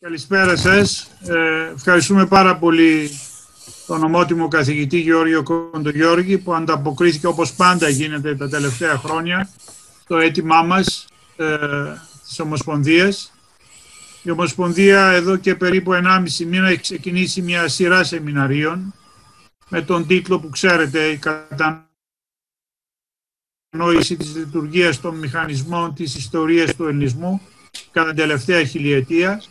Καλησπέρα σας. Ε, ευχαριστούμε πάρα πολύ τον ομότιμο καθηγητή Γεώργιο Κοντογιώργη που ανταποκρίθηκε όπως πάντα γίνεται τα τελευταία χρόνια στο αίτημά μας ε, της Ομοσπονδίας. Η Ομοσπονδία εδώ και περίπου 1,5 μήνα έχει ξεκινήσει μια σειρά σεμιναρίων με τον τίτλο που ξέρετε η κατανόηση της λειτουργίας των μηχανισμών της ιστορίας του ελληνισμού κατά την τελευταία χιλιετία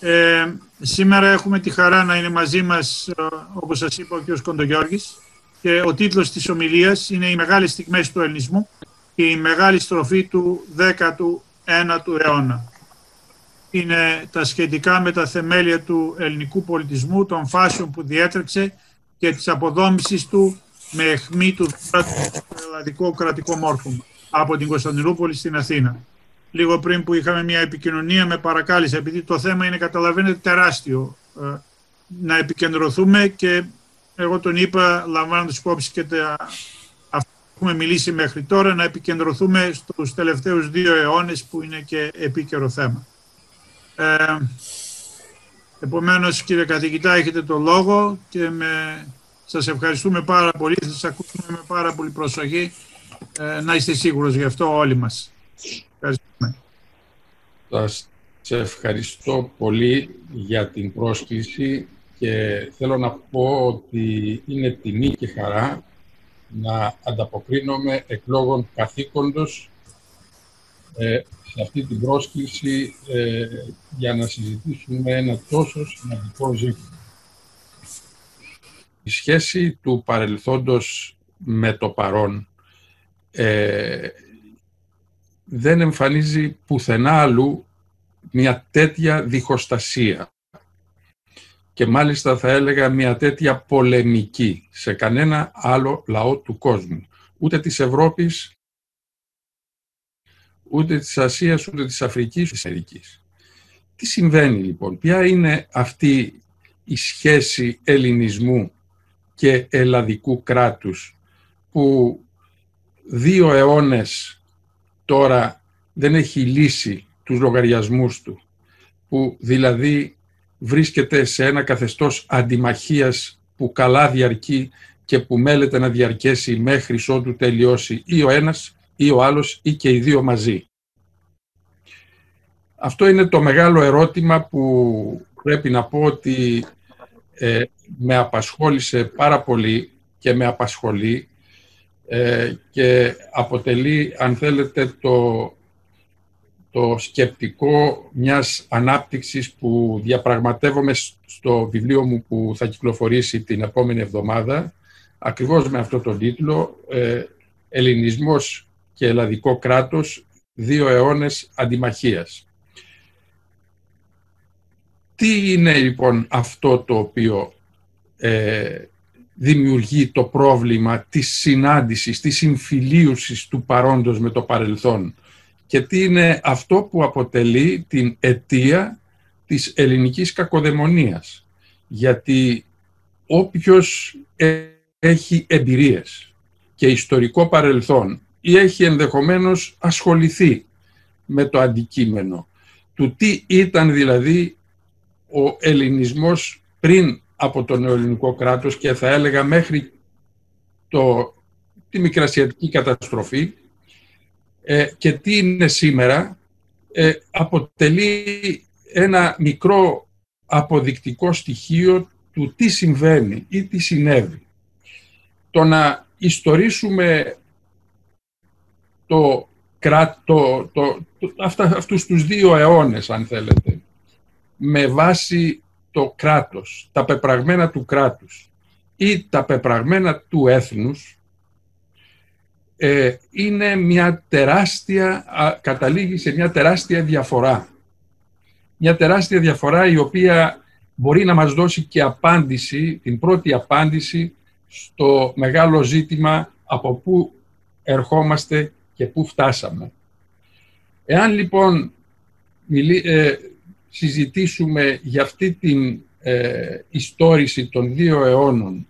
ε, σήμερα έχουμε τη χαρά να είναι μαζί μας, ε, όπως σας είπα, ο κ. Κοντογιώργης και ο τίτλος της ομιλίας είναι «Οι μεγάλες στιγμές του ελληνισμού και η μεγάλη στροφή του 19ου αιώνα». Είναι τα σχετικά με τα θεμέλια του ελληνικού πολιτισμού, των φάσεων που διέτρεξε και της αποδόμησης του με αιχμή του ελλαδικό κρατικό μόρφωμα από την Κωνσταντινούπολη στην Αθήνα λίγο πριν που είχαμε μια επικοινωνία με παρακάλεσε, επειδή το θέμα είναι, καταλαβαίνετε, τεράστιο, ε, να επικεντρωθούμε και εγώ τον είπα, λαμβάνοντας υπόψη και τα, αυτά που έχουμε μιλήσει μέχρι τώρα, να επικεντρωθούμε στους τελευταίους δύο αιώνες που είναι και επίκαιρο θέμα. Ε, επομένως, κύριε καθηγητά, έχετε το λόγο και με, σας ευχαριστούμε πάρα πολύ, θα σας ακούσουμε με πάρα πολύ προσοχή, ε, να είστε σίγουρος γι' αυτό όλοι μας. Ευχαριστούμε. σε ευχαριστώ πολύ για την πρόσκληση και θέλω να πω ότι είναι τιμή και χαρά να ανταποκρίνομαι εκ λόγων καθήκοντος ε, σε αυτή την πρόσκληση ε, για να συζητήσουμε ένα τόσο σημαντικό ζήτημα. Η σχέση του παρελθόντος με το παρόν ε, δεν εμφανίζει πουθενά αλλού μια τέτοια διχοστασία και μάλιστα θα έλεγα μια τέτοια πολεμική σε κανένα άλλο λαό του κόσμου. Ούτε της Ευρώπης, ούτε της Ασίας, ούτε της Αφρικής, ούτε της Αμερικής. Τι συμβαίνει λοιπόν, ποια είναι αυτή η σχέση ελληνισμού και ελλαδικού κράτους που δύο αιώνες τώρα δεν έχει λύσει τους λογαριασμούς του, που δηλαδή βρίσκεται σε ένα καθεστώς αντιμαχίας που καλά διαρκεί και που μέλεται να διαρκέσει μέχρι ότου τελειώσει ή ο ένας ή ο άλλος ή και οι δύο μαζί. Αυτό είναι το μεγάλο ερώτημα που πρέπει να πω ότι ε, με απασχόλησε πάρα πολύ και με απασχολεί ε, και αποτελεί, αν θέλετε, το, το σκεπτικό μιας ανάπτυξης που διαπραγματεύομαι στο βιβλίο μου που θα κυκλοφορήσει την επόμενη εβδομάδα, ακριβώς με αυτό τον τίτλο, ε, «Ελληνισμός και ελλαδικό κράτος, δύο αιώνες αντιμαχίας». Τι είναι λοιπόν αυτό το οποίο ε, δημιουργεί το πρόβλημα της συνάντησης, της συμφιλίωσης του παρόντος με το παρελθόν και τι είναι αυτό που αποτελεί την αιτία της ελληνικής κακοδαιμονίας. Γιατί όποιος έχει εμπειρίες και ιστορικό παρελθόν ή έχει ενδεχομένως ασχοληθεί με το αντικείμενο του τι ήταν δηλαδή ο ελληνισμός πριν από το νεοελληνικό κράτος και θα έλεγα μέχρι το, τη μικρασιατική καταστροφή ε, και τι είναι σήμερα ε, αποτελεί ένα μικρό αποδεικτικό στοιχείο του τι συμβαίνει ή τι συνέβη. Το να ιστορίσουμε το, κράτο, το, το, αυτά, αυτούς τους δύο αιώνες, αν θέλετε, με βάση το κράτος, τα πεπραγμένα του κράτους ή τα πεπραγμένα του έθνους ε, είναι μια τεράστια, καταλήγει σε μια τεράστια διαφορά. Μια τεράστια διαφορά η οποία μπορεί να μας δώσει και απάντηση, την πρώτη απάντηση στο μεγάλο ζήτημα από πού ερχόμαστε και πού φτάσαμε. Εάν λοιπόν ε, συζητήσουμε για αυτή την ε, ιστόρηση των δύο αιώνων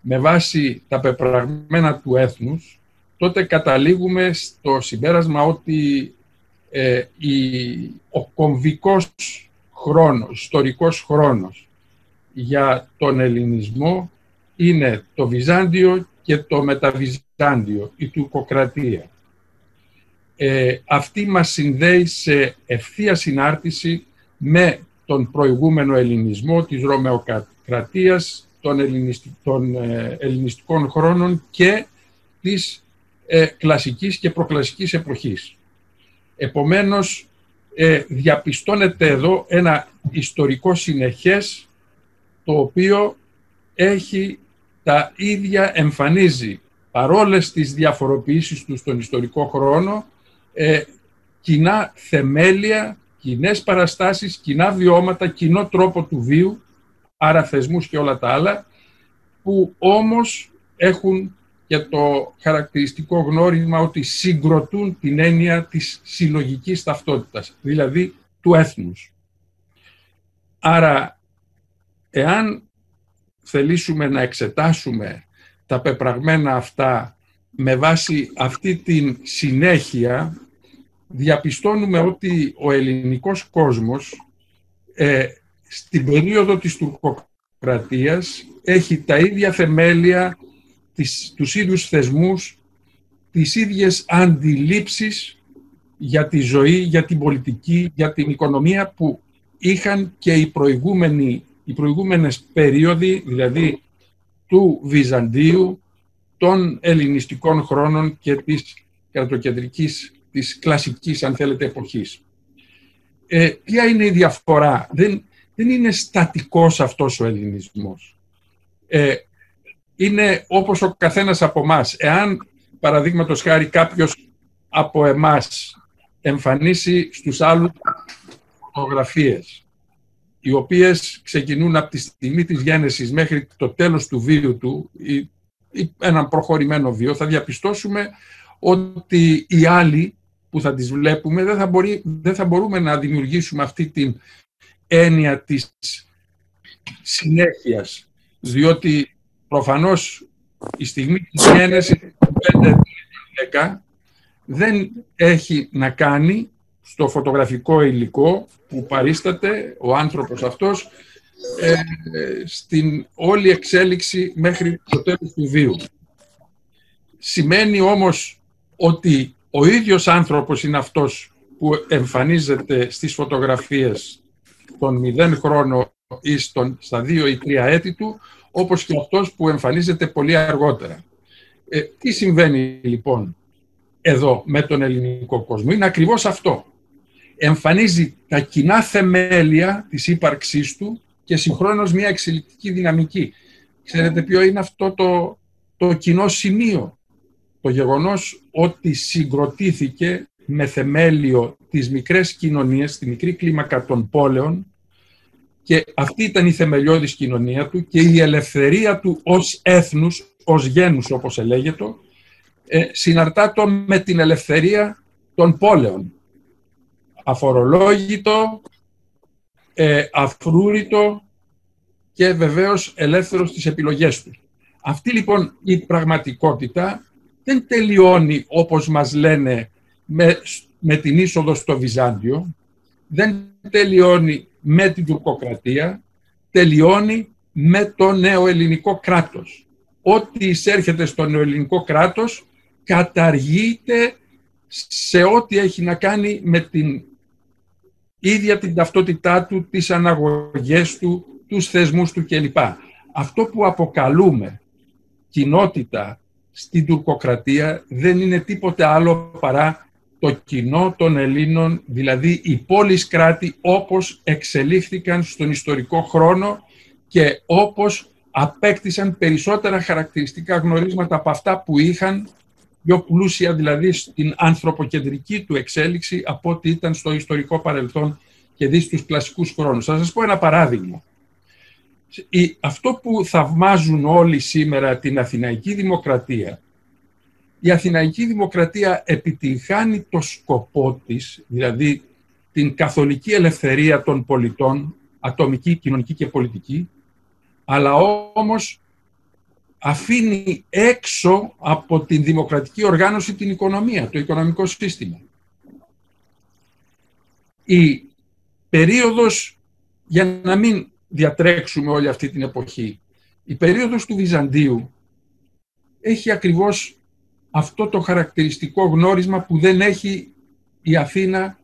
με βάση τα πεπραγμένα του έθνους, τότε καταλήγουμε στο συμπέρασμα ότι ε, η, ο κομβικός χρόνος, ιστορικός χρόνος για τον ελληνισμό είναι το Βυζάντιο και το Μεταβυζάντιο, η τουρκοκρατία. Ε, αυτή μας συνδέει σε ευθεία συνάρτηση με τον προηγούμενο ελληνισμό της Ρωμαιοκρατίας, των, των ε, ελληνιστικών χρόνων και της ε, κλασικής και προκλασικής εποχής. Επομένως, ε, διαπιστώνεται εδώ ένα ιστορικό συνεχές το οποίο έχει τα ίδια εμφανίζει παρόλες τις διαφοροποιήσεις τους στον ιστορικό χρόνο ε, κοινά θεμέλια, κοινές παραστάσεις, κοινά βιώματα, κοινό τρόπο του βίου, άρα θεσμούς και όλα τα άλλα, που όμως έχουν και το χαρακτηριστικό γνώρισμα ότι συγκροτούν την έννοια της συλλογικής ταυτότητας, δηλαδή του έθνους. Άρα, εάν θελήσουμε να εξετάσουμε τα πεπραγμένα αυτά με βάση αυτή την συνέχεια, διαπιστώνουμε ότι ο ελληνικός κόσμος ε, στην περίοδο της τουρκοκρατίας έχει τα ίδια θεμέλια, τις, τους ίδιους θεσμούς, τις ίδιες αντιλήψεις για τη ζωή, για την πολιτική, για την οικονομία που είχαν και οι, προηγούμενοι, οι προηγούμενες περίοδοι, δηλαδή του Βυζαντίου, των ελληνιστικών χρόνων και της κρατοκεντρικής, της κλασικής, αν θέλετε, εποχής. Ε, ποια είναι η διαφορά; Δεν, δεν είναι στατικός αυτός ο ελληνισμός. Ε, είναι όπως ο καθένας από εμάς. Εάν, παραδείγματος χάρη, κάποιος από εμάς εμφανίσει στους άλλους φωτογραφίες οι οποίες ξεκινούν από τη στιγμή της γέννησης μέχρι το τέλος του βίου του ή, ή έναν προχωρημένο βίο, θα διαπιστώσουμε ότι οι άλλοι που θα τις βλέπουμε δεν θα, μπορεί, δεν θα μπορούμε να δημιουργήσουμε αυτή την έννοια της συνέχειας, διότι προφανώς η στιγμή της γέννησης του 5 δεν έχει να κάνει στο φωτογραφικό υλικό που παρίσταται ο άνθρωπος αυτός ε, στην όλη εξέλιξη μέχρι το τέλος του βίου. Σημαίνει όμως ότι ο ίδιος άνθρωπος είναι αυτός που εμφανίζεται στις φωτογραφίες των 0 χρόνο ή στον, στα 2 ή 3 έτη του, όπως και αυτός που εμφανίζεται πολύ αργότερα. Ε, τι συμβαίνει λοιπόν εδώ με τον ελληνικό κόσμο; Είναι ακριβώς αυτό. Εμφανίζει τα κοινά θεμέλια της ύπαρξής του και συγχρόνως μια εξελικτική δυναμική. Ξέρετε ποιο είναι αυτό το, το κοινό σημείο. Το γεγονός ότι συγκροτήθηκε με θεμέλιο τις μικρές κοινωνίες, τη μικρή κλίμακα των πόλεων, και αυτή ήταν η θεμελιώδης κοινωνία του και η ελευθερία του ως έθνους, ως γένους όπως ελέγεται, ε, συναρτάτο με την ελευθερία των πόλεων. Αφορολόγητο, ε, αφρούρητο και βεβαίως ελεύθερος στις επιλογές του. Αυτή λοιπόν η πραγματικότητα δεν τελειώνει όπως μας λένε με, με την είσοδο στο Βυζάντιο, δεν τελειώνει με την τουρκοκρατία, τελειώνει με το νέο ελληνικό κράτος. Ό,τι εισέρχεται στο νεοελληνικό κράτος καταργείται σε ό,τι έχει να κάνει με την ίδια την ταυτότητά του, τις αναγωγές του, τους θεσμούς του κλπ. Αυτό που αποκαλούμε κοινότητα στην τουρκοκρατία δεν είναι τίποτε άλλο παρά το κοινό των Ελλήνων, δηλαδή οι πόλεις κράτη όπως εξελίχθηκαν στον ιστορικό χρόνο και όπως απέκτησαν περισσότερα χαρακτηριστικά γνωρίσματα από αυτά που είχαν πιο πλούσια δηλαδή στην ανθρωποκεντρική του εξέλιξη από ό,τι ήταν στο ιστορικό παρελθόν και δεις στους κλασικούς χρόνους. Θα σας πω ένα παράδειγμα. Αυτό που θαυμάζουν όλοι σήμερα την Αθηναϊκή Δημοκρατία η Αθηναϊκή Δημοκρατία επιτυγχάνει το σκοπό της, δηλαδή την καθολική ελευθερία των πολιτών, ατομική, κοινωνική και πολιτική, αλλά όμως αφήνει έξω από την δημοκρατική οργάνωση την οικονομία, το οικονομικό σύστημα. Η περίοδος για να μην διατρέξουμε όλη αυτή την εποχή. Η περίοδος του Βυζαντίου έχει ακριβώς αυτό το χαρακτηριστικό γνώρισμα που δεν έχει η Αθήνα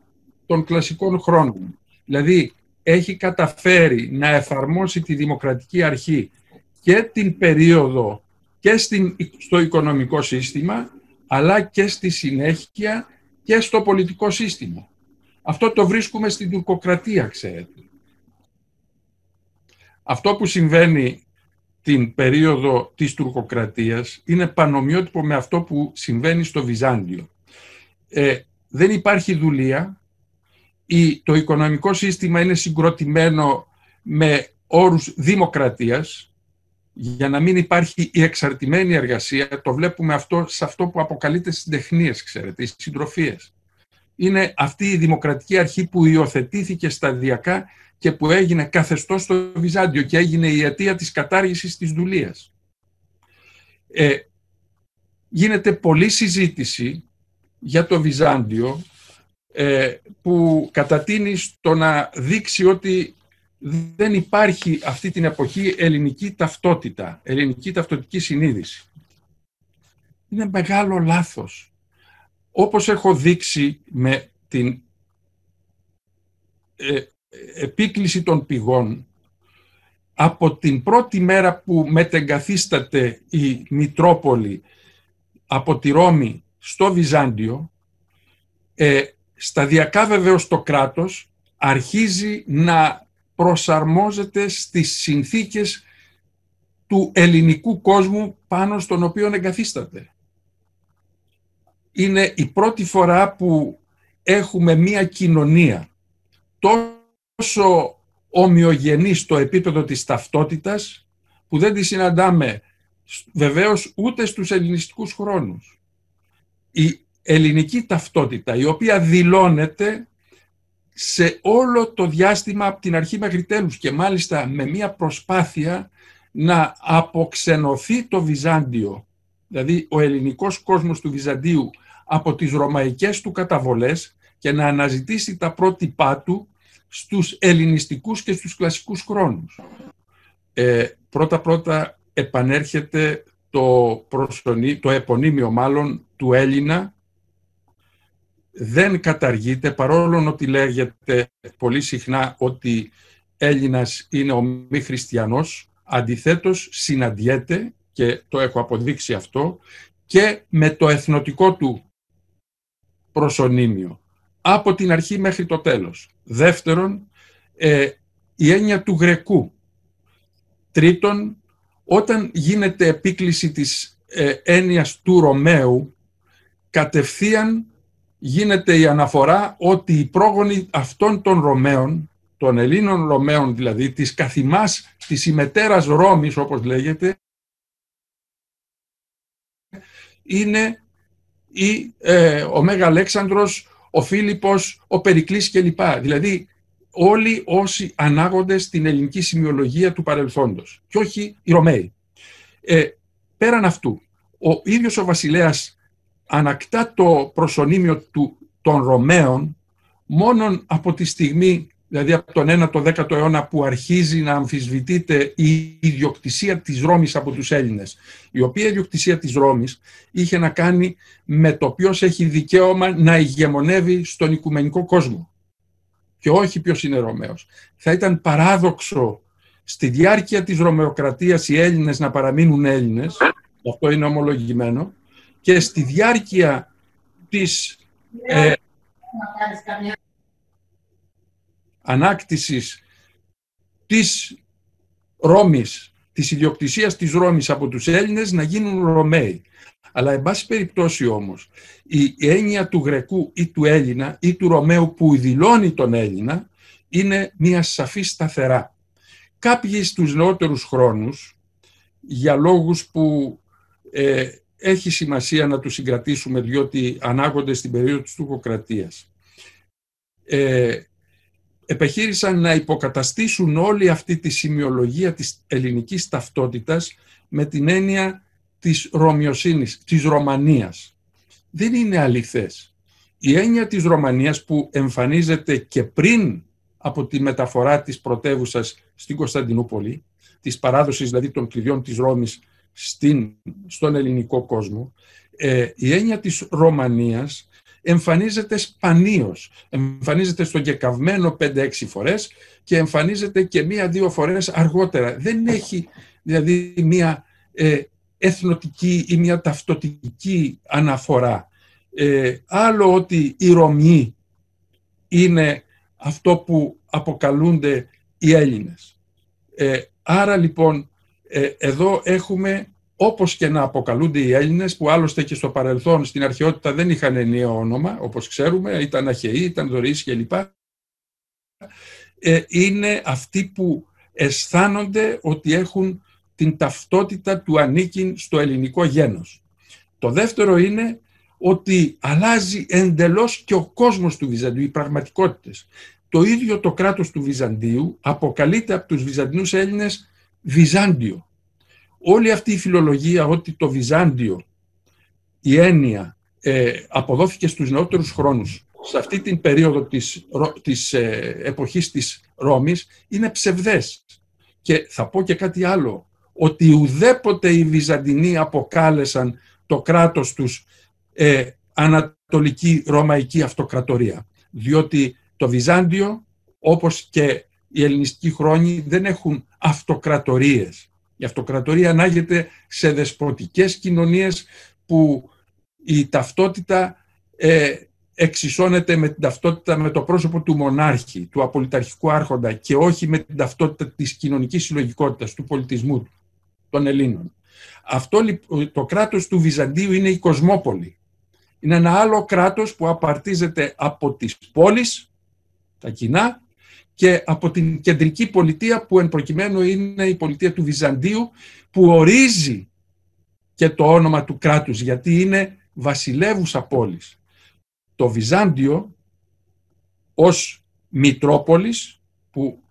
των κλασικών χρόνων. Δηλαδή, έχει καταφέρει να εφαρμόσει τη δημοκρατική αρχή και την περίοδο και στην, στο οικονομικό σύστημα, αλλά και στη συνέχεια και στο πολιτικό σύστημα. Αυτό το βρίσκουμε στην τουρκοκρατία, ξέρετε. Αυτό που συμβαίνει την περίοδο της τουρκοκρατίας είναι πανομοιότυπο με αυτό που συμβαίνει στο Βυζάντιο. Ε, δεν υπάρχει δουλεία, η, το οικονομικό σύστημα είναι συγκροτημένο με όρους δημοκρατίας, για να μην υπάρχει η εξαρτημένη εργασία, το βλέπουμε αυτό σε αυτό που αποκαλείται τεχνίες, ξέρετε, οι συντροφίες. Είναι αυτή η δημοκρατική αρχή που υιοθετήθηκε σταδιακά και που έγινε καθεστώς στο Βυζάντιο και έγινε η αιτία της κατάργησης της δουλείας. Ε, γίνεται πολλή συζήτηση για το Βυζάντιο ε, που κατατείνει στο να δείξει ότι δεν υπάρχει αυτή την εποχή ελληνική ταυτότητα, ελληνική ταυτοτική συνείδηση. Είναι μεγάλο λάθος. Όπως έχω δείξει με την ε, επίκληση των πηγών, από την πρώτη μέρα που μετεγκαθίσταται η Μητρόπολη από τη Ρώμη στο Βυζάντιο, ε, σταδιακά βεβαίως το κράτος αρχίζει να προσαρμόζεται στις συνθήκες του ελληνικού κόσμου πάνω στον οποίο εγκαθίσταται. Είναι η πρώτη φορά που έχουμε μία κοινωνία τόσο ομοιογενή στο επίπεδο της ταυτότητας που δεν τη συναντάμε βεβαίως ούτε στους ελληνιστικούς χρόνους. Η ελληνική ταυτότητα η οποία δηλώνεται σε όλο το διάστημα από την αρχή μέχρι τέλους και μάλιστα με μια προσπάθεια να αποξενωθεί το Βυζάντιο, δηλαδή ο ελληνικός κόσμος του Βυζαντίου από τις ρωμαϊκές του καταβολές και να αναζητήσει τα πρότυπά του στους ελληνιστικούς και στους κλασικούς χρόνους. Ε, πρώτα-πρώτα επανέρχεται το, προσωνύ, το επωνύμιο μάλλον του Έλληνα δεν καταργείται παρόλο ότι λέγεται πολύ συχνά ότι Έλληνας είναι ο μη χριστιανός αντιθέτως συναντιέται και το έχω αποδείξει αυτό και με το εθνοτικό του προσωνύμιο από την αρχή μέχρι το τέλος. Δεύτερον, ε, η έννοια του Γρεκού. Τρίτον, όταν γίνεται επίκληση της ε, έννοιας του Ρωμαίου, κατευθείαν γίνεται η αναφορά ότι οι πρόγονοι αυτών των Ρωμαίων, των Ελλήνων Ρωμαίων δηλαδή, της καθημάς της ημετέρας Ρώμης όπως λέγεται, είναι η, ε, ο Μέγα Αλέξανδρος, ο Φίλιππος, ο Περικλής κλπ. Δηλαδή όλοι όσοι ανάγονται στην ελληνική σημειολογία του παρελθόντος και όχι οι Ρωμαίοι. Ε, πέραν αυτού, ο ίδιος ο βασιλέας ανακτά το προσωνύμιο του, των Ρωμαίων μόνον από τη στιγμή, δηλαδή από τον 1ο 10ο αιώνα που αρχίζει να αμφισβητείται η ιδιοκτησία της Ρώμης από τους Έλληνες. Η οποία ιδιοκτησία της Ρώμης είχε να κάνει με το ποιος έχει δικαίωμα να ηγεμονεύει στον οικουμενικό κόσμο και όχι ποιος είναι Ρωμαίος. Θα ήταν παράδοξο στη διάρκεια της Ρωμαιοκρατίας οι Έλληνες να παραμείνουν Έλληνες, αυτό είναι ομολογημένο, και στη διάρκεια της ε, ανάκτησης της Ρώμης, της ιδιοκτησίας της Ρώμης από τους Έλληνες να γίνουν Ρωμαίοι. Αλλά, εν πάση περιπτώσει όμως, η έννοια του Γρεκού ή του Έλληνα ή του Ρωμαίου που δηλώνει τον Έλληνα είναι μια σαφή σταθερά. Κάποιοι στους νεότερους χρόνους, για λόγους που ε, έχει σημασία να τους συγκρατήσουμε διότι ανάγονται στην περίοδο της τουρκοκρατίας. Ε, επεχείρησαν να υποκαταστήσουν όλη αυτή τη σημειολογία της ελληνικής ταυτότητας με την έννοια της Ρωμιοσύνης, της Ρωμανίας. Δεν είναι αληθές. Η έννοια της Ρωμανίας που εμφανίζεται και πριν από τη μεταφορά της πρωτεύουσα στην Κωνσταντινούπολη, της παράδοσης δηλαδή των κλειδιών της Ρώμης στην, στον ελληνικό κόσμο, ε, η έννοια της Ρωμανίας εμφανίζεται σπανίως. Εμφανίζεται στο γεκαυμένο 5-6 φορές και εμφανίζεται και μία-δύο φορές αργότερα. Δεν έχει δηλαδή μία ε, εθνοτική ή μία ταυτοτική αναφορά. Ε, άλλο ότι η Ρωμοί είναι αυτό που αποκαλούνται οι Έλληνες. Ε, άρα λοιπόν ε, εδώ έχουμε όπως και να αποκαλούνται οι Έλληνες που άλλωστε και στο παρελθόν στην αρχαιότητα δεν είχαν ενιαίο όνομα όπως ξέρουμε, ήταν Αχαιοί, ήταν Δωρείς κλπ. Ε, είναι αυτοί που αισθάνονται ότι έχουν την ταυτότητα του ανήκειν στο ελληνικό γένος. Το δεύτερο είναι ότι αλλάζει εντελώς και ο κόσμος του Βυζαντίου, οι πραγματικότητες. Το ίδιο το κράτος του Βυζαντίου αποκαλείται από τους Βυζαντινούς Έλληνες Βυζάντιο. Όλη αυτή η φιλολογία ότι το Βυζάντιο, η έννοια, ε, αποδόθηκε στους νεότερους χρόνους σε αυτή την περίοδο της, της ε, εποχής της Ρώμης είναι ψευδές. Και θα πω και κάτι άλλο, ότι ουδέποτε οι Βυζαντινοί αποκάλεσαν το κράτος τους ε, Ανατολική Ρωμαϊκή Αυτοκρατορία. Διότι το Βυζάντιο, όπως και οι ελληνιστικοί χρόνοι, δεν έχουν αυτοκρατορίες. Η αυτοκρατορία ανάγεται σε δεσποτικές κοινωνίες που η ταυτότητα ε, εξισώνεται με την ταυτότητα με το πρόσωπο του μονάρχη, του απολυταρχικού άρχοντα και όχι με την ταυτότητα της κοινωνικής συλλογικότητας, του πολιτισμού των Ελλήνων. Αυτό το κράτος του Βυζαντίου είναι η Κοσμόπολη. Είναι ένα άλλο κράτος που απαρτίζεται από τις πόλεις, τα κοινά, και από την κεντρική πολιτεία που εν προκειμένου είναι η πολιτεία του Βυζαντίου που ορίζει και το όνομα του κράτους γιατί είναι βασιλεύουσα πόλης. Το Βυζάντιο ως Μητρόπολης που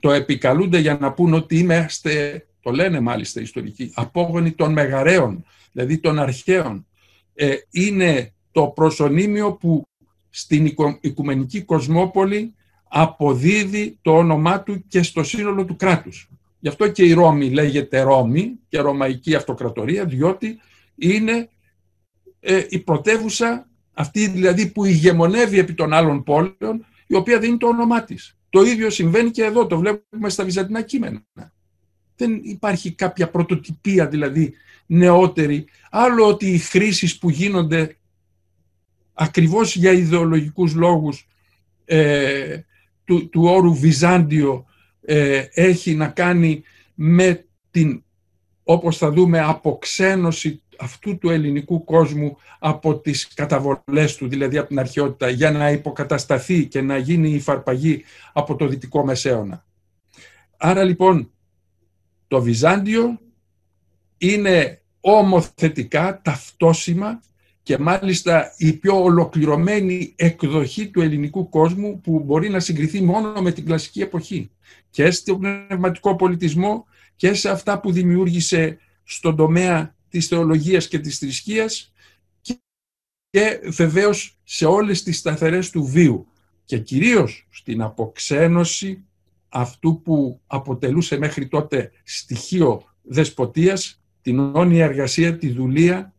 το επικαλούνται για να πούν ότι είμαστε, το λένε μάλιστα οι ιστορικοί, απόγονοι των μεγαρέων, δηλαδή των αρχαίων. Ε, είναι το προσωνύμιο που στην Οικουμενική Κοσμόπολη αποδίδει το όνομά του και στο σύνολο του κράτους. Γι' αυτό και η Ρώμη λέγεται Ρώμη και Ρωμαϊκή Αυτοκρατορία, διότι είναι ε, η πρωτεύουσα αυτή δηλαδή που ηγεμονεύει επί των άλλων πόλεων, η οποία δίνει το όνομά της. Το ίδιο συμβαίνει και εδώ, το βλέπουμε στα βυζαντινά κείμενα. Δεν υπάρχει κάποια πρωτοτυπία δηλαδή νεότερη, άλλο ότι οι χρήσεις που γίνονται ακριβώς για ιδεολογικούς λόγους ε, του, του όρου Βυζάντιο ε, έχει να κάνει με την, όπως θα δούμε, αποξένωση αυτού του ελληνικού κόσμου από τις καταβολές του, δηλαδή από την αρχαιότητα, για να υποκατασταθεί και να γίνει η φαρπαγή από το Δυτικό Μεσαίωνα. Άρα λοιπόν το Βυζάντιο είναι ομοθετικά ταυτόσημα και μάλιστα η πιο ολοκληρωμένη εκδοχή του ελληνικού κόσμου που μπορεί να συγκριθεί μόνο με την κλασική εποχή. Και στον πνευματικό πολιτισμό και σε αυτά που δημιούργησε στον τομέα της θεολογίας και της θρησκείας και βεβαίως σε όλες τις σταθερές του βίου. Και κυρίως στην αποξένωση αυτού που αποτελούσε μέχρι τότε στοιχείο δεσποτείας, την όνια εργασία, τη δουλεία,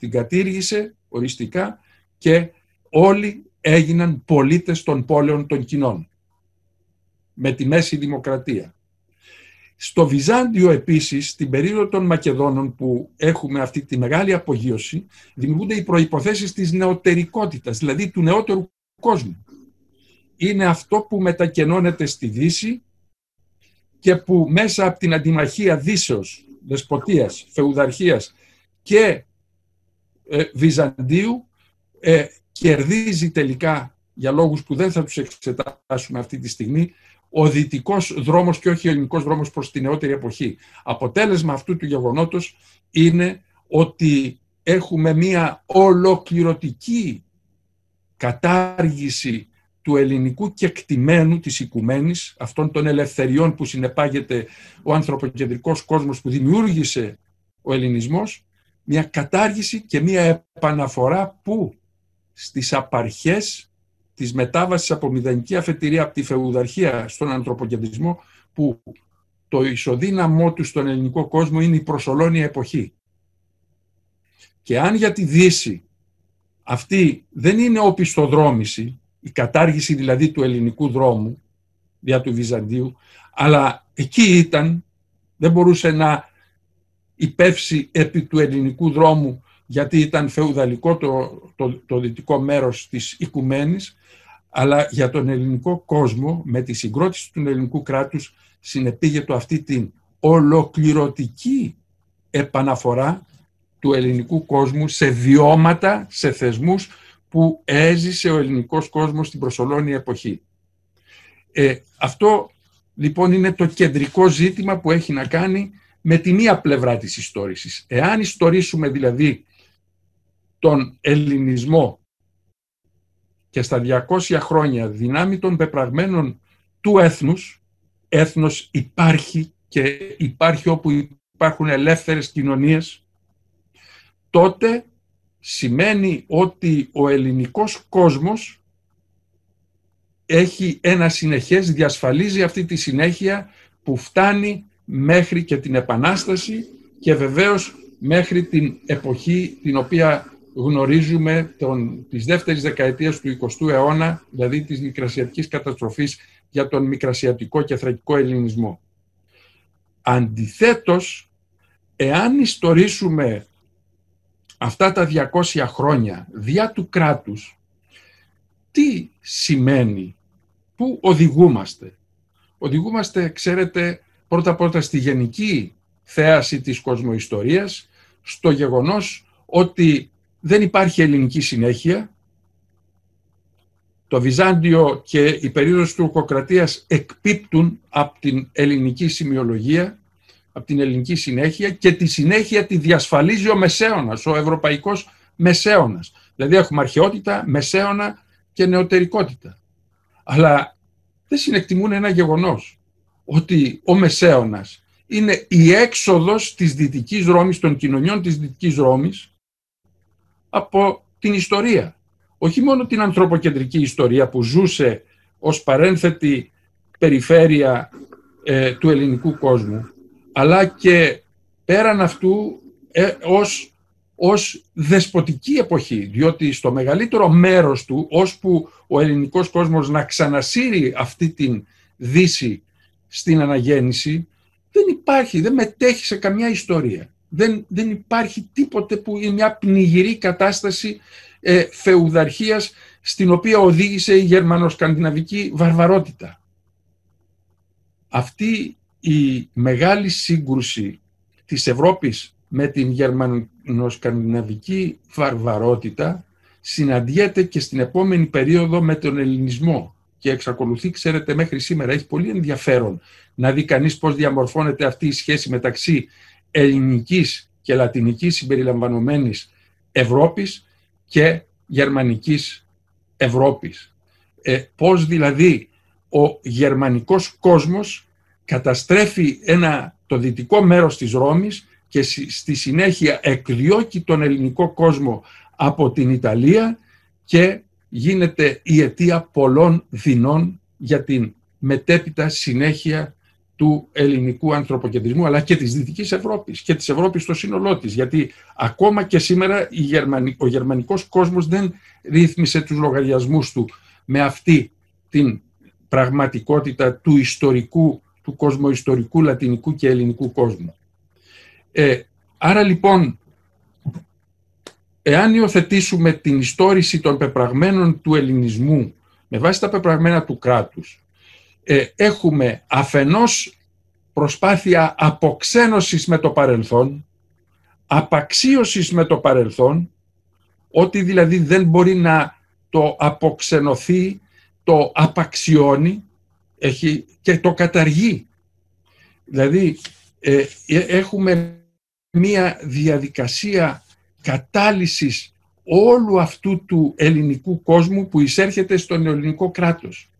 την κατήργησε οριστικά και όλοι έγιναν πολίτες των πόλεων των κοινών με τη Μέση Δημοκρατία. Στο Βυζάντιο επίσης, στην περίοδο των Μακεδόνων που έχουμε αυτή τη μεγάλη απογείωση, δημιουργούνται οι προϋποθέσεις της νεωτερικότητας, δηλαδή του νεότερου κόσμου. Είναι αυτό που μετακενώνεται στη Δύση και που μέσα από την αντιμαχία Δύσεως, δεσποτείας, φεουδαρχίας και ε, Βυζαντίου ε, κερδίζει τελικά, για λόγους που δεν θα τους εξετάσουμε αυτή τη στιγμή, ο δυτικός δρόμος και όχι ο ελληνικός δρόμος προς την νεότερη εποχή. Αποτέλεσμα αυτού του γεγονότος είναι ότι έχουμε μία ολοκληρωτική κατάργηση του ελληνικού κεκτημένου της οικουμένης, αυτών των ελευθεριών που συνεπάγεται ο ανθρωποκεντρικός κόσμος που δημιούργησε ο ελληνισμός, μια κατάργηση και μια επαναφορά που στις απαρχές της μετάβασης από μηδενική αφετηρία από τη φεουδαρχία στον ανθρωποκεντρισμό που το ισοδύναμό του στον ελληνικό κόσμο είναι η προσωλώνια εποχή. Και αν για τη Δύση αυτή δεν είναι οπισθοδρόμηση, η κατάργηση δηλαδή του ελληνικού δρόμου δια του Βυζαντίου, αλλά εκεί ήταν, δεν μπορούσε να υπεύσει επί του ελληνικού δρόμου γιατί ήταν φεουδαλικό το, το, το δυτικό μέρος της οικουμένης, αλλά για τον ελληνικό κόσμο με τη συγκρότηση του ελληνικού κράτους συνεπήγε αυτή την ολοκληρωτική επαναφορά του ελληνικού κόσμου σε βιώματα, σε θεσμούς που έζησε ο ελληνικός κόσμος στην προσωλώνη εποχή. Ε, αυτό λοιπόν είναι το κεντρικό ζήτημα που έχει να κάνει με τη μία πλευρά της ιστορίας. Εάν ιστορίσουμε δηλαδή τον ελληνισμό και στα 200 χρόνια δυνάμει των πεπραγμένων του έθνους, έθνος υπάρχει και υπάρχει όπου υπάρχουν ελεύθερες κοινωνίες, τότε σημαίνει ότι ο ελληνικός κόσμος έχει ένα συνεχές, διασφαλίζει αυτή τη συνέχεια που φτάνει μέχρι και την Επανάσταση και βεβαίως μέχρι την εποχή την οποία γνωρίζουμε τον, της δεύτερης δεκαετίας του 20ου αιώνα, δηλαδή της μικρασιατικής καταστροφής για τον μικρασιατικό και θρακικό ελληνισμό. Αντιθέτως, εάν ιστορίσουμε αυτά τα 200 χρόνια δια του κράτους, τι σημαίνει, πού οδηγούμαστε; Οδηγούμαστε, ξέρετε, πρώτα-πρώτα στη γενική θέαση της κοσμοϊστορίας, στο γεγονός ότι δεν υπάρχει ελληνική συνέχεια. Το Βυζάντιο και η περίοδος του τουρκοκρατίας εκπίπτουν από την ελληνική σημειολογία, από την ελληνική συνέχεια και τη συνέχεια τη διασφαλίζει ο μεσαίωνας, ο ευρωπαϊκός μεσαίωνας. Δηλαδή έχουμε αρχαιότητα, μεσαίωνα και νεωτερικότητα. Αλλά δεν συνεκτιμούν ένα γεγονός, ότι ο μεσαίωνας είναι η έξοδος της Δυτικής Ρώμης, των κοινωνιών της Δυτικής Ρώμης, από την ιστορία. Όχι μόνο την ανθρωποκεντρική ιστορία που ζούσε ως παρένθετη περιφέρεια ε, του ελληνικού κόσμου, αλλά και πέραν αυτού ε, ως, ως δεσποτική εποχή, διότι στο μεγαλύτερο μέρος του, ώσπου ο ελληνικός κόσμος να ξανασύρει αυτή την δύση στην αναγέννηση, δεν υπάρχει, δεν μετέχει σε καμιά ιστορία δεν, δεν υπάρχει τίποτε που είναι μια πνιγυρή κατάσταση ε, φεουδαρχίας στην οποία οδήγησε η γερμανοσκανδιναβική βαρβαρότητα. Αυτή η μεγάλη σύγκρουση της Ευρώπης με την γερμανοσκανδιναβική βαρβαρότητα συναντιέται και στην επόμενη περίοδο με τον ελληνισμό και εξακολουθεί, ξέρετε, μέχρι σήμερα έχει πολύ ενδιαφέρον να δει κανείς πώς διαμορφώνεται αυτή η σχέση μεταξύ ελληνικής και λατινικής συμπεριλαμβανομένης Ευρώπης και γερμανικής Ευρώπης. Ε, πώς δηλαδή ο γερμανικός κόσμος καταστρέφει ένα, το δυτικό μέρος της Ρώμης και στη συνέχεια εκδιώκει τον ελληνικό κόσμο από την Ιταλία και γίνεται η αιτία πολλών δεινών για την μετέπειτα συνέχεια του ελληνικού ανθρωποκεντρισμού αλλά και της Δυτικής Ευρώπης και της Ευρώπης στο σύνολό της. Γιατί ακόμα και σήμερα ο γερμανικός κόσμος δεν ρύθμισε τους λογαριασμούς του με αυτή την πραγματικότητα του ιστορικού, του κοσμοϊστορικού, λατινικού και ελληνικού κόσμου. Ε, άρα λοιπόν, εάν υιοθετήσουμε την ιστόρηση των πεπραγμένων του ελληνισμού με βάση τα πεπραγμένα του κράτους, ε, έχουμε αφενός προσπάθεια αποξένωσης με το παρελθόν, απαξίωσης με το παρελθόν, ότι δηλαδή δεν μπορεί να το αποξενωθεί, το απαξιώνει έχει, και το καταργεί. Δηλαδή ε, ε, έχουμε μία διαδικασία κατάλυσης όλου αυτού του ελληνικού κόσμου που εισέρχεται στον ελληνικό κράτος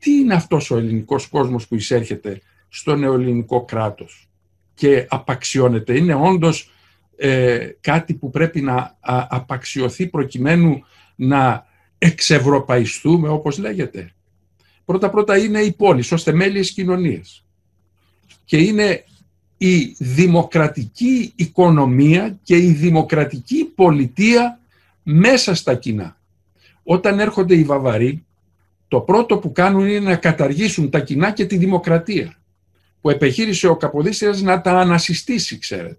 τι είναι αυτός ο ελληνικός κόσμος που εισέρχεται στο νεοελληνικό κράτος και απαξιώνεται; Είναι όντως ε, κάτι που πρέπει να απαξιωθεί προκειμένου να εξευρωπαϊστούμε όπως λέγεται; Πρώτα-πρώτα είναι η πόλη, ως θεμέλιες κοινωνίες. Και είναι η δημοκρατική οικονομία και η δημοκρατική πολιτεία μέσα στα κοινά. Όταν έρχονται οι Βαβαροί, το πρώτο που κάνουν είναι να καταργήσουν τα κοινά και τη δημοκρατία, που επεχείρησε ο Καποδίστριας να τα ανασυστήσει, ξέρετε,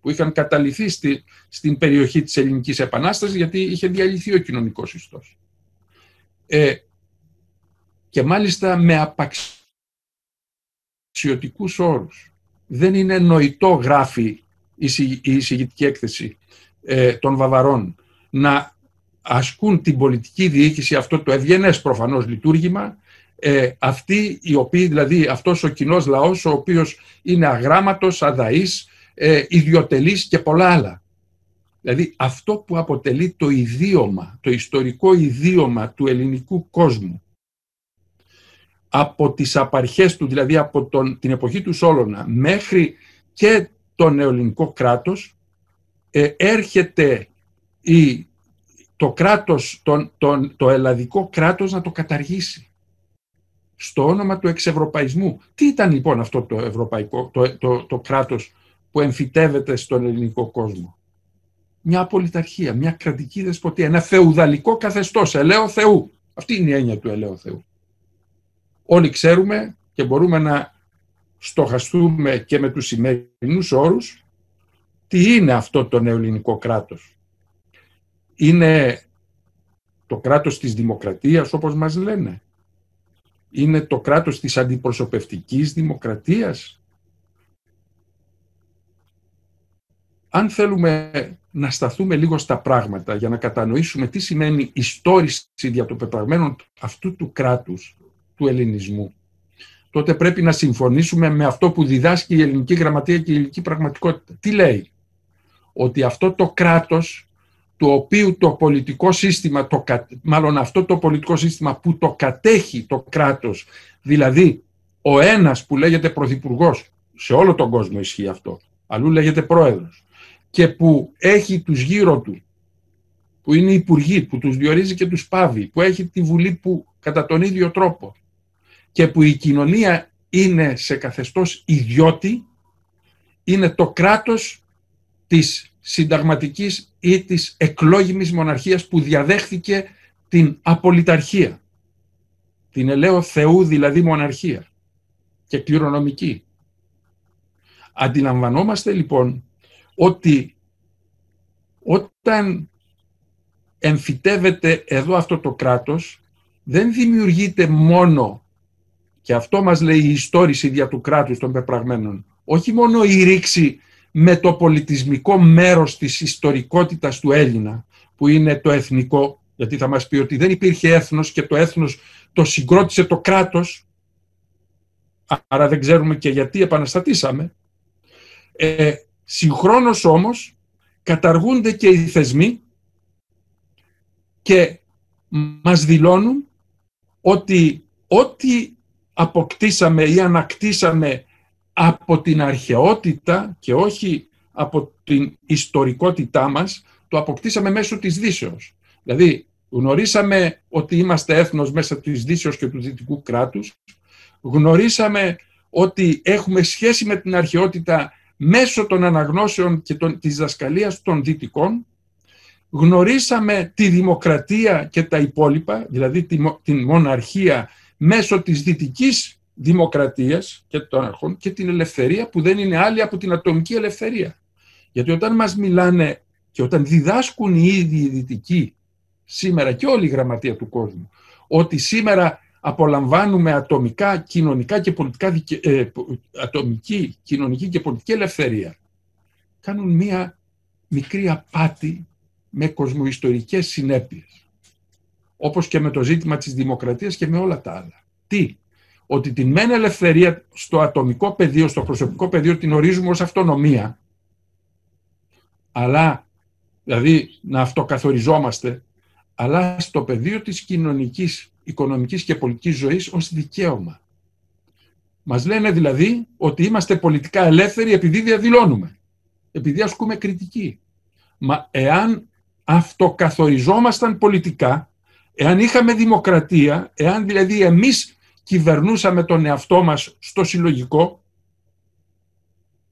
που είχαν καταληθεί στη, στην περιοχή της Ελληνικής Επανάστασης, γιατί είχε διαλυθεί ο κοινωνικός ιστός. Ε, και μάλιστα με απαξιωτικούς όρους. Δεν είναι νοητό, γράφει η εισηγητική έκθεση ε, των Βαβαρών, να ασκούν την πολιτική διοίκηση αυτό το ευγενές προφανώς λειτουργήμα, ε, αυτοί οι οποίοι, δηλαδή αυτός ο κοινός λαός, ο οποίος είναι αγράμματος, αδαής, ε, ιδιωτελής και πολλά άλλα. Δηλαδή αυτό που αποτελεί το ιδίωμα, το ιστορικό ιδίωμα του ελληνικού κόσμου από τις απαρχές του, δηλαδή από τον, την εποχή του Σόλωνα μέχρι και το νεοελληνικό κράτος ε, έρχεται η, το κράτος, τον, τον, το ελλαδικό κράτος να το καταργήσει στο όνομα του εξευρωπαϊσμού. Τι ήταν λοιπόν αυτό το ευρωπαϊκό, το, το, το κράτος που εμφυτεύεται στον ελληνικό κόσμο; Μια απολυταρχία, μια κρατική δεσποτεία, ένα θεουδαλικό καθεστώς, ελαίο Θεού. Αυτή είναι η έννοια του ελαίου Θεού. Όλοι ξέρουμε και μπορούμε να στοχαστούμε και με τους σημερινούς όρους τι είναι αυτό το νεοελληνικό κράτος. Είναι το κράτος της δημοκρατίας όπως μας λένε. Είναι το κράτος της αντιπροσωπευτικής δημοκρατίας. Αν θέλουμε να σταθούμε λίγο στα πράγματα για να κατανοήσουμε τι σημαίνει η στόρηση διατοπεπραγμένων αυτού του κράτους, του ελληνισμού, τότε πρέπει να συμφωνήσουμε με αυτό που διδάσκει η ελληνική γραμματεία και η ελληνική πραγματικότητα. Τι λέει, ότι αυτό το κράτος του οποίου το πολιτικό σύστημα, το, μάλλον αυτό το πολιτικό σύστημα που το κατέχει το κράτος, δηλαδή ο ένας που λέγεται πρωθυπουργός, σε όλο τον κόσμο ισχύει αυτό, αλλού λέγεται πρόεδρος, και που έχει τους γύρω του, που είναι υπουργοί, που τους διορίζει και τους πάβει, που έχει τη Βουλή που κατά τον ίδιο τρόπο και που η κοινωνία είναι σε καθεστώς ιδιώτη, είναι το κράτος της συνταγματικής ή της εκλόγιμης μοναρχίας που διαδέχθηκε την απολυταρχία. Την ελαίο Θεού δηλαδή μοναρχία και κληρονομική. Αντιλαμβανόμαστε λοιπόν ότι όταν εμφυτεύεται εδώ αυτό το κράτος δεν δημιουργείται μόνο και αυτό μας λέει η ιστόρηση δια του κράτους των πεπραγμένων όχι μόνο η ρήξη με το πολιτισμικό μέρος της ιστορικότητας του Έλληνα, που είναι το εθνικό, γιατί θα μας πει ότι δεν υπήρχε έθνος και το έθνος το συγκρότησε το κράτος, άρα δεν ξέρουμε και γιατί επαναστατήσαμε. Ε, συγχρόνως όμως καταργούνται και οι θεσμοί και μας δηλώνουν ότι ό,τι αποκτήσαμε ή ανακτήσαμε από την αρχαιότητα και όχι από την ιστορικότητά μας, το αποκτήσαμε μέσω της Δύσεως. Δηλαδή, γνωρίσαμε ότι είμαστε έθνος μέσα της Δύσεως και του Δυτικού κράτους, γνωρίσαμε ότι έχουμε σχέση με την αρχαιότητα μέσω των αναγνώσεων και των, της δασκαλίας των Δυτικών, γνωρίσαμε τη δημοκρατία και τα υπόλοιπα, δηλαδή την μοναρχία μέσω της δυτικής δημοκρατίας και των αρχών και την ελευθερία που δεν είναι άλλη από την ατομική ελευθερία. Γιατί όταν μας μιλάνε και όταν διδάσκουν οι ίδιοι οι δυτικοί σήμερα και όλη η γραμματεία του κόσμου ότι σήμερα απολαμβάνουμε ατομικά, κοινωνικά και πολιτικά ε, ατομική, κοινωνική και πολιτική ελευθερία κάνουν μία μικρή απάτη με κοσμοϊστορικές συνέπειες. Όπως και με το ζήτημα της δημοκρατίας και με όλα τα άλλα. Τι, ότι την μεν ελευθερία στο ατομικό πεδίο, στο προσωπικό πεδίο την ορίζουμε ως αυτονομία, αλλά, δηλαδή να αυτοκαθοριζόμαστε, αλλά στο πεδίο της κοινωνικής, οικονομικής και πολιτικής ζωής ως δικαίωμα. Μας λένε δηλαδή ότι είμαστε πολιτικά ελεύθεροι επειδή διαδηλώνουμε, επειδή ασκούμε κριτική. Μα εάν αυτοκαθοριζόμασταν πολιτικά, Εάν είχαμε δημοκρατία, εάν δηλαδή εμείς κυβερνούσαμε τον εαυτό μας στο συλλογικό,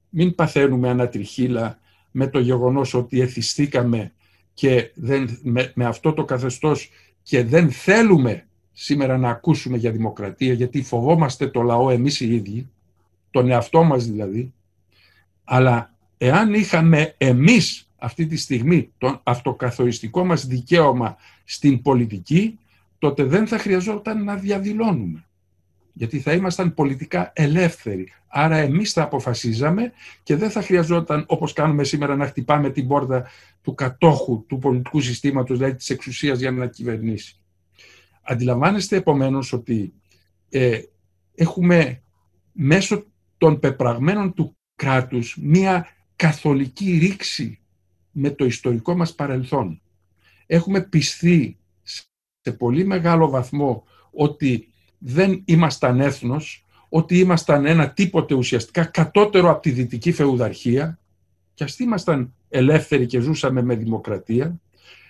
μην παθαίνουμε ανατριχίλα με το γεγονός ότι εθιστήκαμε και δεν, με, με αυτό το καθεστώς και δεν θέλουμε σήμερα να ακούσουμε για δημοκρατία γιατί φοβόμαστε το λαό εμείς οι ίδιοι, τον εαυτό μας δηλαδή, αλλά εάν είχαμε εμείς αυτή τη στιγμή το αυτοκαθοριστικό μας δικαίωμα στην πολιτική, τότε δεν θα χρειαζόταν να διαδηλώνουμε. Γιατί θα ήμασταν πολιτικά ελεύθεροι. Άρα εμείς θα αποφασίζαμε και δεν θα χρειαζόταν, όπως κάνουμε σήμερα, να χτυπάμε την πόρτα του κατόχου του πολιτικού συστήματος, δηλαδή της εξουσίας για να κυβερνήσει. Αντιλαμβάνεστε επομένως ότι ε, έχουμε μέσω των πεπραγμένων του κράτους μία καθολική ρήξη με το ιστορικό μας παρελθόν. Έχουμε πιστεί σε πολύ μεγάλο βαθμό ότι δεν ήμασταν έθνος, ότι ήμασταν ένα τίποτε ουσιαστικά κατώτερο από τη δυτική φεουδαρχία και ας ήμασταν ελεύθεροι και ζούσαμε με δημοκρατία,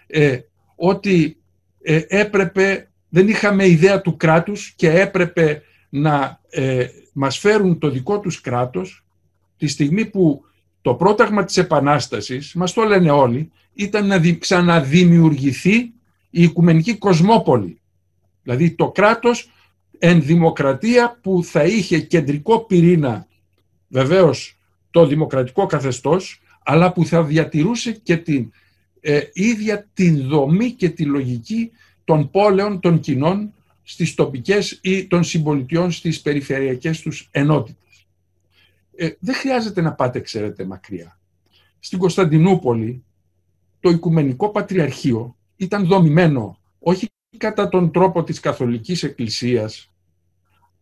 ε, ότι ε, έπρεπε, δεν είχαμε ιδέα του κράτους και έπρεπε να ε, μας φέρουν το δικό τους κράτος τη στιγμή που το πρόταγμα της Επανάστασης, μας το λένε όλοι, ήταν να ξαναδημιουργηθεί η Οικουμενική Κοσμόπολη. Δηλαδή το κράτος εν δημοκρατία που θα είχε κεντρικό πυρήνα βεβαίως το δημοκρατικό καθεστώς, αλλά που θα διατηρούσε και την ε, ίδια την δομή και τη λογική των πόλεων, των κοινών στις τοπικές ή των συμπολιτιών στις περιφερειακές τους ενότητες. Ε, δεν χρειάζεται να πάτε, ξέρετε, μακριά. Στην Κωνσταντινούπολη το Οικουμενικό Πατριαρχείο ήταν δομημένο όχι κατά τον τρόπο της Καθολικής Εκκλησίας,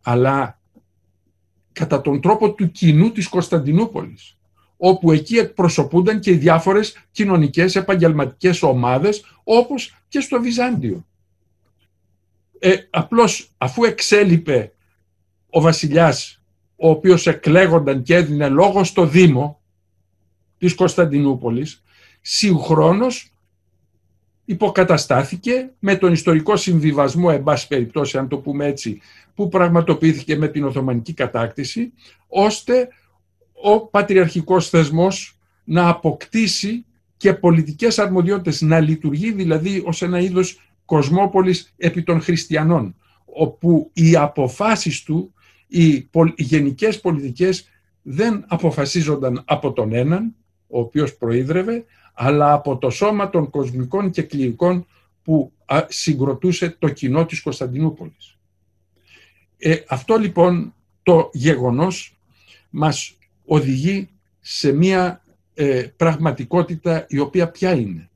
αλλά κατά τον τρόπο του κοινού της Κωνσταντινούπολης, όπου εκεί εκπροσωπούνταν και οι διάφορες κοινωνικές επαγγελματικές ομάδες, όπως και στο Βυζάντιο. Ε, απλώς αφού εξέλιπε ο βασιλιάς ο οποίος εκλέγονταν και έδινε λόγο στο Δήμο της Κωνσταντινούπολης, συγχρόνως υποκαταστάθηκε με τον ιστορικό συμβιβασμό, εν πάση περιπτώσει, αν το πούμε έτσι, που πραγματοποιήθηκε με την Οθωμανική κατάκτηση, ώστε ο πατριαρχικός θεσμός να αποκτήσει και πολιτικές αρμοδιότητες, να λειτουργεί δηλαδή ως ένα είδος κοσμόπολης επί των χριστιανών, όπου οι αποφάσεις του οι γενικές πολιτικές δεν αποφασίζονταν από τον έναν, ο οποίος προείδρευε, αλλά από το σώμα των κοσμικών και κληρικών που συγκροτούσε το κοινό της Κωνσταντινούπολης. Ε, αυτό λοιπόν το γεγονός μας οδηγεί σε μια ε, πραγματικότητα η οποία ποια είναι.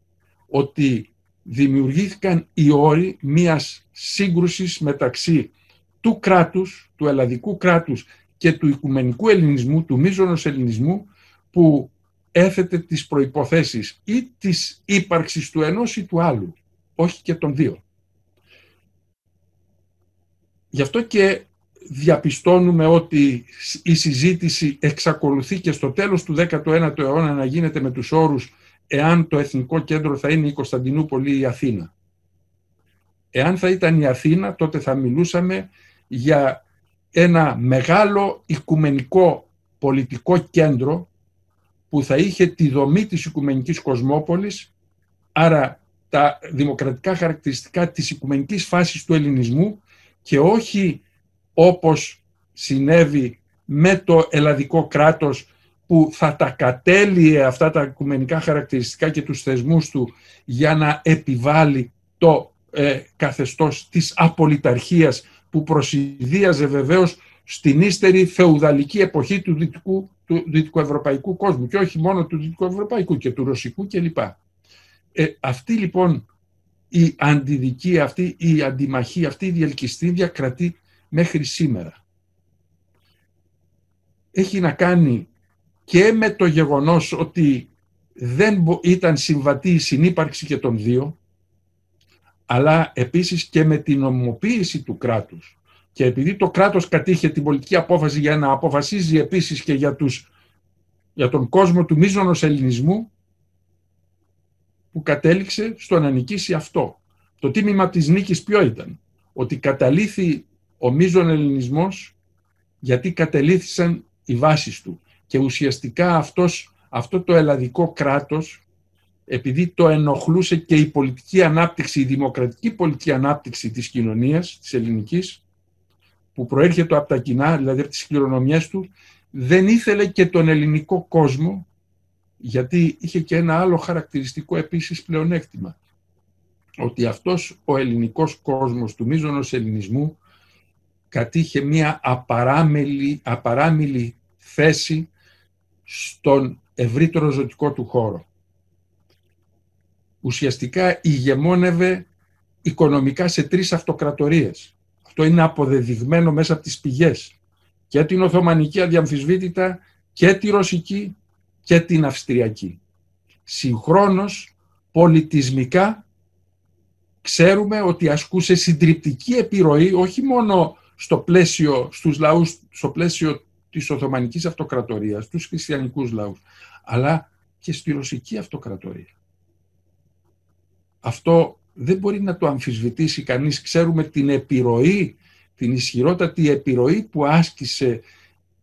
Ότι δημιουργήθηκαν οι όροι μιας σύγκρουσης μεταξύ του κράτους, του ελλαδικού κράτους και του οικουμενικού ελληνισμού, του μίζωνος ελληνισμού που έθετε τις προϋποθέσεις ή της ύπαρξης του ενός ή του άλλου, όχι και των δύο. Γι' αυτό και διαπιστώνουμε ότι η συζήτηση εξακολουθεί και στο τέλος του 19ου αιώνα να γίνεται με τους όρους εάν το εθνικό κέντρο θα είναι η Κωνσταντινούπολη ή η Αθήνα. Εάν θα ήταν η Αθήνα, τότε θα μιλούσαμε για ένα μεγάλο οικουμενικό πολιτικό κέντρο που θα είχε τη δομή της οικουμενικής κοσμόπολης, άρα τα δημοκρατικά χαρακτηριστικά της οικουμενικής φάσης του ελληνισμού και όχι όπως συνέβη με το ελλαδικό κράτος που θα τα κατέλειε αυτά τα οικουμενικά χαρακτηριστικά και τους θεσμούς του για να επιβάλλει το ε, καθεστώς της απολυταρχίας που προσυδίαζε βεβαίως στην ύστερη φεουδαλική εποχή του δυτικού, του δυτικοευρωπαϊκού κόσμου και όχι μόνο του δυτικοευρωπαϊκού και του ρωσικού κλπ. Ε, αυτή λοιπόν η αντιδικία, αυτή η αντιμαχή, αυτή η διελκυστίδια κρατεί μέχρι σήμερα. Έχει να κάνει και με το γεγονός ότι δεν ήταν συμβατή η συνύπαρξη και των δύο, αλλά επίσης και με την ομοποίηση του κράτους. Και επειδή το κράτος κατήχε την πολιτική απόφαση για να αποφασίζει επίσης και για, τους, για τον κόσμο του μίζωνος ελληνισμού, που κατέληξε στο να νικήσει αυτό. Το τίμημα της νίκης ποιο ήταν; Ότι καταλήθη ο μείζων ελληνισμός γιατί κατελήθησαν οι βάσεις του. Και ουσιαστικά αυτός, αυτό το ελλαδικό κράτος, επειδή το ενοχλούσε και η πολιτική ανάπτυξη, η δημοκρατική πολιτική ανάπτυξη της κοινωνίας, της ελληνικής, που προέρχεται από τα κοινά, δηλαδή από τις κληρονομιές τους, δεν ήθελε και τον ελληνικό κόσμο, γιατί είχε και ένα άλλο χαρακτηριστικό επίσης πλεονέκτημα. Ότι αυτός ο ελληνικός κόσμος του μείζωνος ελληνισμού κατήχε μια απαράμιλη, απαράμιλη θέση στον ευρύτερο ζωτικό του χώρο. Ουσιαστικά ηγεμόνευε οικονομικά σε τρεις αυτοκρατορίες. Αυτό είναι αποδεδειγμένο μέσα από τις πηγές. Και την Οθωμανική αδιαμφισβήτητα και τη Ρωσική και την Αυστριακή. Συγχρόνως, πολιτισμικά, ξέρουμε ότι ασκούσε συντριπτική επιρροή όχι μόνο στο πλαίσιο, στους λαούς, στο πλαίσιο της Οθωμανικής Αυτοκρατορίας, τους χριστιανικούς λαούς, αλλά και στη Ρωσική Αυτοκρατορία. Αυτό δεν μπορεί να το αμφισβητήσει κανείς. Ξέρουμε την επιρροή, την ισχυρότατη επιρροή που άσκησε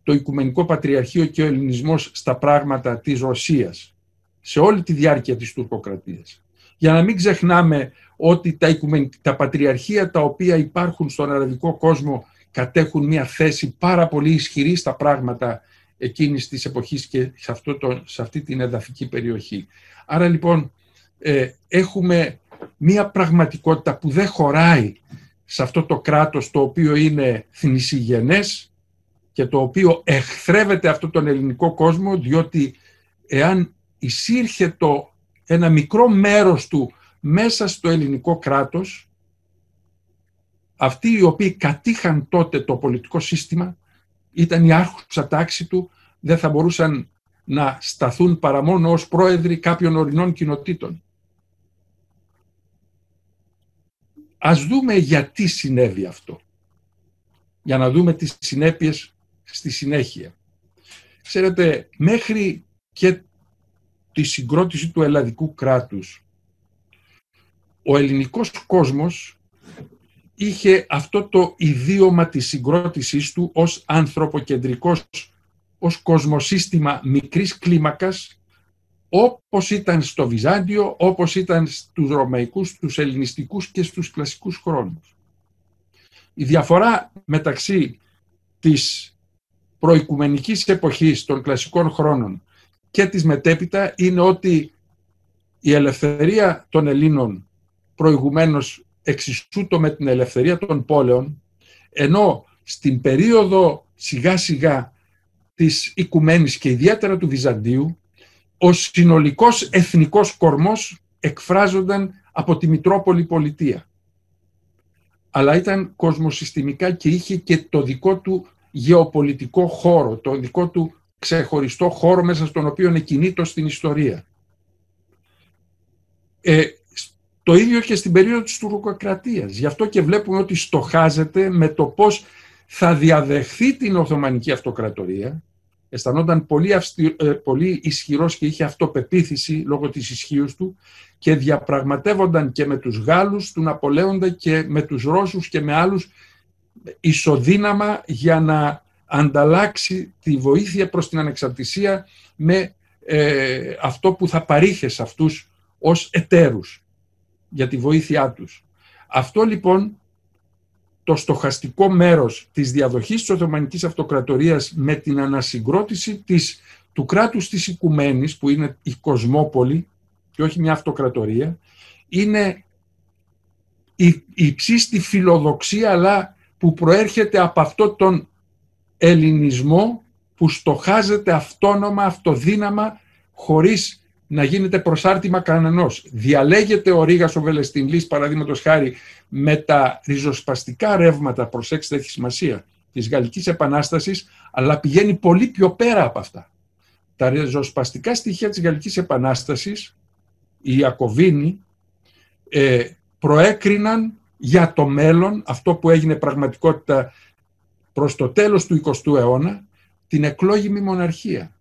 το Οικουμενικό Πατριαρχείο και ο Ελληνισμός στα πράγματα της Ρωσίας σε όλη τη διάρκεια της τουρκοκρατίας. Για να μην ξεχνάμε ότι τα, τα πατριαρχία τα οποία υπάρχουν στον αραβικό κόσμο κατέχουν μια θέση πάρα πολύ ισχυρή στα πράγματα εκείνης της εποχής και σε, αυτό το, σε αυτή την εδαφική περιοχή. Άρα λοιπόν ε, έχουμε μια πραγματικότητα που δεν χωράει σε αυτό το κράτος το οποίο είναι θνησιγενές και το οποίο εχθρεύεται αυτό τον ελληνικό κόσμο διότι εάν εισήρχε το, ένα μικρό μέρος του μέσα στο ελληνικό κράτος αυτοί οι οποίοι κατήχαν τότε το πολιτικό σύστημα ήταν η άρχουσα τάξη του δεν θα μπορούσαν να σταθούν παρά μόνο ως πρόεδροι κάποιων ορεινών κοινοτήτων. Ας δούμε γιατί συνέβη αυτό. Για να δούμε τις συνέπειες στη συνέχεια. Ξέρετε, μέχρι και τη συγκρότηση του ελλαδικού κράτους, ο ελληνικός κόσμος είχε αυτό το ιδίωμα της συγκρότησής του ως ανθρωποκεντρικός, ως κοσμοσύστημα μικρής κλίμακας όπως ήταν στο Βυζάντιο, όπως ήταν στους Ρωμαϊκούς, στους Ελληνιστικούς και στους κλασικούς χρόνους. Η διαφορά μεταξύ της προοικουμενικής εποχής των κλασικών χρόνων και της μετέπειτα είναι ότι η ελευθερία των Ελλήνων προηγουμένως εξισούτο με την ελευθερία των πόλεων, ενώ στην περίοδο σιγά σιγά της οικουμένης και ιδιαίτερα του Βυζαντίου, ο συνολικός εθνικός κορμός εκφράζονταν από τη Μητρόπολη Πολιτεία. Αλλά ήταν κοσμοσυστημικά και είχε και το δικό του γεωπολιτικό χώρο, το δικό του ξεχωριστό χώρο μέσα στον οποίο εκινήτω στην ιστορία. Ε, το ίδιο και στην περίοδο της τουρκοκρατίας. Γι' αυτό και βλέπουμε ότι στοχάζεται με το πώς θα διαδεχθεί την Οθωμανική Αυτοκρατορία αισθανόταν πολύ, αυστι... Ε, πολύ ισχυρός και είχε αυτοπεποίθηση λόγω της ισχύως του και διαπραγματεύονταν και με τους Γάλλους του Ναπολέοντα και με τους Ρώσους και με άλλους ισοδύναμα για να ανταλλάξει τη βοήθεια προς την ανεξαρτησία με ε, αυτό που θα παρήχε σε αυτούς ως εταίρους για τη βοήθειά τους. Αυτό λοιπόν το στοχαστικό μέρος της διαδοχής της Οθωμανικής Αυτοκρατορίας με την ανασυγκρότηση της, του κράτους της Οικουμένης, που είναι η Κοσμόπολη και όχι μια αυτοκρατορία, είναι η υψίστη φιλοδοξία αλλά που προέρχεται από αυτό τον ελληνισμό που στοχάζεται αυτόνομα, αυτοδύναμα, χωρίς να γίνεται προσάρτημα κανενός. Διαλέγεται ο Ρήγας ο Βελεστινλής, παραδείγματος χάρη, με τα ριζοσπαστικά ρεύματα, προσέξτε έχει σημασία, της Γαλλικής Επανάστασης, αλλά πηγαίνει πολύ πιο πέρα από αυτά. Τα ριζοσπαστικά στοιχεία της Γαλλικής Επανάστασης, οι Ιακωβίνοι, ε, προέκριναν για το μέλλον, αυτό που έγινε πραγματικότητα προς το τέλος του 20ου αιώνα, την εκλόγιμη μοναρχία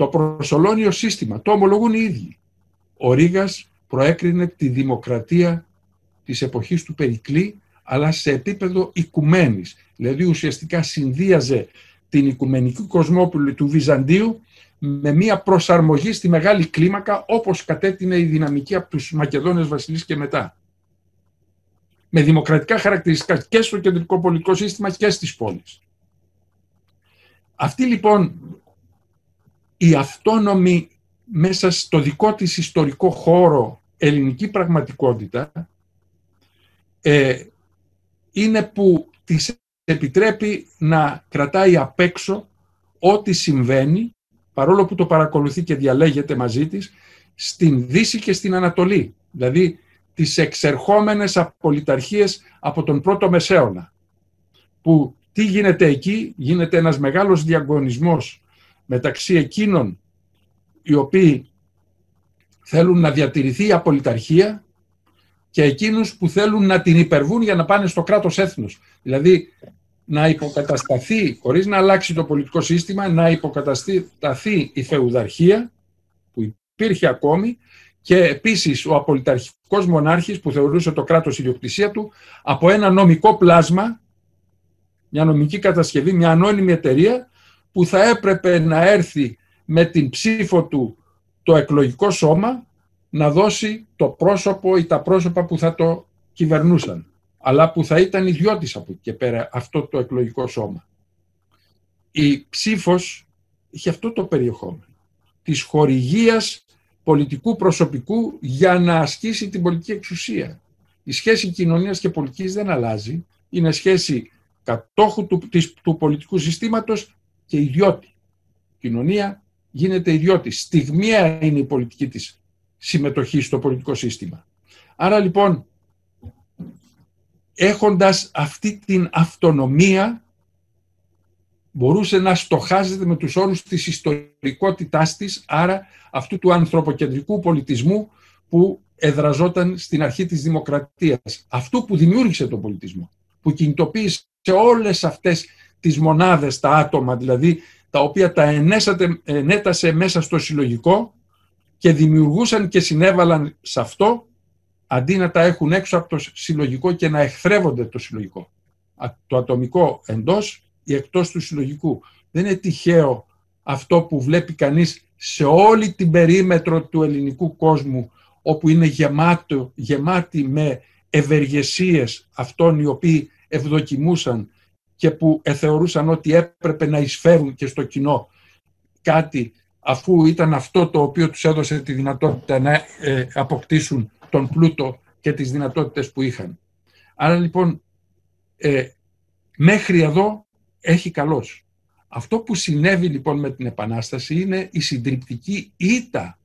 το προσωλώνιο σύστημα. Το ομολογούν οι ίδιοι. Ο Ρήγας προέκρινε τη δημοκρατία της εποχής του Περικλή, αλλά σε επίπεδο οικουμένης. Δηλαδή ουσιαστικά συνδύαζε την οικουμενική κοσμόπολη του Βυζαντίου με μια προσαρμογή στη μεγάλη κλίμακα όπως κατέτεινε η δυναμική από τους Μακεδόνες βασιλείς και μετά. Με δημοκρατικά χαρακτηριστικά και στο κεντρικό πολιτικό σύστημα και στις πόλεις. Αυτή λοιπόν η αυτόνομη μέσα στο δικό της ιστορικό χώρο ελληνική πραγματικότητα ε, είναι που της επιτρέπει να κρατάει απ' έξω ό,τι συμβαίνει, παρόλο που το παρακολουθεί και διαλέγεται μαζί της, στην Δύση και στην Ανατολή. Δηλαδή, τις εξερχόμενες απολυταρχίες από τον πρώτο Μεσαίωνα. Που τι γίνεται εκεί, γίνεται ένας μεγάλος διαγωνισμός μεταξύ εκείνων οι οποίοι θέλουν να διατηρηθεί η απολυταρχία και εκείνους που θέλουν να την υπερβούν για να πάνε στο κράτος έθνος. Δηλαδή να υποκατασταθεί, χωρίς να αλλάξει το πολιτικό σύστημα, να υποκατασταθεί η φεουδαρχία που υπήρχε ακόμη και επίσης ο απολυταρχικός μονάρχης που θεωρούσε το κράτος ιδιοκτησία του από ένα νομικό πλάσμα, μια νομική κατασκευή, μια ανώνυμη εταιρεία που θα έπρεπε να έρθει με την ψήφο του το εκλογικό σώμα να δώσει το πρόσωπο ή τα πρόσωπα που θα το κυβερνούσαν, αλλά που θα ήταν ιδιώτης από εκεί και πέρα αυτό το εκλογικό σώμα. Η ψήφος είχε αυτό το περιεχόμενο, της χορηγίας πολιτικού προσωπικού για να ασκήσει την πολιτική εξουσία. Η σχέση κοινωνίας και πολιτικής δεν αλλάζει, είναι σχέση κατόχου του, του πολιτικού συστήματος και ιδιώτη. Η κοινωνία γίνεται ιδιώτη. Στιγμία είναι η πολιτική της συμμετοχή στο πολιτικό σύστημα. Άρα λοιπόν, έχοντας αυτή την αυτονομία, μπορούσε να στοχάζεται με τους όρους της ιστορικότητάς της, άρα αυτού του ανθρωποκεντρικού πολιτισμού που εδραζόταν στην αρχή της δημοκρατίας. Αυτού που δημιούργησε τον πολιτισμό, που κινητοποίησε όλες αυτές τις μονάδες, τα άτομα δηλαδή, τα οποία τα ενέτασε μέσα στο συλλογικό και δημιουργούσαν και συνέβαλαν σε αυτό αντί να τα έχουν έξω από το συλλογικό και να εχθρεύονται το συλλογικό. Το ατομικό εντός ή εκτός του συλλογικού. Δεν είναι τυχαίο αυτό που βλέπει κανείς σε όλη την περίμετρο του ελληνικού κόσμου όπου είναι γεμάτο, γεμάτη με ευεργεσίες αυτών οι οποίοι ευδοκιμούσαν και που εθεωρούσαν ότι έπρεπε να εισφέρουν και στο κοινό κάτι αφού ήταν αυτό το οποίο τους έδωσε τη δυνατότητα να ε, αποκτήσουν τον πλούτο και τις δυνατότητες που είχαν. Άρα λοιπόν ε, μέχρι εδώ έχει καλός. Αυτό που συνέβη λοιπόν με την Επανάσταση είναι η συντριπτική ήττα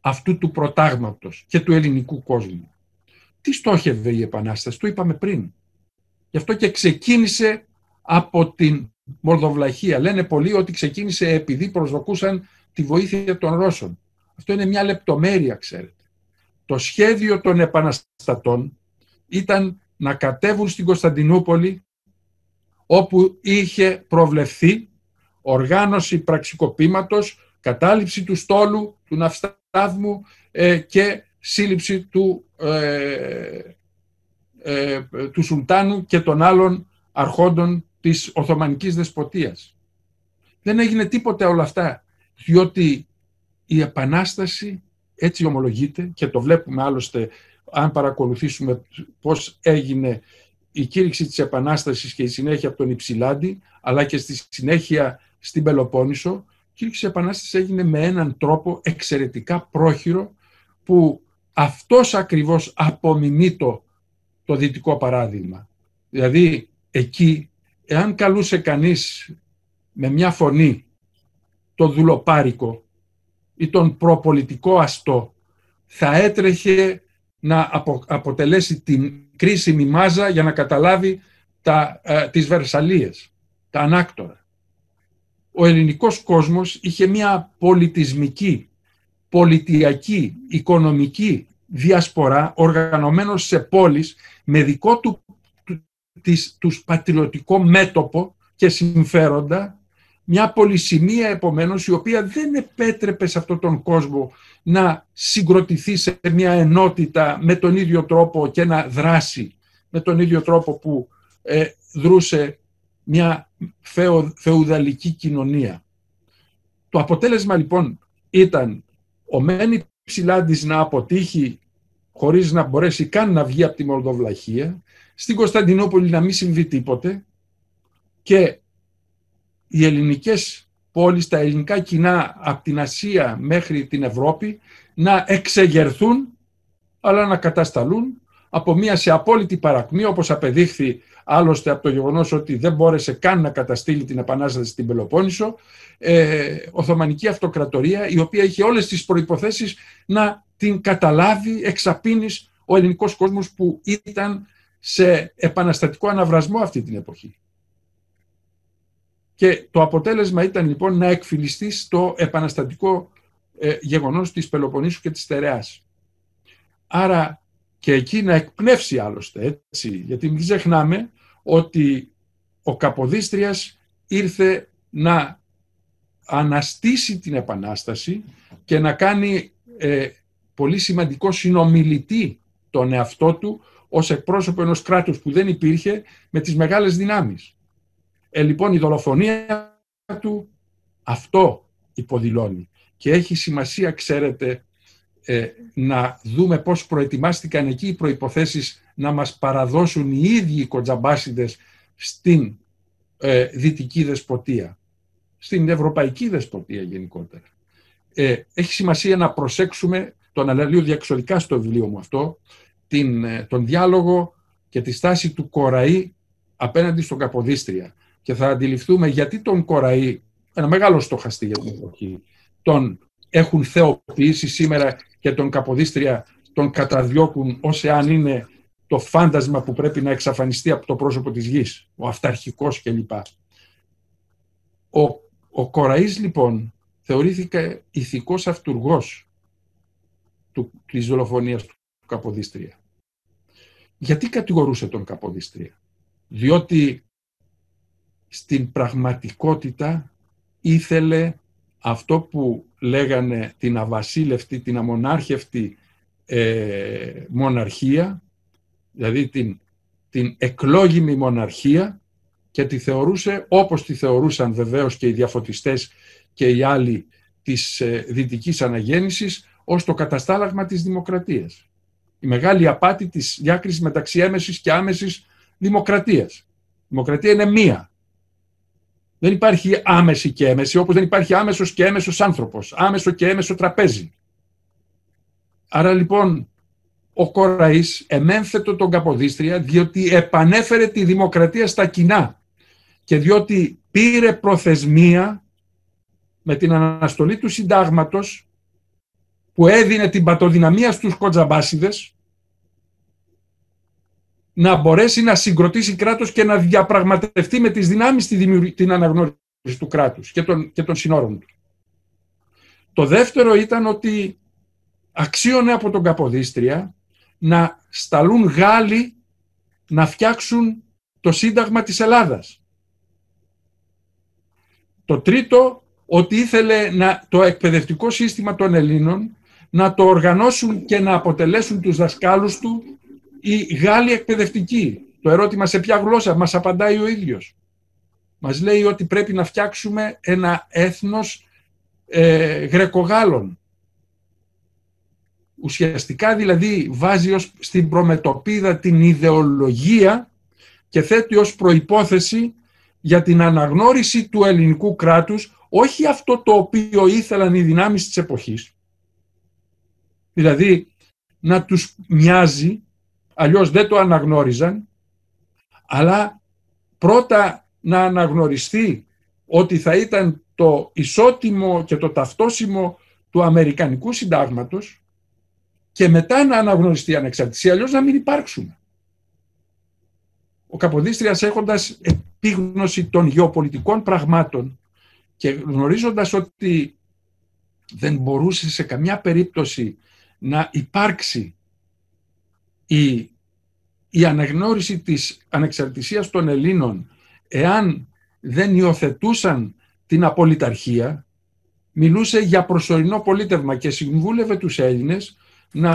αυτού του προτάγματος και του ελληνικού κόσμου. Τι στόχευε η Επανάσταση, το είπαμε πριν. Γι' αυτό και ξεκίνησε από την Μορδοβλαχία. Λένε πολλοί ότι ξεκίνησε επειδή προσδοκούσαν τη βοήθεια των Ρώσων. Αυτό είναι μια λεπτομέρεια, ξέρετε. Το σχέδιο των επαναστατών ήταν να κατέβουν στην Κωνσταντινούπολη όπου είχε προβλεφθεί οργάνωση πραξικοπήματος, κατάληψη του στόλου, του ναυστάθμου ε, και σύλληψη του, ε, ε, του Σουλτάνου και των άλλων αρχόντων της Οθωμανικής Δεσποτείας. Δεν έγινε τίποτε όλα αυτά, διότι η Επανάσταση έτσι ομολογείται και το βλέπουμε άλλωστε αν παρακολουθήσουμε πώς έγινε η κήρυξη της Επανάστασης και η συνέχεια από τον Υψηλάντη, αλλά και στη συνέχεια στην Πελοπόννησο, η κήρυξη της Επανάστασης έγινε με έναν τρόπο εξαιρετικά πρόχειρο που αυτός ακριβώς απομιμεί το, το δυτικό παράδειγμα. Δηλαδή εκεί εάν καλούσε κανείς με μια φωνή το δουλοπάρικο ή τον προπολιτικό αστό, θα έτρεχε να αποτελέσει την κρίσιμη μάζα για να καταλάβει τα, ε, τις Βερσαλίες, τα ανάκτορα. Ο ελληνικός κόσμος είχε μια πολιτισμική, πολιτιακή, οικονομική διασπορά οργανωμένος σε πόλεις με δικό του της, τους πατριωτικό μέτωπο και συμφέροντα μια πολυσημεία επομένως η οποία δεν επέτρεπε σε αυτόν τον κόσμο να συγκροτηθεί σε μια ενότητα με τον ίδιο τρόπο και να δράσει με τον ίδιο τρόπο που ε, δρούσε μια φεο, φεουδαλική κοινωνία. Το αποτέλεσμα λοιπόν ήταν ο Μένι Ψηλάντης να αποτύχει χωρίς να μπορέσει καν να βγει από τη Μολδοβλαχία, στην Κωνσταντινούπολη να μην συμβεί τίποτε και οι ελληνικές πόλεις, τα ελληνικά κοινά από την Ασία μέχρι την Ευρώπη να εξεγερθούν αλλά να κατασταλούν από μία σε απόλυτη παρακμή όπως απεδείχθη άλλωστε από το γεγονός ότι δεν μπόρεσε καν να καταστήλει την Επανάσταση στην Πελοπόννησο ε, Οθωμανική Αυτοκρατορία η οποία είχε όλες τις προϋποθέσεις να την καταλάβει εξαπίνης ο ελληνικός κόσμος που ήταν σε επαναστατικό αναβρασμό αυτή την εποχή. Και το αποτέλεσμα ήταν λοιπόν να εκφυλιστεί στο επαναστατικό ε, γεγονός της Πελοποννήσου και της Στερεάς. Άρα και εκεί να εκπνεύσει άλλωστε, έτσι, γιατί μην ξεχνάμε ότι ο Καποδίστριας ήρθε να αναστήσει την Επανάσταση και να κάνει ε, πολύ σημαντικό συνομιλητή τον εαυτό του ως εκπρόσωπο ενός κράτους που δεν υπήρχε με τις μεγάλες δυνάμεις. Ε, λοιπόν, η δολοφονία του αυτό υποδηλώνει. Και έχει σημασία, ξέρετε, ε, να δούμε πώς προετοιμάστηκαν εκεί οι προϋποθέσεις να μας παραδώσουν οι ίδιοι οι κοντζαμπάσιδες στην ε, δυτική δεσποτεία, στην ευρωπαϊκή δεσποτεία γενικότερα. Ε, έχει σημασία να προσέξουμε, τον αναλύω διαξοδικά στο βιβλίο μου αυτό, την, ε, τον διάλογο και τη στάση του Κοραή απέναντι στον Καποδίστρια. Και θα αντιληφθούμε γιατί τον Κοραή, ένα μεγάλο στοχαστή για την εποχή, τον έχουν θεοποιήσει σήμερα και τον Καποδίστρια τον καταδιώκουν ως εάν είναι το φάντασμα που πρέπει να εξαφανιστεί από το πρόσωπο της γης, ο αυταρχικός κλπ. Ο, ο Κοραής λοιπόν θεωρήθηκε ηθικός αυτούργος του, της δολοφονίας του Καποδίστρια. Γιατί κατηγορούσε τον Καποδίστρια; Διότι στην πραγματικότητα ήθελε αυτό που λέγανε την αβασίλευτη, την αμονάρχευτη ε, μοναρχία, δηλαδή την, την εκλόγιμη μοναρχία και τη θεωρούσε όπως τη θεωρούσαν βεβαίως και οι διαφωτιστές και οι άλλοι της ε, δυτικής αναγέννησης ως το καταστάλαγμα της δημοκρατίας. Η μεγάλη απάτη της διάκρισης μεταξύ έμεσης και άμεσης δημοκρατίας. Η δημοκρατία είναι μία. Δεν υπάρχει άμεση και έμεση, όπως δεν υπάρχει άμεσος και έμεσος άνθρωπος, άμεσο και έμεσο τραπέζι. Άρα λοιπόν ο Κοραής εμένθετο τον Καποδίστρια διότι επανέφερε τη δημοκρατία στα κοινά και διότι πήρε προθεσμία με την αναστολή του συντάγματος που έδινε την πατοδυναμία στους κοντζαμπάσιδες να μπορέσει να συγκροτήσει κράτος και να διαπραγματευτεί με τις δυνάμεις την αναγνώριση του κράτους και των, και των συνόρων του. Το δεύτερο ήταν ότι αξίωνε από τον Καποδίστρια να σταλούν Γάλλοι να φτιάξουν το Σύνταγμα της Ελλάδας. Το τρίτο, ότι ήθελε να, το εκπαιδευτικό σύστημα των Ελλήνων να το οργανώσουν και να αποτελέσουν τους δασκάλους του οι Γάλλοι εκπαιδευτικοί. Το ερώτημα σε ποια γλώσσα μας απαντάει ο ίδιος. Μας λέει ότι πρέπει να φτιάξουμε ένα έθνος ε, Γρεκογάλων. Ουσιαστικά δηλαδή βάζει ως στην προμετωπίδα την ιδεολογία και θέτει ως προϋπόθεση για την αναγνώριση του ελληνικού κράτους όχι αυτό το οποίο ήθελαν οι δυνάμεις της εποχής. Δηλαδή να τους μοιάζει αλλιώς δεν το αναγνώριζαν, αλλά πρώτα να αναγνωριστεί ότι θα ήταν το ισότιμο και το ταυτόσιμο του Αμερικανικού Συντάγματος και μετά να αναγνωριστεί η ανεξαρτησία, αλλιώς να μην υπάρξουμε. Ο Καποδίστριας έχοντας επίγνωση των γεωπολιτικών πραγμάτων και γνωρίζοντας ότι δεν μπορούσε σε καμιά περίπτωση να υπάρξει η, η αναγνώριση της ανεξαρτησίας των Ελλήνων εάν δεν υιοθετούσαν την απολυταρχία, μιλούσε για προσωρινό πολίτευμα και συμβούλευε τους Έλληνες να,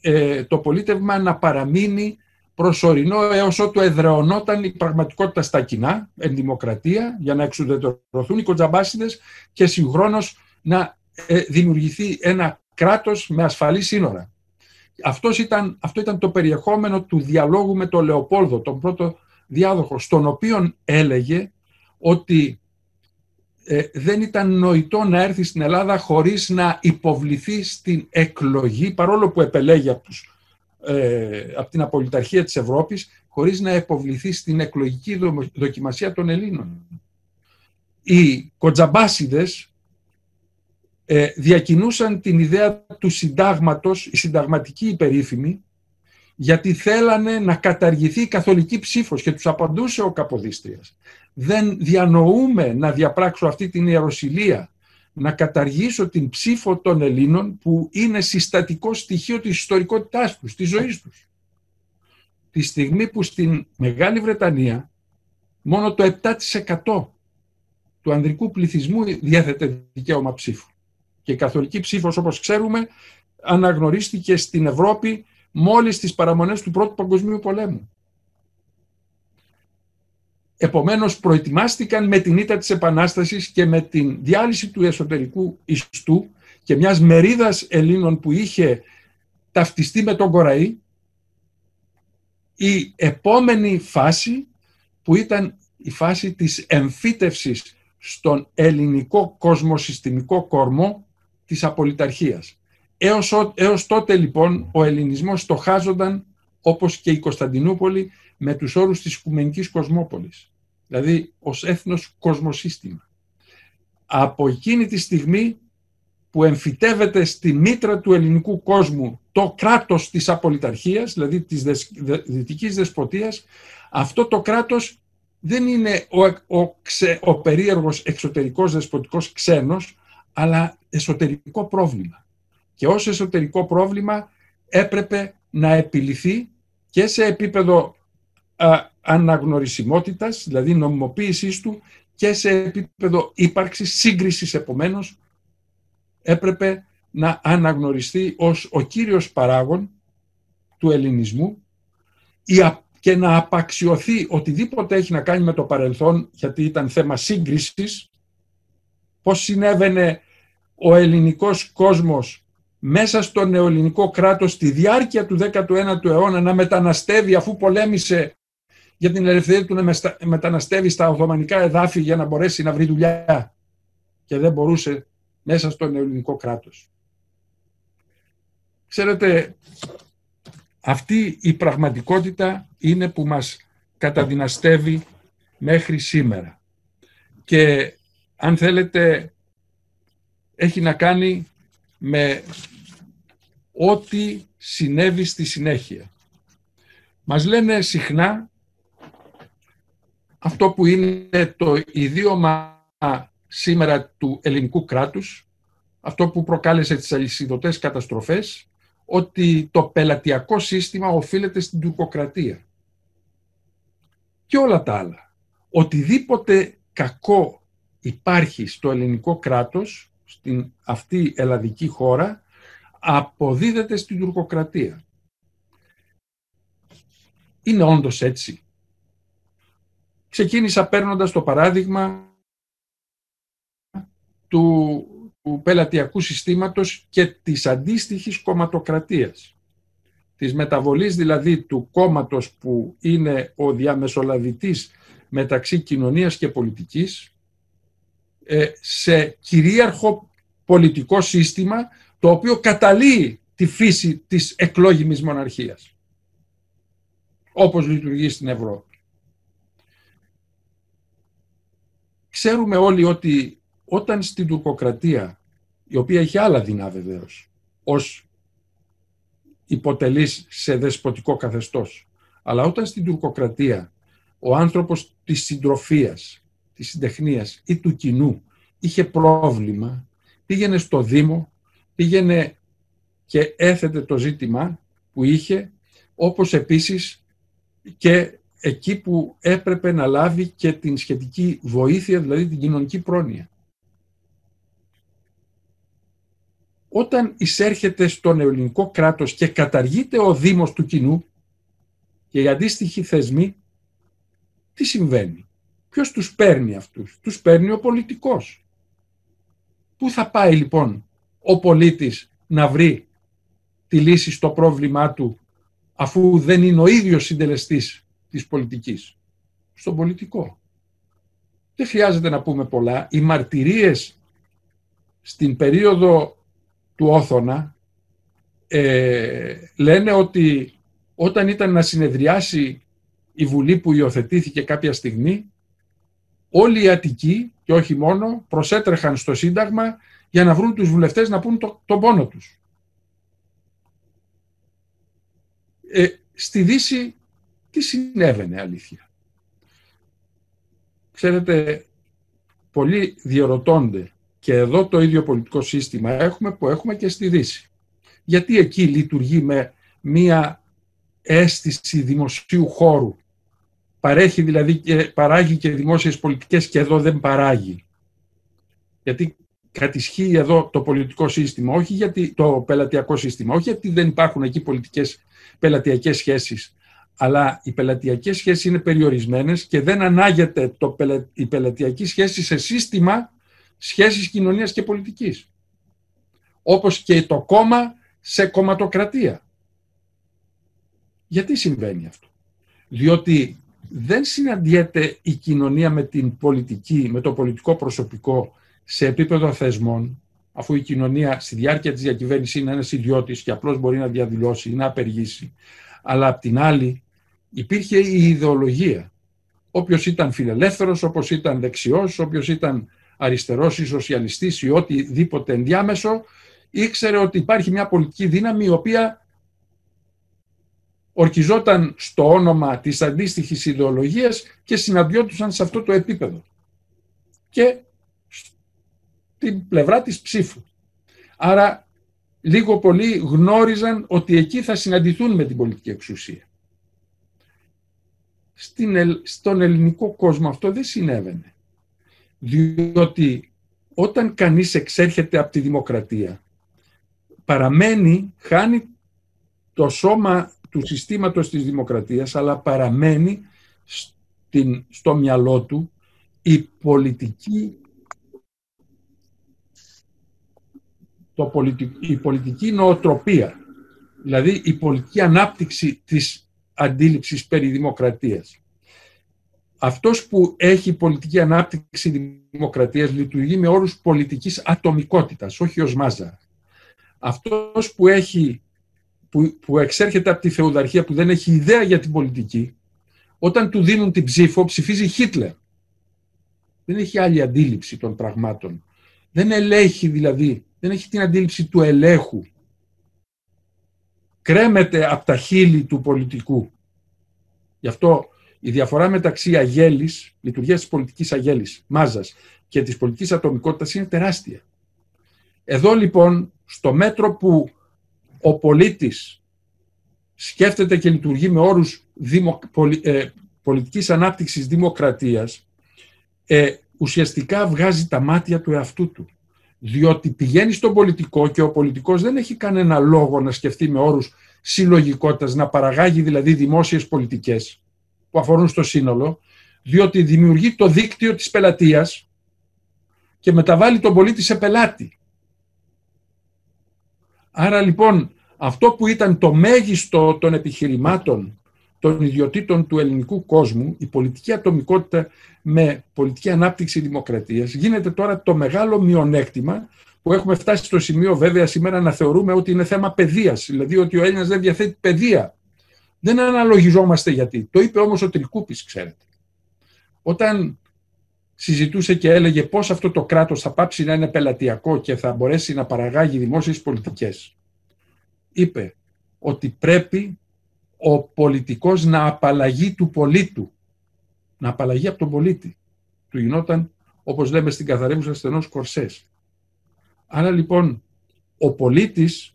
ε, το πολίτευμα να παραμείνει προσωρινό έως ότου εδρεωνόταν η πραγματικότητα στα κοινά, εν δημοκρατία, για να εξουδετερωθούν οι κοντζαμπάσιδες και συγχρόνως να ε, δημιουργηθεί ένα κράτος με ασφαλή σύνορα. Αυτός ήταν, αυτό ήταν το περιεχόμενο του διαλόγου με τον Λεοπόλδο, τον πρώτο διάδοχο, στον οποίο έλεγε ότι ε, δεν ήταν νοητό να έρθει στην Ελλάδα χωρίς να υποβληθεί στην εκλογή, παρόλο που επελέγει από, τους, ε, από την απολυταρχία της Ευρώπης, χωρίς να υποβληθεί στην εκλογική δοκιμασία των Ελλήνων. Οι κοντζαμπάσιδες ε, διακινούσαν την ιδέα του συντάγματος, η συνταγματική υπερήφημη, γιατί θέλανε να καταργηθεί η καθολική ψήφος και τους απαντούσε ο Καποδίστριας. Δεν διανοούμε να διαπράξω αυτή την ιεροσιλία, να καταργήσω την ψήφο των Ελλήνων που είναι συστατικό στοιχείο της ιστορικότητάς τους, της ζωής τους. Τη στιγμή που στην Μεγάλη Βρετανία μόνο το 7% του ανδρικού πληθυσμού διέθετε δικαίωμα ψήφου. Και η καθολική ψήφος, όπως ξέρουμε, αναγνωρίστηκε στην Ευρώπη μόλις τις παραμονές του Πρώτου Παγκοσμίου Πολέμου. Επομένως προετοιμάστηκαν με την ήττα της Επανάστασης και με την διάλυση του εσωτερικού ιστού και μιας μερίδας Ελλήνων που είχε ταυτιστεί με τον Κοραή η επόμενη φάση που ήταν η φάση της εμφύτευσης στον ελληνικό κοσμοσυστημικό κορμό της απολυταρχίας. Έως, έως τότε λοιπόν ο ελληνισμός στοχάζονταν όπως και η Κωνσταντινούπολη με τους όρους της Οικουμενικής Κοσμόπολης. Δηλαδή ως έθνος κοσμοσύστημα. Από εκείνη τη στιγμή που εμφυτεύεται στη μήτρα του ελληνικού κόσμου το κράτος της απολυταρχίας, δηλαδή της δυτικής δεσποτείας, αυτό το κράτος δεν είναι ο, ο, ο περίεργος εξωτερικός δεσποτικός ξένος, αλλά εσωτερικό πρόβλημα. Και ως εσωτερικό πρόβλημα έπρεπε να επιληθεί και σε επίπεδο α, αναγνωρισιμότητας, δηλαδή νομιμοποίησής του, και σε επίπεδο ύπαρξης, σύγκρισης επομένως, έπρεπε να αναγνωριστεί ως ο κύριος παράγων του ελληνισμού και να απαξιωθεί οτιδήποτε έχει να κάνει με το παρελθόν, γιατί ήταν θέμα σύγκρισης, πώς συνέβαινε ο ελληνικός κόσμος μέσα στο νεοελληνικό κράτος στη διάρκεια του 19ου αιώνα να μεταναστεύει αφού πολέμησε για την ελευθερία του να μεταναστεύει στα Οθωμανικά εδάφη για να μπορέσει να βρει δουλειά και δεν μπορούσε μέσα στο νεοελληνικό κράτος. Ξέρετε, αυτή η πραγματικότητα είναι που μας καταδυναστεύει μέχρι σήμερα. Και αν θέλετε έχει να κάνει με ό,τι συνέβη στη συνέχεια. Μας λένε συχνά αυτό που είναι το ιδίωμα σήμερα του ελληνικού κράτους, αυτό που προκάλεσε τις αλυσιδωτές καταστροφές, ότι το πελατειακό σύστημα οφείλεται στην τουρκοκρατία. Και όλα τα άλλα. Οτιδήποτε κακό υπάρχει στο ελληνικό κράτος στην αυτή ελλαδική χώρα αποδίδεται στην τουρκοκρατία. Είναι όντως έτσι. Ξεκίνησα παίρνοντας το παράδειγμα του, του πελατειακού συστήματος και της αντίστοιχης κομματοκρατίας. Της μεταβολής δηλαδή του κόμματος που είναι ο διαμεσολαβητής μεταξύ κοινωνίας και πολιτικής ε, σε κυρίαρχο πολιτικό σύστημα το οποίο καταλύει τη φύση της εκλόγιμης μοναρχίας όπως λειτουργεί στην Ευρώπη. Ξέρουμε όλοι ότι όταν στην τουρκοκρατία, η οποία έχει άλλα δεινά βεβαίως, ως υποτελής σε δεσποτικό καθεστώς, αλλά όταν στην τουρκοκρατία ο άνθρωπος της συντροφίας, της συντεχνίας ή του κοινού είχε πρόβλημα, πήγαινε στο Δήμο, πήγαινε και έθετε το ζήτημα που είχε, όπως επίσης και εκεί που έπρεπε να λάβει και την σχετική βοήθεια, δηλαδή την κοινωνική πρόνοια. Όταν εισέρχεται στον ελληνικό κράτος και καταργείται ο Δήμος του κοινού και οι αντίστοιχοι θεσμοί, τι συμβαίνει; Ποιος τους παίρνει αυτούς; Τους παίρνει ο πολιτικός. Πού θα πάει λοιπόν ο πολίτης να βρει τη λύση στο πρόβλημά του αφού δεν είναι ο ίδιος συντελεστής της πολιτικής. Στον πολιτικό. Δεν χρειάζεται να πούμε πολλά. Οι μαρτυρίες στην περίοδο του Όθωνα ε, λένε ότι όταν ήταν να συνεδριάσει η Βουλή που υιοθετήθηκε κάποια στιγμή, όλοι οι Αττικοί και όχι μόνο προσέτρεχαν στο Σύνταγμα για να βρουν τους βουλευτές να πούν το, τον πόνο τους. Ε, στη Δύση τι συνέβαινε αλήθεια. Ξέρετε, πολλοί διαρωτώνται και εδώ το ίδιο πολιτικό σύστημα έχουμε που έχουμε και στη Δύση. Γιατί εκεί λειτουργεί με μία αίσθηση δημοσίου χώρου; Παρέχει δηλαδή και παράγει και δημόσιες πολιτικές και εδώ δεν παράγει. Γιατί κατησχύει εδώ το πολιτικό σύστημα, όχι γιατί το πελατειακό σύστημα, όχι γιατί δεν υπάρχουν εκεί πολιτικές πελατειακές σχέσεις, αλλά οι πελατειακές σχέσεις είναι περιορισμένες και δεν ανάγεται το, η πελατειακή σχέση σε σύστημα σχέσης κοινωνίας και πολιτικής. Όπως και το κόμμα σε κομματοκρατία. Γιατί συμβαίνει αυτό; Διότι δεν συναντιέται η κοινωνία με την πολιτική, με το πολιτικό προσωπικό σε επίπεδο θεσμών, αφού η κοινωνία στη διάρκεια της διακυβέρνησης είναι ένας ιδιώτης και απλώς μπορεί να διαδηλώσει ή να απεργήσει. Αλλά απ' την άλλη υπήρχε η ιδεολογία. Όποιος ήταν φιλελεύθερος, όπως ήταν δεξιός, όποιος ήταν αριστερός ή σοσιαλιστής ή οτιδήποτε ενδιάμεσο, ήξερε ότι υπάρχει μια πολιτική δύναμη η οποία ορκιζόταν στο όνομα της αντίστοιχης ιδεολογίας και συναντιόντουσαν σε αυτό το επίπεδο. Και την πλευρά της ψήφου. Άρα λίγο πολύ γνώριζαν ότι εκεί θα συναντηθούν με την πολιτική εξουσία. Στην, στον ελληνικό κόσμο αυτό δεν συνέβαινε. Διότι όταν κανείς εξέρχεται από τη δημοκρατία, παραμένει, χάνει το σώμα του συστήματος της δημοκρατίας, αλλά παραμένει στην, στο μυαλό του η πολιτική το η πολιτική νοοτροπία, δηλαδή η πολιτική ανάπτυξη της αντίληψης περί δημοκρατίας. Αυτός που έχει πολιτική ανάπτυξη δημοκρατίας λειτουργεί με όρους πολιτικής ατομικότητας, όχι ως μάζα. Αυτός που, έχει, που, που εξέρχεται από τη θεουδαρχία, που δεν έχει ιδέα για την πολιτική, όταν του δίνουν την ψήφο, ψηφίζει Χίτλερ. Δεν έχει άλλη αντίληψη των πραγμάτων. Δεν ελέγχει δηλαδή δεν έχει την αντίληψη του ελέγχου. Κρέμεται από τα χείλη του πολιτικού. Γι' αυτό η διαφορά μεταξύ αγέλης, λειτουργίας της πολιτικής αγέλης, μάζας και της πολιτικής ατομικότητας είναι τεράστια. Εδώ λοιπόν, στο μέτρο που ο πολίτης σκέφτεται και λειτουργεί με όρους δημο, πολι, ε, πολιτικής ανάπτυξης δημοκρατίας, ε, ουσιαστικά βγάζει τα μάτια του εαυτού του. Διότι πηγαίνει στον πολιτικό και ο πολιτικός δεν έχει κανένα λόγο να σκεφτεί με όρους συλλογικότητας, να παραγάγει δηλαδή δημόσιες πολιτικές που αφορούν στο σύνολο, διότι δημιουργεί το δίκτυο της πελατείας και μεταβάλλει τον πολίτη σε πελάτη. Άρα λοιπόν αυτό που ήταν το μέγιστο των επιχειρημάτων των ιδιωτήτων του ελληνικού κόσμου, η πολιτική ατομικότητα με πολιτική ανάπτυξη δημοκρατίας, γίνεται τώρα το μεγάλο μειονέκτημα που έχουμε φτάσει στο σημείο βέβαια σήμερα να θεωρούμε ότι είναι θέμα παιδείας, δηλαδή ότι ο Έλληνας δεν διαθέτει παιδεία. Δεν αναλογιζόμαστε γιατί. Το είπε όμως ο Τρικούπης, ξέρετε. Όταν συζητούσε και έλεγε πώς αυτό το κράτος θα πάψει να είναι πελατειακό και θα μπορέσει να παραγάγει δημόσιες πολιτικές. Είπε ότι πρέπει ο πολιτικός να απαλλαγεί του πολίτου. Να απαλλαγεί από τον πολίτη. Του γινόταν, όπως λέμε στην καθαρέμουσα, στενός κορσές. Άρα λοιπόν, ο πολίτης,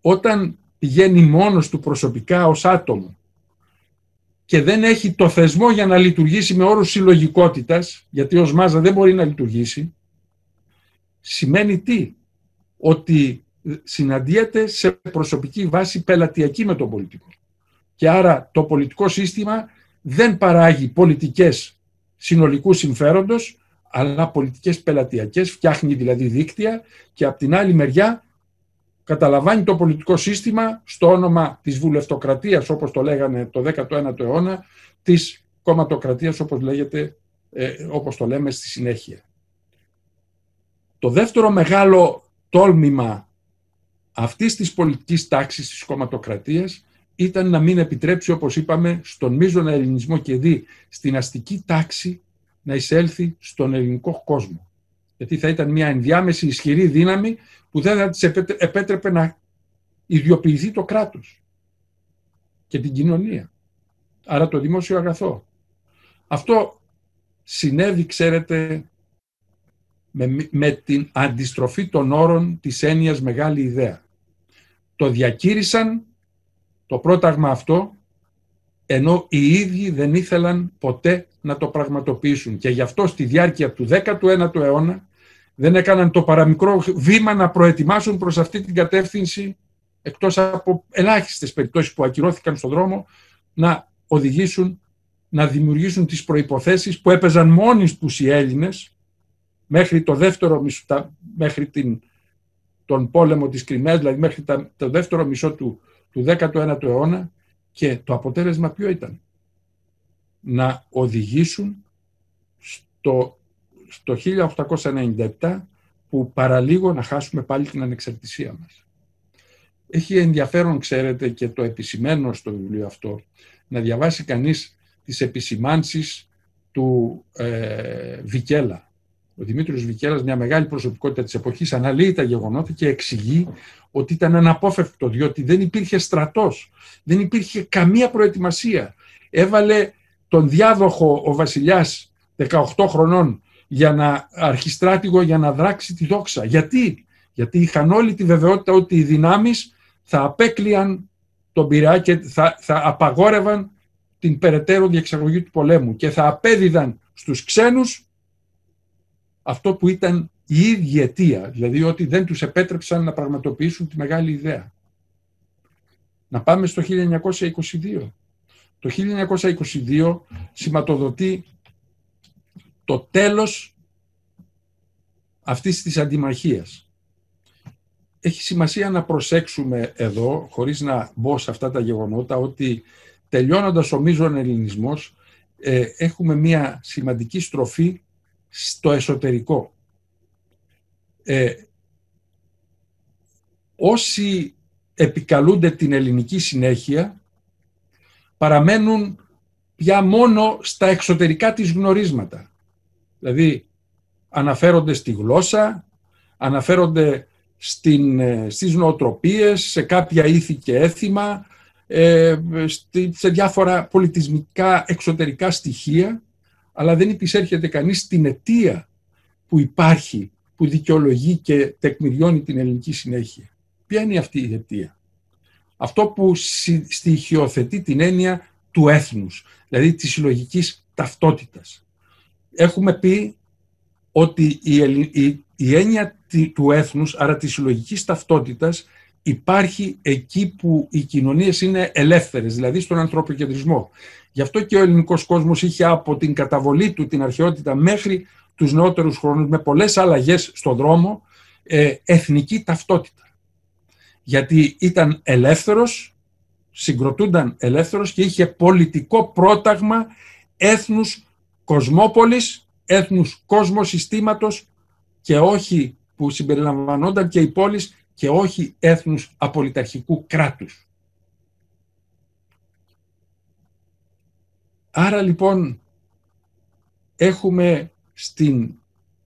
όταν πηγαίνει μόνος του προσωπικά ως άτομο και δεν έχει το θεσμό για να λειτουργήσει με όρους συλλογικότητας, γιατί ως μάζα δεν μπορεί να λειτουργήσει, σημαίνει τι; Ότι συναντιέται σε προσωπική βάση πελατειακή με τον πολιτικό. Και άρα το πολιτικό σύστημα δεν παράγει πολιτικές συνολικού συμφέροντος, αλλά πολιτικές πελατειακές, φτιάχνει δηλαδή δίκτυα και από την άλλη μεριά καταλαμβάνει το πολιτικό σύστημα στο όνομα της βουλευτοκρατίας, όπως το λέγανε το 19ο αιώνα, της κομματοκρατίας, όπως, λέγεται, ε, όπως το λέμε στη συνέχεια. Το δεύτερο μεγάλο τόλμημα αυτής της πολιτικής τάξης της κομματοκρατίας ήταν να μην επιτρέψει, όπως είπαμε, στον μείζωνα ελληνισμό και δει στην αστική τάξη να εισέλθει στον ελληνικό κόσμο. Γιατί θα ήταν μια ενδιάμεση ισχυρή δύναμη που δεν θα της επέτρεπε να ιδιοποιηθεί το κράτος και την κοινωνία. Άρα το δημόσιο αγαθό. Αυτό συνέβη, ξέρετε, με, με την αντιστροφή των όρων της έννοιας μεγάλη ιδέα. Το διακήρυσαν το πρόταγμα αυτό ενώ οι ίδιοι δεν ήθελαν ποτέ να το πραγματοποιήσουν. Και γι' αυτό στη διάρκεια του 19ου αιώνα δεν έκαναν το παραμικρό βήμα να προετοιμάσουν προς αυτή την κατεύθυνση εκτός από ελάχιστες περιπτώσεις που ακυρώθηκαν στον δρόμο να οδηγήσουν, να δημιουργήσουν τις προϋποθέσεις που έπαιζαν μόνοι τους οι Έλληνες μέχρι το δεύτερο μισό, μέχρι την, τον πόλεμο της Κρυμαίας, δηλαδή μέχρι το δεύτερο μισό του, του 19ου αιώνα και το αποτέλεσμα ποιο ήταν; Να οδηγήσουν στο, στο 1897 που παραλίγο να χάσουμε πάλι την ανεξαρτησία μας. Έχει ενδιαφέρον, ξέρετε, και το επισημένο στο βιβλίο αυτό, να διαβάσει κανείς τις επισημάνσεις του ε, Βικέλα, ο Δημήτρης Βικέλας, μια μεγάλη προσωπικότητα της εποχής, αναλύει τα γεγονότα και εξηγεί ότι ήταν αναπόφευκτο, διότι δεν υπήρχε στρατός, δεν υπήρχε καμία προετοιμασία. Έβαλε τον διάδοχο ο βασιλιάς 18 χρονών για να αρχιστράτηγο για να δράξει τη δόξα. Γιατί; Γιατί είχαν όλη τη βεβαιότητα ότι οι δυνάμεις θα απέκλειαν τον Πειραιά και θα, θα απαγόρευαν την περαιτέρω διεξαγωγή του πολέμου και θα απέδιδαν στους ξένους αυτό που ήταν η ίδια αιτία, δηλαδή ότι δεν τους επέτρεψαν να πραγματοποιήσουν τη μεγάλη ιδέα. Να πάμε στο 1922. Το 1922 σηματοδοτεί το τέλος αυτής της αντιμαχίας. Έχει σημασία να προσέξουμε εδώ, χωρίς να μπω σε αυτά τα γεγονότα, ότι τελειώνοντας ο μείζων ελληνισμός, ε, έχουμε μια σημαντική στροφή στο εσωτερικό. Ε, όσοι επικαλούνται την ελληνική συνέχεια παραμένουν πια μόνο στα εξωτερικά της γνωρίσματα. Δηλαδή αναφέρονται στη γλώσσα, αναφέρονται στην, ε, στις νοοτροπίες, σε κάποια ήθη και έθιμα, ε, σε διάφορα πολιτισμικά εξωτερικά στοιχεία αλλά δεν υπησέρχεται κανείς στην αιτία που υπάρχει, που δικαιολογεί και τεκμηριώνει την ελληνική συνέχεια. Ποια είναι αυτή η αιτία; Αυτό που στοιχειοθετεί την έννοια του έθνους, δηλαδή της συλλογικής ταυτότητας. Έχουμε πει ότι η, η, η έννοια του έθνους, άρα της συλλογικής ταυτότητας, υπάρχει εκεί που οι κοινωνίες είναι ελεύθερες, δηλαδή στον ανθρωποκεντρισμό. Γι' αυτό και ο ελληνικός κόσμος είχε από την καταβολή του την αρχαιότητα μέχρι τους νεότερους χρόνους με πολλές αλλαγές στον δρόμο ε, εθνική ταυτότητα. Γιατί ήταν ελεύθερος, συγκροτούνταν ελεύθερος και είχε πολιτικό πρόταγμα έθνους κοσμόπολης, έθνους κόσμο συστήματος και όχι που συμπεριλαμβανόνταν και οι πόλεις και όχι έθνους απολυταρχικού κράτους. Άρα λοιπόν έχουμε στην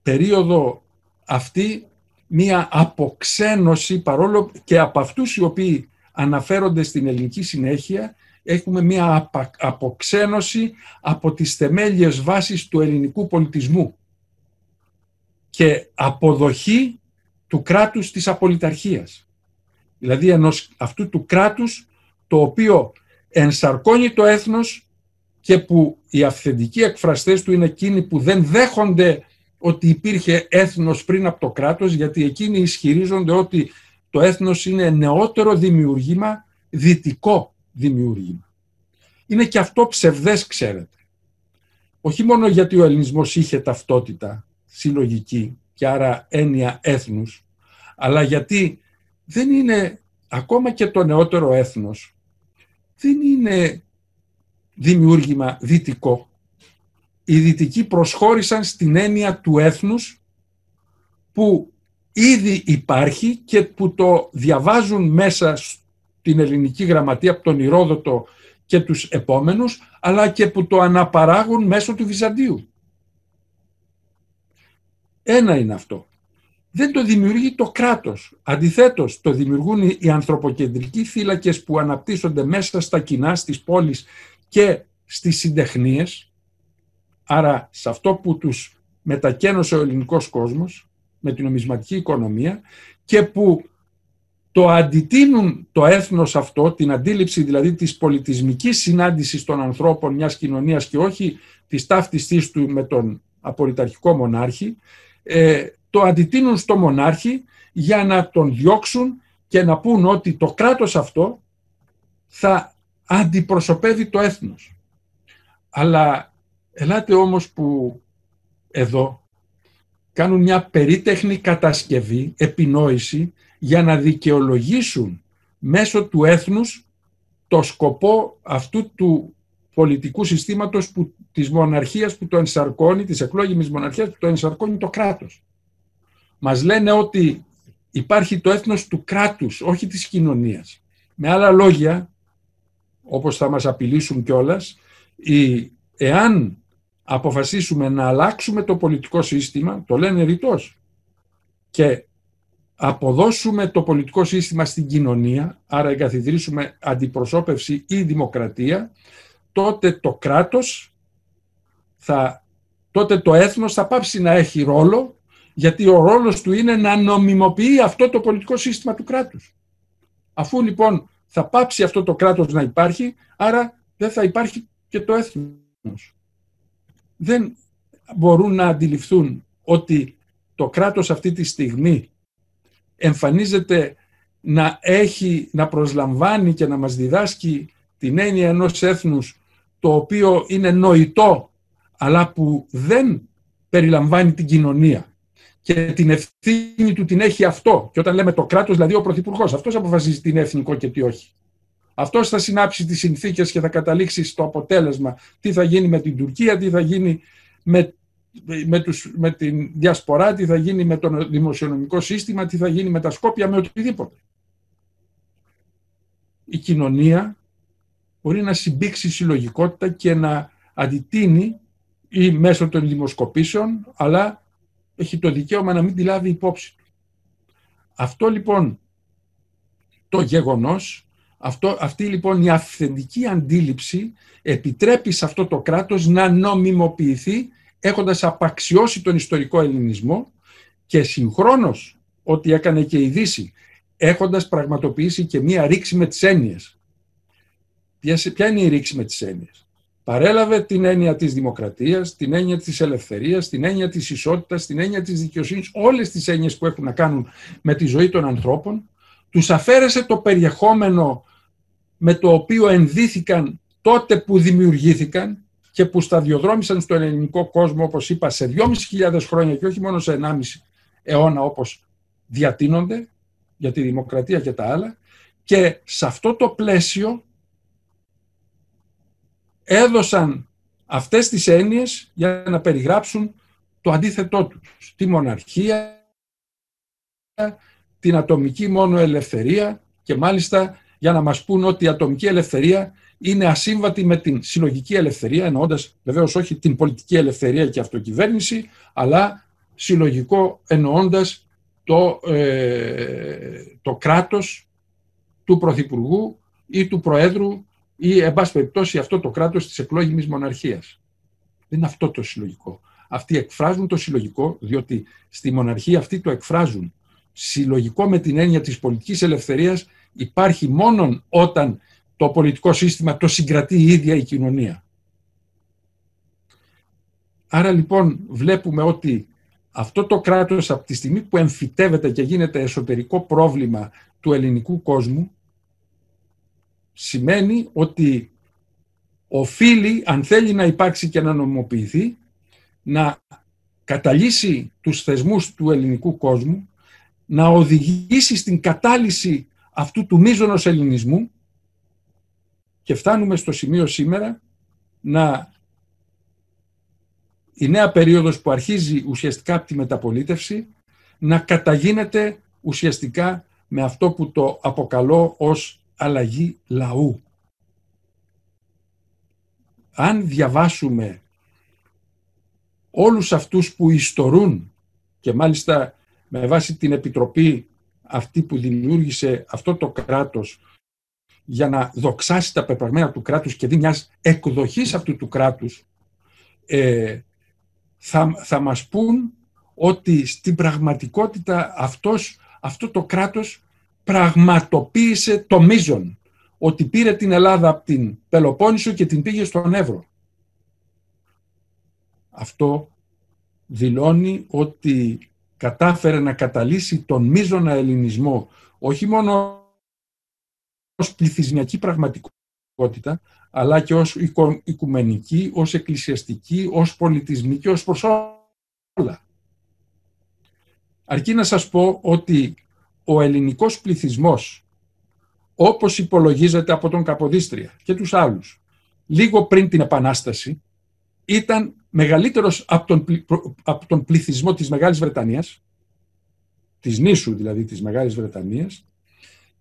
περίοδο αυτή μία αποξένωση παρόλο και από αυτούς οι οποίοι αναφέρονται στην ελληνική συνέχεια έχουμε μία αποξένωση από τις θεμέλιες βάσεις του ελληνικού πολιτισμού και αποδοχή του κράτους της απολυταρχίας. Δηλαδή ενός αυτού του κράτους το οποίο ενσαρκώνει το έθνος και που οι αυθεντικοί εκφραστές του είναι εκείνοι που δεν δέχονται ότι υπήρχε έθνος πριν από το κράτος, γιατί εκείνοι ισχυρίζονται ότι το έθνος είναι νεότερο δημιουργήμα, δυτικό δημιουργήμα. Είναι και αυτό ψευδές, ξέρετε. Όχι μόνο γιατί ο ελληνισμός είχε ταυτότητα συλλογική και άρα έννοια έθνους, αλλά γιατί δεν είναι ακόμα και το νεότερο έθνος, δεν είναι δημιούργημα δυτικό. Οι δυτικοί προσχώρησαν στην έννοια του έθνους που ήδη υπάρχει και που το διαβάζουν μέσα στην ελληνική γραμματεία από τον Ηρόδοτο και τους επόμενους, αλλά και που το αναπαράγουν μέσω του Βυζαντίου. Ένα είναι αυτό. Δεν το δημιουργεί το κράτος. Αντιθέτως, το δημιουργούν οι ανθρωποκεντρικοί φύλακες που αναπτύσσονται μέσα στα κοινά, στις πόλεις και στις συντεχνίες, άρα σε αυτό που τους μετακένωσε ο ελληνικός κόσμος, με την νομισματική οικονομία και που το αντιτείνουν το έθνος αυτό, την αντίληψη δηλαδή της πολιτισμικής συνάντησης των ανθρώπων μιας κοινωνίας και όχι της ταύτιστής του με τον απολυταρχικό μονάρχη, ε, το αντιτείνουν στο μονάρχη για να τον διώξουν και να πούν ότι το κράτος αυτό θα αντιπροσωπεύει το έθνος. Αλλά ελάτε όμως που εδώ κάνουν μια περίτεχνη κατασκευή, επινόηση, για να δικαιολογήσουν μέσω του έθνους το σκοπό αυτού του πολιτικού συστήματος που, της μοναρχίας που το ενσαρκώνει, της εκλόγιμης μοναρχίας που το ενσαρκώνει το κράτος. Μας λένε ότι υπάρχει το έθνος του κράτους, όχι της κοινωνίας. Με άλλα λόγια, όπως θα μας απειλήσουν κιόλας, η, εάν αποφασίσουμε να αλλάξουμε το πολιτικό σύστημα, το λένε ρητός, και αποδώσουμε το πολιτικό σύστημα στην κοινωνία, άρα εγκαθιδρύσουμε αντιπροσώπευση ή δημοκρατία, τότε το κράτος, θα, τότε το έθνος θα πάψει να έχει ρόλο, γιατί ο ρόλος του είναι να νομιμοποιεί αυτό το πολιτικό σύστημα του κράτους. Αφού λοιπόν θα πάψει αυτό το κράτος να υπάρχει, άρα δεν θα υπάρχει και το έθνος. Δεν μπορούν να αντιληφθούν ότι το κράτος αυτή τη στιγμή εμφανίζεται να έχει, να προσλαμβάνει και να μας διδάσκει την έννοια ενός έθνους το οποίο είναι νοητό αλλά που δεν περιλαμβάνει την κοινωνία και την ευθύνη του την έχει αυτό. Και όταν λέμε το κράτος, δηλαδή ο Πρωθυπουργός, αυτός αποφασίζει τι είναι εθνικό και τι όχι. Αυτός θα συνάψει τις συνθήκες και θα καταλήξει στο αποτέλεσμα τι θα γίνει με την Τουρκία, τι θα γίνει με με, τους, με την διασπορά, τι θα γίνει με το δημοσιονομικό σύστημα, τι θα γίνει με τα Σκόπια, με οτιδήποτε. Η κοινωνία μπορεί να συμπήξει συλλογικότητα και να αντιτείνει ή μέσω των δημοσκοπήσεων, αλλά έχει το δικαίωμα να μην τη λάβει υπόψη του. Αυτό λοιπόν το γεγονός, αυτό, αυτή λοιπόν η αυθεντική αντίληψη επιτρέπει σε αυτό το κράτος να νομιμοποιηθεί έχοντας απαξιώσει τον ιστορικό ελληνισμό και συγχρόνως ό,τι έκανε και η Δύση, έχοντας πραγματοποιήσει και μία ρήξη με τις έννοιες. Ποια είναι η ρήξη με τις έννοιες; Παρέλαβε την έννοια της δημοκρατίας, την έννοια της ελευθερίας, την έννοια της ισότητας, την έννοια της δικαιοσύνης, όλες τις έννοιες που έχουν να κάνουν με τη ζωή των ανθρώπων, τους αφαίρεσε το περιεχόμενο με το οποίο ενδύθηκαν τότε που δημιουργήθηκαν και που σταδιοδρόμησαν στον ελληνικό κόσμο, όπως είπα, σε 2.500 χρόνια και όχι μόνο σε 1,5 αιώνα όπως διατείνονται για τη δημοκρατία και τα άλλα. Και σε αυτό το πλαίσιο έδωσαν αυτές τις έννοιες για να περιγράψουν το αντίθετό τους, τη μοναρχία, την ατομική μόνο ελευθερία και μάλιστα για να μας πούν ότι η ατομική ελευθερία είναι ασύμβατη με την συλλογική ελευθερία, εννοώντας βεβαίως όχι την πολιτική ελευθερία και αυτοκυβέρνηση, αλλά συλλογικό εννοώντας το, ε, το κράτος του Πρωθυπουργού ή του Προέδρου ή, εν πάση περιπτώσει, αυτό το κράτος της εκλόγιμης μοναρχίας. Δεν είναι αυτό το συλλογικό. Αυτοί εκφράζουν το συλλογικό, διότι στη μοναρχία αυτοί το εκφράζουν. Συλλογικό με την έννοια της πολιτικής ελευθερίας υπάρχει μόνον όταν το πολιτικό σύστημα το συγκρατεί η ίδια η κοινωνία. Άρα λοιπόν βλέπουμε ότι αυτό το κράτος από τη στιγμή που εμφυτεύεται και γίνεται εσωτερικό πρόβλημα του ελληνικού κόσμου σημαίνει ότι οφείλει, αν θέλει να υπάρξει και να νομοποιηθεί, να καταλύσει τους θεσμούς του ελληνικού κόσμου, να οδηγήσει στην κατάλυση αυτού του μείζωνος ελληνισμού και φτάνουμε στο σημείο σήμερα να η νέα περίοδος που αρχίζει ουσιαστικά από τη μεταπολίτευση να καταγίνεται ουσιαστικά με αυτό που το αποκαλώ ως αλλαγή λαού. Αν διαβάσουμε όλους αυτούς που ιστορούν και μάλιστα με βάση την επιτροπή αυτή που δημιούργησε αυτό το κράτος για να δοξάσει τα πεπραγμένα του κράτους και δει μιας εκδοχής αυτού του κράτους ε, θα, θα μας πούν ότι στην πραγματικότητα αυτός, αυτό το κράτος πραγματοποίησε το μείζον. Ότι πήρε την Ελλάδα από την Πελοπόννησο και την πήγε στον Εύρο. Αυτό δηλώνει ότι κατάφερε να καταλύσει τον μείζωνα ελληνισμό όχι μόνο ως πληθυσμιακή πραγματικότητα αλλά και ως οικουμενική, ως εκκλησιαστική, ως πολιτισμική, ως προς όλα. Αρκεί να σας πω ότι ο ελληνικός πληθυσμός, όπως υπολογίζεται από τον Καποδίστρια και τους άλλους, λίγο πριν την Επανάσταση, ήταν μεγαλύτερος από τον, από τον πληθυσμό της Μεγάλης Βρετανίας, της νήσου δηλαδή της Μεγάλης Βρετανίας,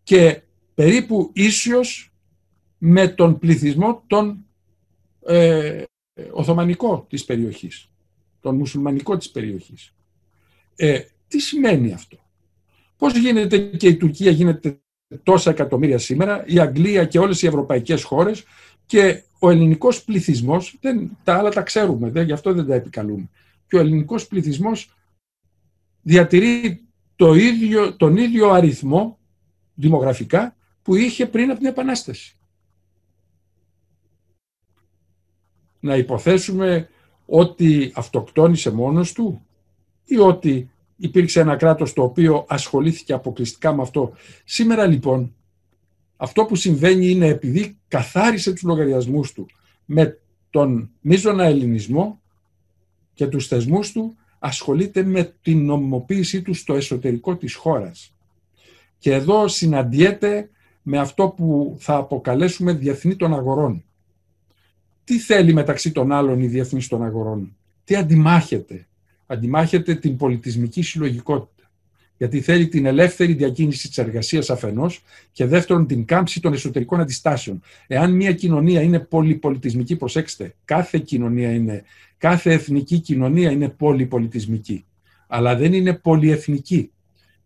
και περίπου ίσιος με τον πληθυσμό τον ε, Οθωμανικό της περιοχής, τον μουσουλμανικό της περιοχής. Ε, τι σημαίνει αυτό; Πώς γίνεται και η Τουρκία γίνεται τόσα εκατομμύρια σήμερα, η Αγγλία και όλες οι ευρωπαϊκές χώρες και ο ελληνικός πληθυσμός, δεν, τα άλλα τα ξέρουμε, δεν, γι' αυτό δεν τα επικαλούμε, και ο ελληνικός πληθυσμός διατηρεί το ίδιο, τον ίδιο αριθμό δημογραφικά που είχε πριν από την Επανάσταση. Να υποθέσουμε ότι αυτοκτόνησε μόνος του ή ότι υπήρξε ένα κράτος το οποίο ασχολήθηκε αποκλειστικά με αυτό. Σήμερα λοιπόν αυτό που συμβαίνει είναι επειδή καθάρισε τους λογαριασμούς του με τον μείζωνα ελληνισμό και τους θεσμούς του ασχολείται με την νομιμοποίησή του στο εσωτερικό της χώρας. Και εδώ συναντιέται με αυτό που θα αποκαλέσουμε διεθνή των αγορών. Τι θέλει μεταξύ των άλλων η διεθνή των αγορών; Τι αντιμάχεται; Αντιμάχεται την πολιτισμική συλλογικότητα γιατί θέλει την ελεύθερη διακίνηση της εργασίας αφενός και δεύτερον την κάμψη των εσωτερικών αντιστάσεων. Εάν μια κοινωνία είναι πολυπολιτισμική, προσέξτε, κάθε κοινωνία είναι, κάθε εθνική κοινωνία είναι πολυπολιτισμική, αλλά δεν είναι πολυεθνική.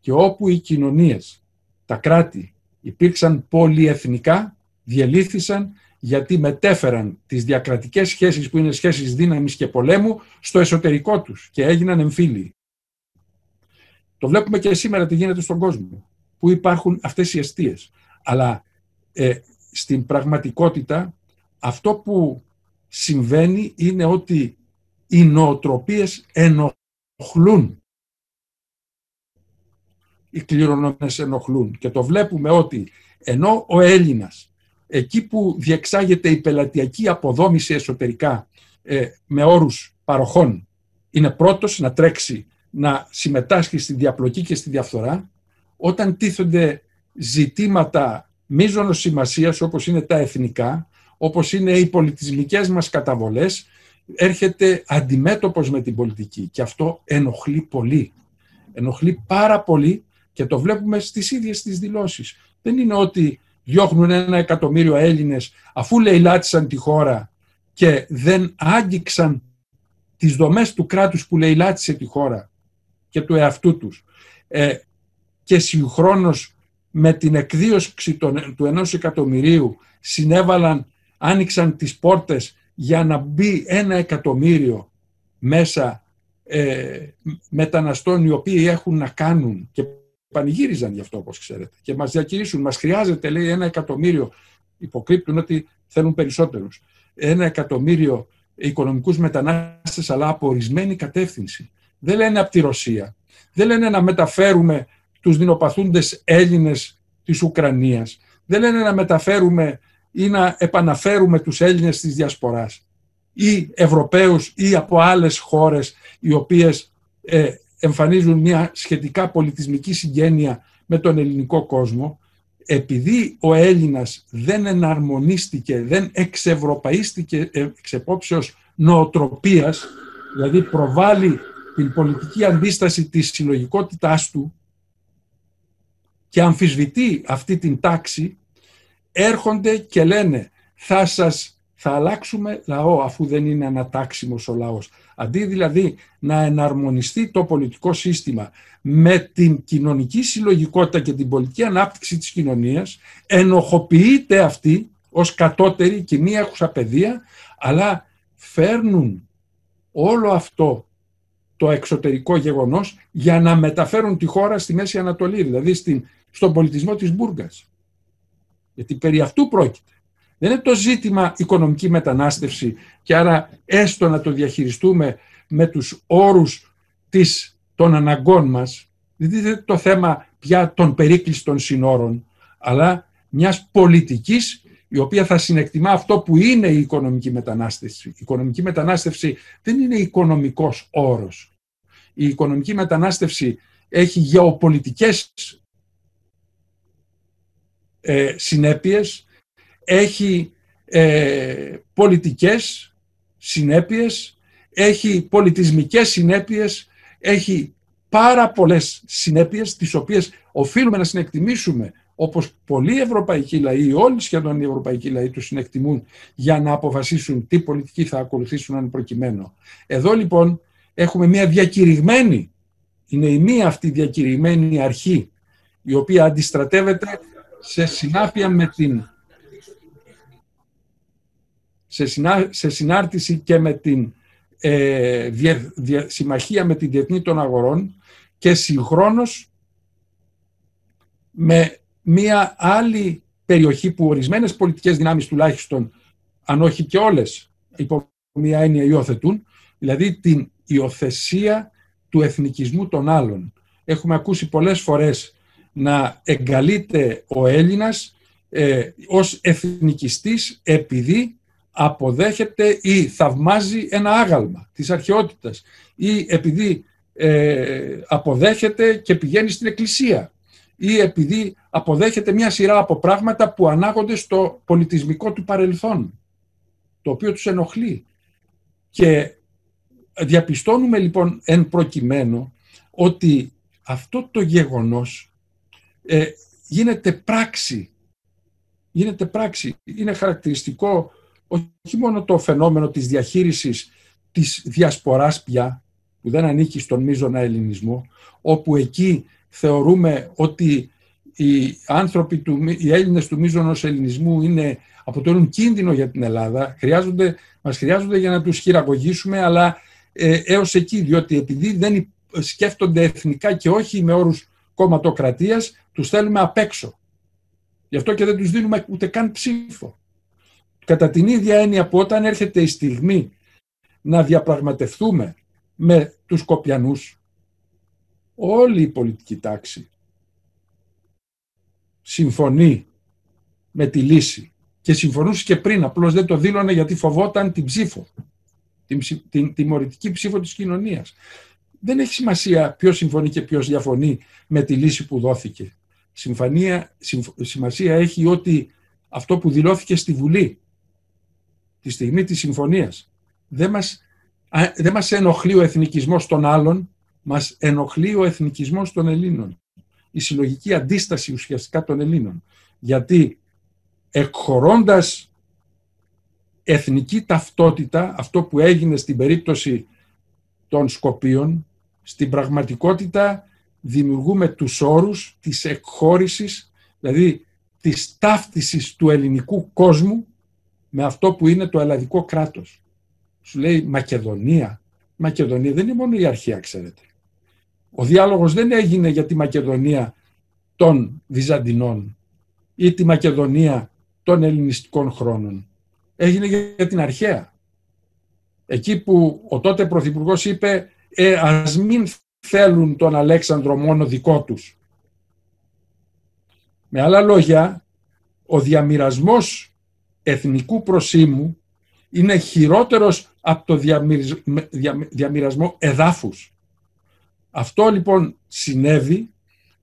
Και όπου οι κοινωνίες, τα κράτη υπήρξαν πολυεθνικά, διελήφθησαν γιατί μετέφεραν τις διακρατικές σχέσεις που είναι σχέσεις δύναμης και πολέμου στο εσωτερικό τους και έγιναν εμφύλοι. Το βλέπουμε και σήμερα τι γίνεται στον κόσμο, που υπάρχουν αυτές οι αιστείες. Αλλά ε, στην πραγματικότητα αυτό που συμβαίνει είναι ότι οι νοοτροπίες ενοχλούν. Οι κληρονομές ενοχλούν. Και το βλέπουμε ότι ενώ ο Έλληνας, εκεί που διεξάγεται η πελατειακή αποδόμηση εσωτερικά ε, με όρους παροχών, είναι πρώτος να τρέξει να συμμετάσχει στη διαπλοκή και στη διαφθορά, όταν τίθενται ζητήματα μείζωνος σημασίας όπως είναι τα εθνικά, όπως είναι οι πολιτισμικές μας καταβολές, έρχεται αντιμέτωπος με την πολιτική και αυτό ενοχλεί πολύ. Ενοχλεί πάρα πολύ και το βλέπουμε στις ίδιες τις δηλώσεις. Δεν είναι ότι διώχνουν ένα εκατομμύριο Έλληνες αφού λαιλάτισαν τη χώρα και δεν άγγιξαν τις δομές του κράτους που λαιλάτισε τη χώρα και του εαυτού τους. Ε, και συγχρόνως με την εκδίωξη του ενός εκατομμυρίου συνέβαλαν, άνοιξαν τις πόρτες για να μπει ένα εκατομμύριο μέσα ε, μεταναστών οι οποίοι έχουν να κάνουν και πανηγύριζαν γι' αυτό όπως ξέρετε και μας διακηρύσουν, μας χρειάζεται λέει ένα εκατομμύριο υποκρύπτουν ότι θέλουν περισσότερους ένα εκατομμύριο οικονομικούς μετανάστες, αλλά από ορισμένη κατεύθυνση. Δεν λένε από τη Ρωσία. Δεν λένε να μεταφέρουμε τους δεινοπαθούντες Έλληνες της Ουκρανίας. Δεν λένε να μεταφέρουμε ή να επαναφέρουμε τους Έλληνες της Διασποράς ή Ευρωπαίους ή από άλλες χώρες οι οποίες ε, εμφανίζουν μια σχετικά πολιτισμική συγγένεια με τον ελληνικό κόσμο επειδή ο Έλληνας δεν εναρμονίστηκε, δεν εξευρωπαίστηκε εξεπόψεως νοοτροπίας, δηλαδή προβάλλει την πολιτική αντίσταση της συλλογικότητάς του και αμφισβητεί αυτή την τάξη, έρχονται και λένε θα σας θα αλλάξουμε λαό αφού δεν είναι ανατάξιμος ο λαός. Αντί δηλαδή να εναρμονιστεί το πολιτικό σύστημα με την κοινωνική συλλογικότητα και την πολιτική ανάπτυξη της κοινωνίας, ενοχοποιείται αυτή ως κατώτερη και μία έχουσα παιδεία, αλλά φέρνουν όλο αυτό το εξωτερικό γεγονός για να μεταφέρουν τη χώρα στη Μέση Ανατολή, δηλαδή στην, στον πολιτισμό της Μπούργας. Γιατί περί αυτού πρόκειται. Δεν είναι το ζήτημα οικονομική μετανάστευση και άρα έστω να το διαχειριστούμε με τους όρους της, των αναγκών μας. Δεν είναι το θέμα πια των περίκλειστων συνόρων, αλλά μιας πολιτικής η οποία θα συνεκτιμά αυτό που είναι η οικονομική μετανάστευση. Η οικονομική μετανάστευση δεν είναι οικονομικός όρος. Η οικονομική μετανάστευση έχει γεωπολιτικές ε, συνέπειες, έχει ε, πολιτικές συνέπειες, έχει πολιτισμικές συνέπειες, έχει πάρα πολλές συνέπειες τις οποίες οφείλουμε να συνεκτιμήσουμε όπως πολλοί ευρωπαϊκοί λαοί, όλοι σχεδόν οι ευρωπαϊκοί λαοί τους συνεκτιμούν για να αποφασίσουν τι πολιτική θα ακολουθήσουν αν προκειμένου. Εδώ λοιπόν έχουμε μια διακηρυγμένη, είναι η μία αυτή διακηρυγμένη αρχή η οποία αντιστρατεύεται σε συνάφεια με την σε, σε συνάρτηση και με την ε, συμμαχία με την Διεθνή των Αγορών και συγχρόνως με μία άλλη περιοχή που ορισμένες πολιτικές δυνάμεις τουλάχιστον, αν όχι και όλες, υπό μία έννοια υιοθετούν, δηλαδή την υιοθεσία του εθνικισμού των άλλων. Έχουμε ακούσει πολλές φορές να εγκαλείται ο Έλληνας ε, ως εθνικιστής επειδή αποδέχεται ή θαυμάζει ένα άγαλμα της αρχαιότητας ή επειδή ε, αποδέχεται και πηγαίνει στην εκκλησία ή επειδή αποδέχεται μια σειρά από πράγματα που ανάγονται στο πολιτισμικό του παρελθόν, το οποίο τους ενοχλεί. Και διαπιστώνουμε λοιπόν εν προκειμένου ότι αυτό το γεγονός ε, γίνεται πράξη. Γίνεται πράξη. Είναι χαρακτηριστικό όχι μόνο το φαινόμενο της διαχείρισης της διασποράς πια, που δεν ανήκει στον μείζωνα ελληνισμό, όπου εκεί θεωρούμε ότι οι άνθρωποι, του, οι Έλληνες του μείζωνος ελληνισμού είναι, αποτελούν κίνδυνο για την Ελλάδα, χρειάζονται, μας χρειάζονται για να τους χειραγωγήσουμε, αλλά ε, έως εκεί, διότι επειδή δεν σκέφτονται εθνικά και όχι με όρους κομματοκρατίας, τους θέλουμε απ' έξω. Γι' αυτό και δεν τους δίνουμε ούτε καν ψήφο. Κατά την ίδια έννοια που όταν έρχεται η στιγμή να διαπραγματευτούμε με τους Κοπιανούς, όλη η πολιτική τάξη συμφωνεί με τη λύση και συμφωνούσε και πριν, απλώς δεν το δήλωνε γιατί φοβόταν την ψήφο, την, την τιμωρητική ψήφο της κοινωνίας. Δεν έχει σημασία ποιος συμφωνεί και ποιος διαφωνεί με τη λύση που δόθηκε. Συμφωνία, σημασία έχει ότι αυτό που δηλώθηκε στη Βουλή τη στιγμή της συμφωνίας. Δεν μας, δεν μας ενοχλεί ο εθνικισμός των άλλων, μας ενοχλεί ο εθνικισμός των Ελλήνων. Η συλλογική αντίσταση ουσιαστικά των Ελλήνων. Γιατί εκχωρώντας εθνική ταυτότητα, αυτό που έγινε στην περίπτωση των Σκοπίων, στην πραγματικότητα δημιουργούμε τους όρους της εκχώρησης, δηλαδή της ταύτισης του ελληνικού κόσμου με αυτό που είναι το ελλαδικό κράτος. Σου λέει Μακεδονία. Μακεδονία δεν είναι μόνο η αρχαία, ξέρετε. Ο διάλογος δεν έγινε για τη Μακεδονία των Βυζαντινών ή τη Μακεδονία των ελληνιστικών χρόνων. Έγινε για την αρχαία. εκεί που ο τότε Πρωθυπουργός είπε ε, ας μην θέλουν τον Αλέξανδρο μόνο δικό τους. Με άλλα λόγια, ο διαμοιρασμός εθνικού προσήμου είναι χειρότερος από το διαμοιρασμό εδάφους. Αυτό λοιπόν συνέβη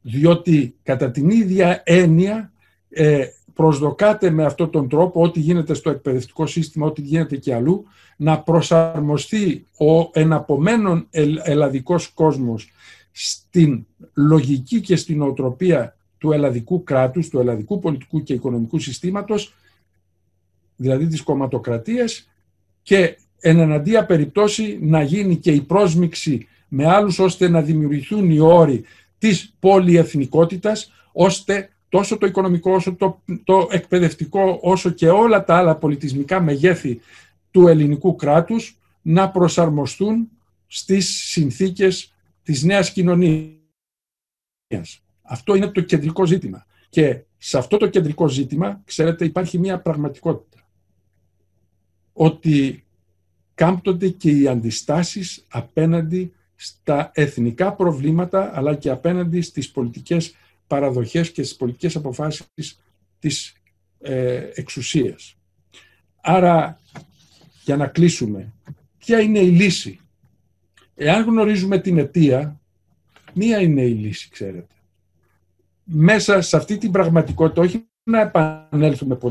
διότι κατά την ίδια έννοια ε, προσδοκάται με αυτόν τον τρόπο ό,τι γίνεται στο εκπαιδευτικό σύστημα, ό,τι γίνεται και αλλού, να προσαρμοστεί ο εναπομένων ελλαδικός κόσμος στην λογική και στην οτροπία του ελλαδικού κράτους, του ελλαδικού πολιτικού και οικονομικού συστήματος, δηλαδή της κομματοκρατίας και εν εναντία περιπτώσει να γίνει και η πρόσμιξη με άλλους ώστε να δημιουργηθούν οι όροι της πολυεθνικότητας ώστε τόσο το οικονομικό όσο το, το εκπαιδευτικό όσο και όλα τα άλλα πολιτισμικά μεγέθη του ελληνικού κράτους να προσαρμοστούν στις συνθήκες της νέας κοινωνίας. Αυτό είναι το κεντρικό ζήτημα. Και σε αυτό το κεντρικό ζήτημα, ξέρετε, υπάρχει μια πραγματικότητα. Ότι κάμπτονται και οι αντιστάσεις απέναντι στα εθνικά προβλήματα, αλλά και απέναντι στις πολιτικές παραδοχές και στις πολιτικές αποφάσεις της ε, εξουσίας. Άρα, για να κλείσουμε, ποια είναι η λύση; Εάν γνωρίζουμε την αιτία, μία είναι η λύση, ξέρετε. Μέσα σε αυτή την πραγματικότητα, όχι να επανέλθουμε που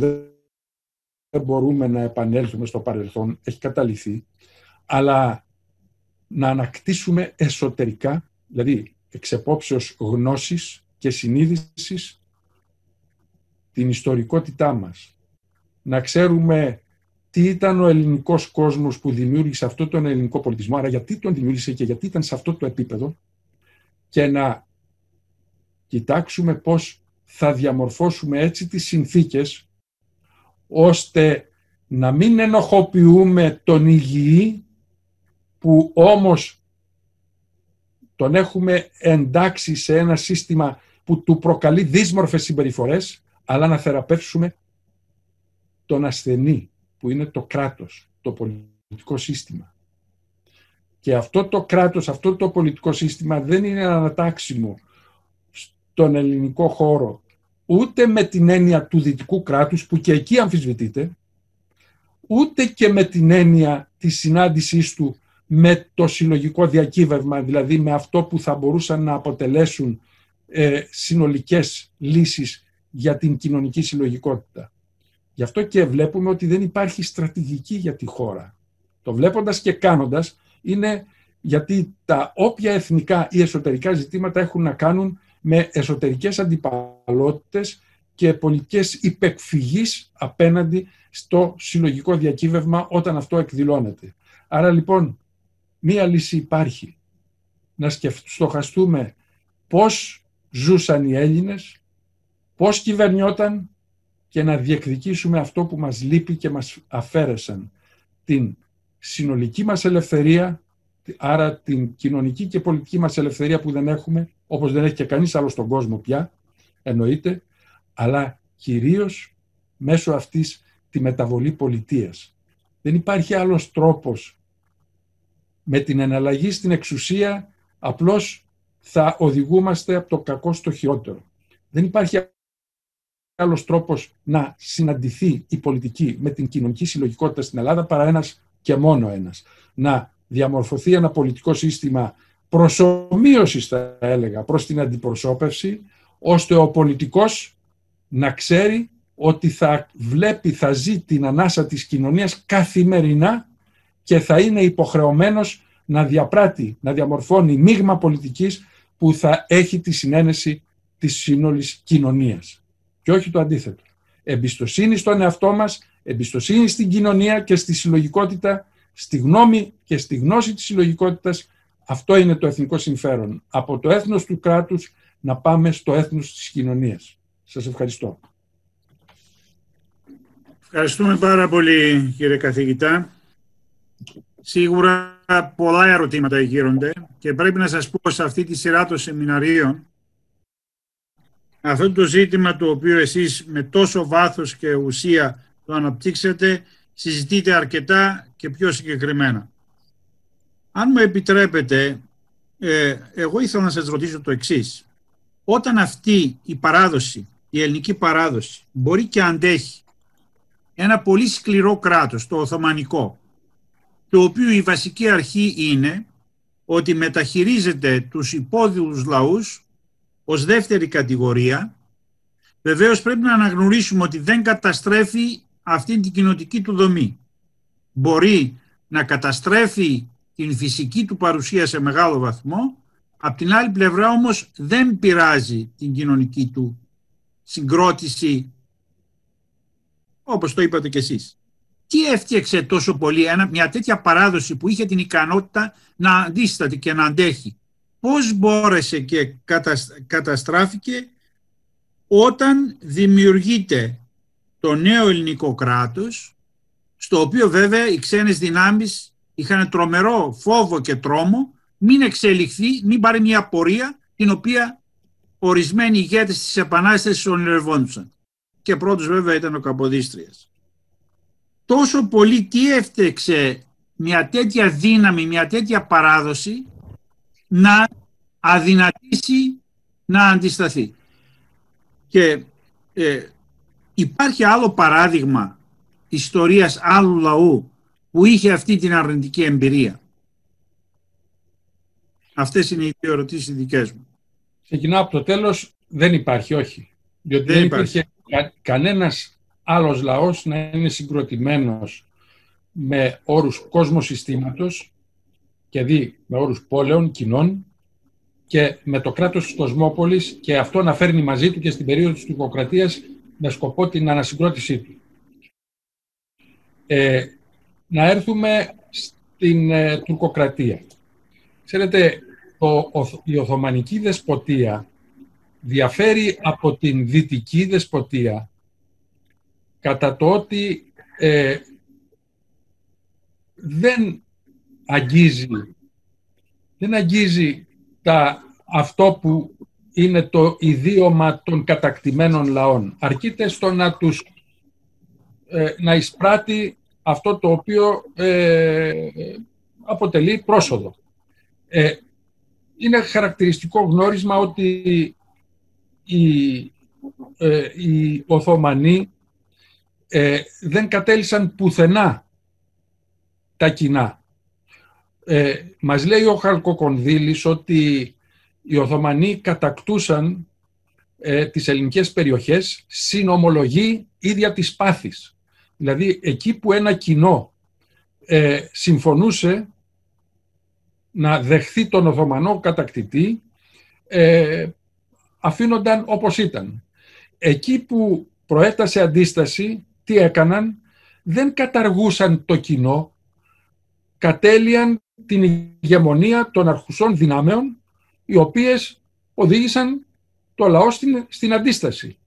δεν μπορούμε να επανέλθουμε στο παρελθόν, έχει καταληθεί, αλλά να ανακτήσουμε εσωτερικά, δηλαδή εξεπόψεως γνώσης και συνείδησης, την ιστορικότητά μας. Να ξέρουμε τι ήταν ο ελληνικός κόσμος που δημιούργησε αυτό τον ελληνικό πολιτισμό, άρα γιατί τον δημιούργησε και γιατί ήταν σε αυτό το επίπεδο και να κοιτάξουμε πώς θα διαμορφώσουμε έτσι τις συνθήκες ώστε να μην ενοχοποιούμε τον υγιή που όμως τον έχουμε εντάξει σε ένα σύστημα που του προκαλεί δύσμορφες συμπεριφορές, αλλά να θεραπεύσουμε τον ασθενή, που είναι το κράτος, το πολιτικό σύστημα. Και αυτό το κράτος, αυτό το πολιτικό σύστημα δεν είναι ανατάξιμο στον ελληνικό χώρο, ούτε με την έννοια του δυτικού κράτους, που και εκεί αμφισβητείται, ούτε και με την έννοια της συνάντησής του με το συλλογικό διακύβευμα, δηλαδή με αυτό που θα μπορούσαν να αποτελέσουν ε, συνολικές λύσεις για την κοινωνική συλλογικότητα. Γι' αυτό και βλέπουμε ότι δεν υπάρχει στρατηγική για τη χώρα. Το βλέποντας και κάνοντας είναι γιατί τα όποια εθνικά ή εσωτερικά ζητήματα έχουν να κάνουν με εσωτερικές αντιπαλότητες και πολιτικές υπεκφυγής απέναντι στο συλλογικό διακύβευμα όταν αυτό εκδηλώνεται. Άρα λοιπόν μία λύση υπάρχει. Να στοχαστούμε πώς ζούσαν οι Έλληνες, πώς κυβερνιόταν και να διεκδικήσουμε αυτό που μας λείπει και μας αφαίρεσαν. Την συνολική μας ελευθερία, άρα την κοινωνική και πολιτική μας ελευθερία που δεν έχουμε, όπως δεν έχει και κανείς άλλο στον κόσμο πια, εννοείται, αλλά κυρίως μέσω αυτής τη μεταβολή πολιτείας. Δεν υπάρχει άλλος τρόπος με την εναλλαγή στην εξουσία απλώς θα οδηγούμαστε από το κακό στο χειρότερο. Δεν υπάρχει άλλος τρόπος να συναντηθεί η πολιτική με την κοινωνική συλλογικότητα στην Ελλάδα παρά ένας και μόνο ένας. Να διαμορφωθεί ένα πολιτικό σύστημα προσωμείωσης θα έλεγα προς την αντιπροσώπευση ώστε ο πολιτικός να ξέρει ότι θα βλέπει, θα ζει την ανάσα της κοινωνίας καθημερινά και θα είναι υποχρεωμένος να διαπράττει, να διαμορφώνει μείγμα πολιτικής που θα έχει τη συνένεση της σύνολης κοινωνίας. Και όχι το αντίθετο. Εμπιστοσύνη στον εαυτό μας, εμπιστοσύνη στην κοινωνία και στη συλλογικότητα, στη γνώμη και στη γνώση της συλλογικότητας, αυτό είναι το εθνικό συμφέρον. Από το έθνος του κράτους να πάμε στο έθνος της κοινωνίας. Σας ευχαριστώ. Ευχαριστούμε πάρα πολύ κύριε καθηγητά. Σίγουρα πολλά ερωτήματα γύρονται και πρέπει να σας πω σε αυτή τη σειρά των σεμιναρίων αυτό το ζήτημα το οποίο εσείς με τόσο βάθος και ουσία το αναπτύξετε συζητείτε αρκετά και πιο συγκεκριμένα. Αν μου επιτρέπετε, ε, εγώ ήθελα να σας ρωτήσω το εξής. Όταν αυτή η παράδοση, η ελληνική παράδοση, μπορεί και αντέχει ένα πολύ σκληρό κράτος, το Οθωμανικό, το οποίο η βασική αρχή είναι ότι μεταχειρίζεται τους υπόδιους λαούς ως δεύτερη κατηγορία, βεβαίως πρέπει να αναγνωρίσουμε ότι δεν καταστρέφει αυτή την κοινοτική του δομή. Μπορεί να καταστρέφει την φυσική του παρουσία σε μεγάλο βαθμό, απ' την άλλη πλευρά όμως δεν πειράζει την κοινωνική του συγκρότηση, όπως το είπατε κι εσείς. Τι έφτιαξε τόσο πολύ μια τέτοια παράδοση που είχε την ικανότητα να αντίσταται και να αντέχει; Πώς μπόρεσε και καταστράφηκε όταν δημιουργείται το νέο ελληνικό κράτος, στο οποίο βέβαια οι ξένες δυνάμεις είχαν τρομερό φόβο και τρόμο μην εξελιχθεί, μην πάρει μια πορεία την οποία ορισμένοι ηγέτες της Επανάστασης ονειρευόντουσαν. Και πρώτος βέβαια ήταν ο Καποδίστριας. Τόσο πολύ τι έφτεξε μια τέτοια δύναμη, μια τέτοια παράδοση να αδυνατήσει να αντισταθεί. Και ε, υπάρχει άλλο παράδειγμα ιστορίας άλλου λαού που είχε αυτή την αρνητική εμπειρία. Αυτές είναι οι δύο ερωτήσεις δικές μου. Ξεκινάω από το τέλος. Δεν υπάρχει, όχι. Διότι δεν, υπήρχε κα, κανένας άλλος λαός να είναι συγκροτημένος με όρους κόσμου συστήματος και δει με όρους πόλεων, κοινών και με το κράτος της Κοσμόπολης και αυτό να φέρνει μαζί του και στην περίοδο της τουρκοκρατίας με σκοπό την ανασυγκρότησή του. Ε, να έρθουμε στην ε, τουρκοκρατία. Ξέρετε, το, η Οθωμανική Δεσποτεία διαφέρει από την Δυτική Δεσποτεία κατά το ότι ε, δεν αγγίζει, δεν αγγίζει τα, αυτό που είναι το ιδίωμα των κατακτημένων λαών. Αρκείται στο να τους ε, να εισπράττει αυτό το οποίο ε, αποτελεί πρόσοδο. Ε, είναι χαρακτηριστικό γνώρισμα ότι οι, ε, οι Οθωμανοί ε, δεν κατέλησαν πουθενά τα κοινά. Ε, μας λέει ο Χαλκοκονδύλης ότι οι Οθωμανοί κατακτούσαν ε, τις ελληνικές περιοχές συνομολογή ίδια της πάθης. Δηλαδή εκεί που ένα κοινό ε, συμφωνούσε να δεχθεί τον Οθωμανό κατακτητή ε, αφήνονταν όπως ήταν. Εκεί που προέτασε αντίσταση, τι έκαναν, δεν καταργούσαν το κοινό, κατέλειαν την ηγεμονία των αρχουσών δυνάμεων, οι οποίες οδήγησαν το λαό στην, στην αντίσταση.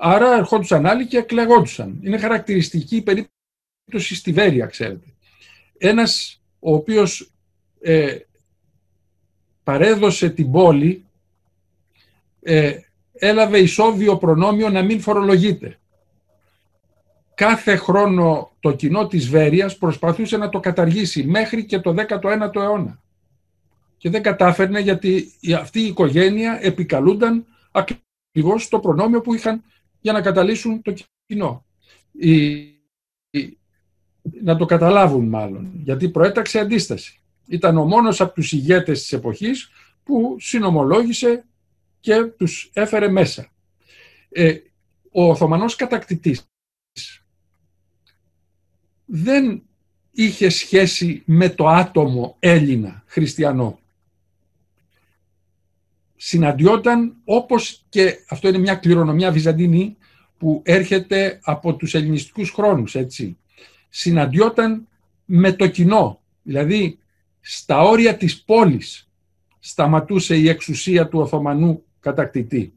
Άρα ερχόντουσαν άλλοι και εκλεγόντουσαν. Είναι χαρακτηριστική η περίπτωση στη Βέρεια, ξέρετε. Ένας ο οποίος ε, παρέδωσε την πόλη, ε, έλαβε ισόβιο προνόμιο να μην φορολογείται. Κάθε χρόνο το κοινό της Βέρειας προσπαθούσε να το καταργήσει μέχρι και το 19ο αιώνα. Και δεν κατάφερνε γιατί αυτή η οικογένεια επικαλούνταν ακριβώς το προνόμιο που είχαν για να καταλύσουν το κοινό. να το καταλάβουν μάλλον, γιατί προέταξε αντίσταση. Ήταν ο μόνος από τους ηγέτες της εποχής που συνομολόγησε και τους έφερε μέσα. Ε, ο Οθωμανός κατακτητής δεν είχε σχέση με το άτομο Έλληνα χριστιανό. Συναντιόταν όπως και αυτό είναι μια κληρονομιά βυζαντινή που έρχεται από τους ελληνιστικούς χρόνους, έτσι. Συναντιόταν με το κοινό, δηλαδή στα όρια της πόλης σταματούσε η εξουσία του Οθωμανού κατακτητή.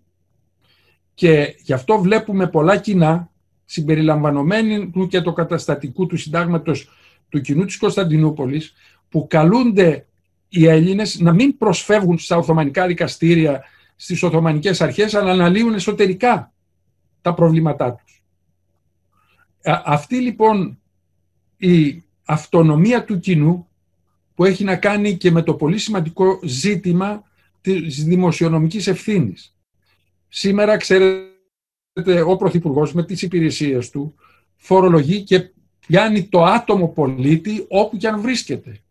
Και γι' αυτό βλέπουμε πολλά κοινά, συμπεριλαμβανομένου και το καταστατικού του συντάγματος του κοινού της Κωνσταντινούπολης, που καλούνται οι Έλληνες να μην προσφεύγουν στα Οθωμανικά δικαστήρια, στις Οθωμανικές αρχές, αλλά να λύουν εσωτερικά τα προβλήματά τους. Αυτή λοιπόν η αυτονομία του κοινού που έχει να κάνει και με το πολύ σημαντικό ζήτημα της δημοσιονομικής ευθύνης. Σήμερα, ξέρετε, ο Πρωθυπουργός με τις υπηρεσίες του φορολογεί και πιάνει το άτομο πολίτη όπου και αν βρίσκεται.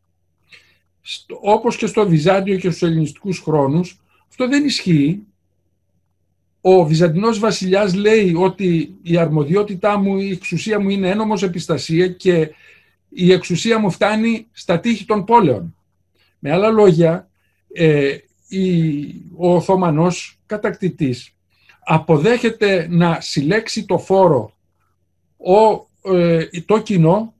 Όπως και στο Βυζάντιο και στους ελληνιστικούς χρόνους, αυτό δεν ισχύει. Ο Βυζαντινός βασιλιάς λέει ότι η αρμοδιότητά μου, η εξουσία μου είναι ένομος επιστασία και η εξουσία μου φτάνει στα τείχη των πόλεων. Με άλλα λόγια, ε, ο Οθωμανός κατακτητής αποδέχεται να συλλέξει το φόρο ο, ε, το κοινό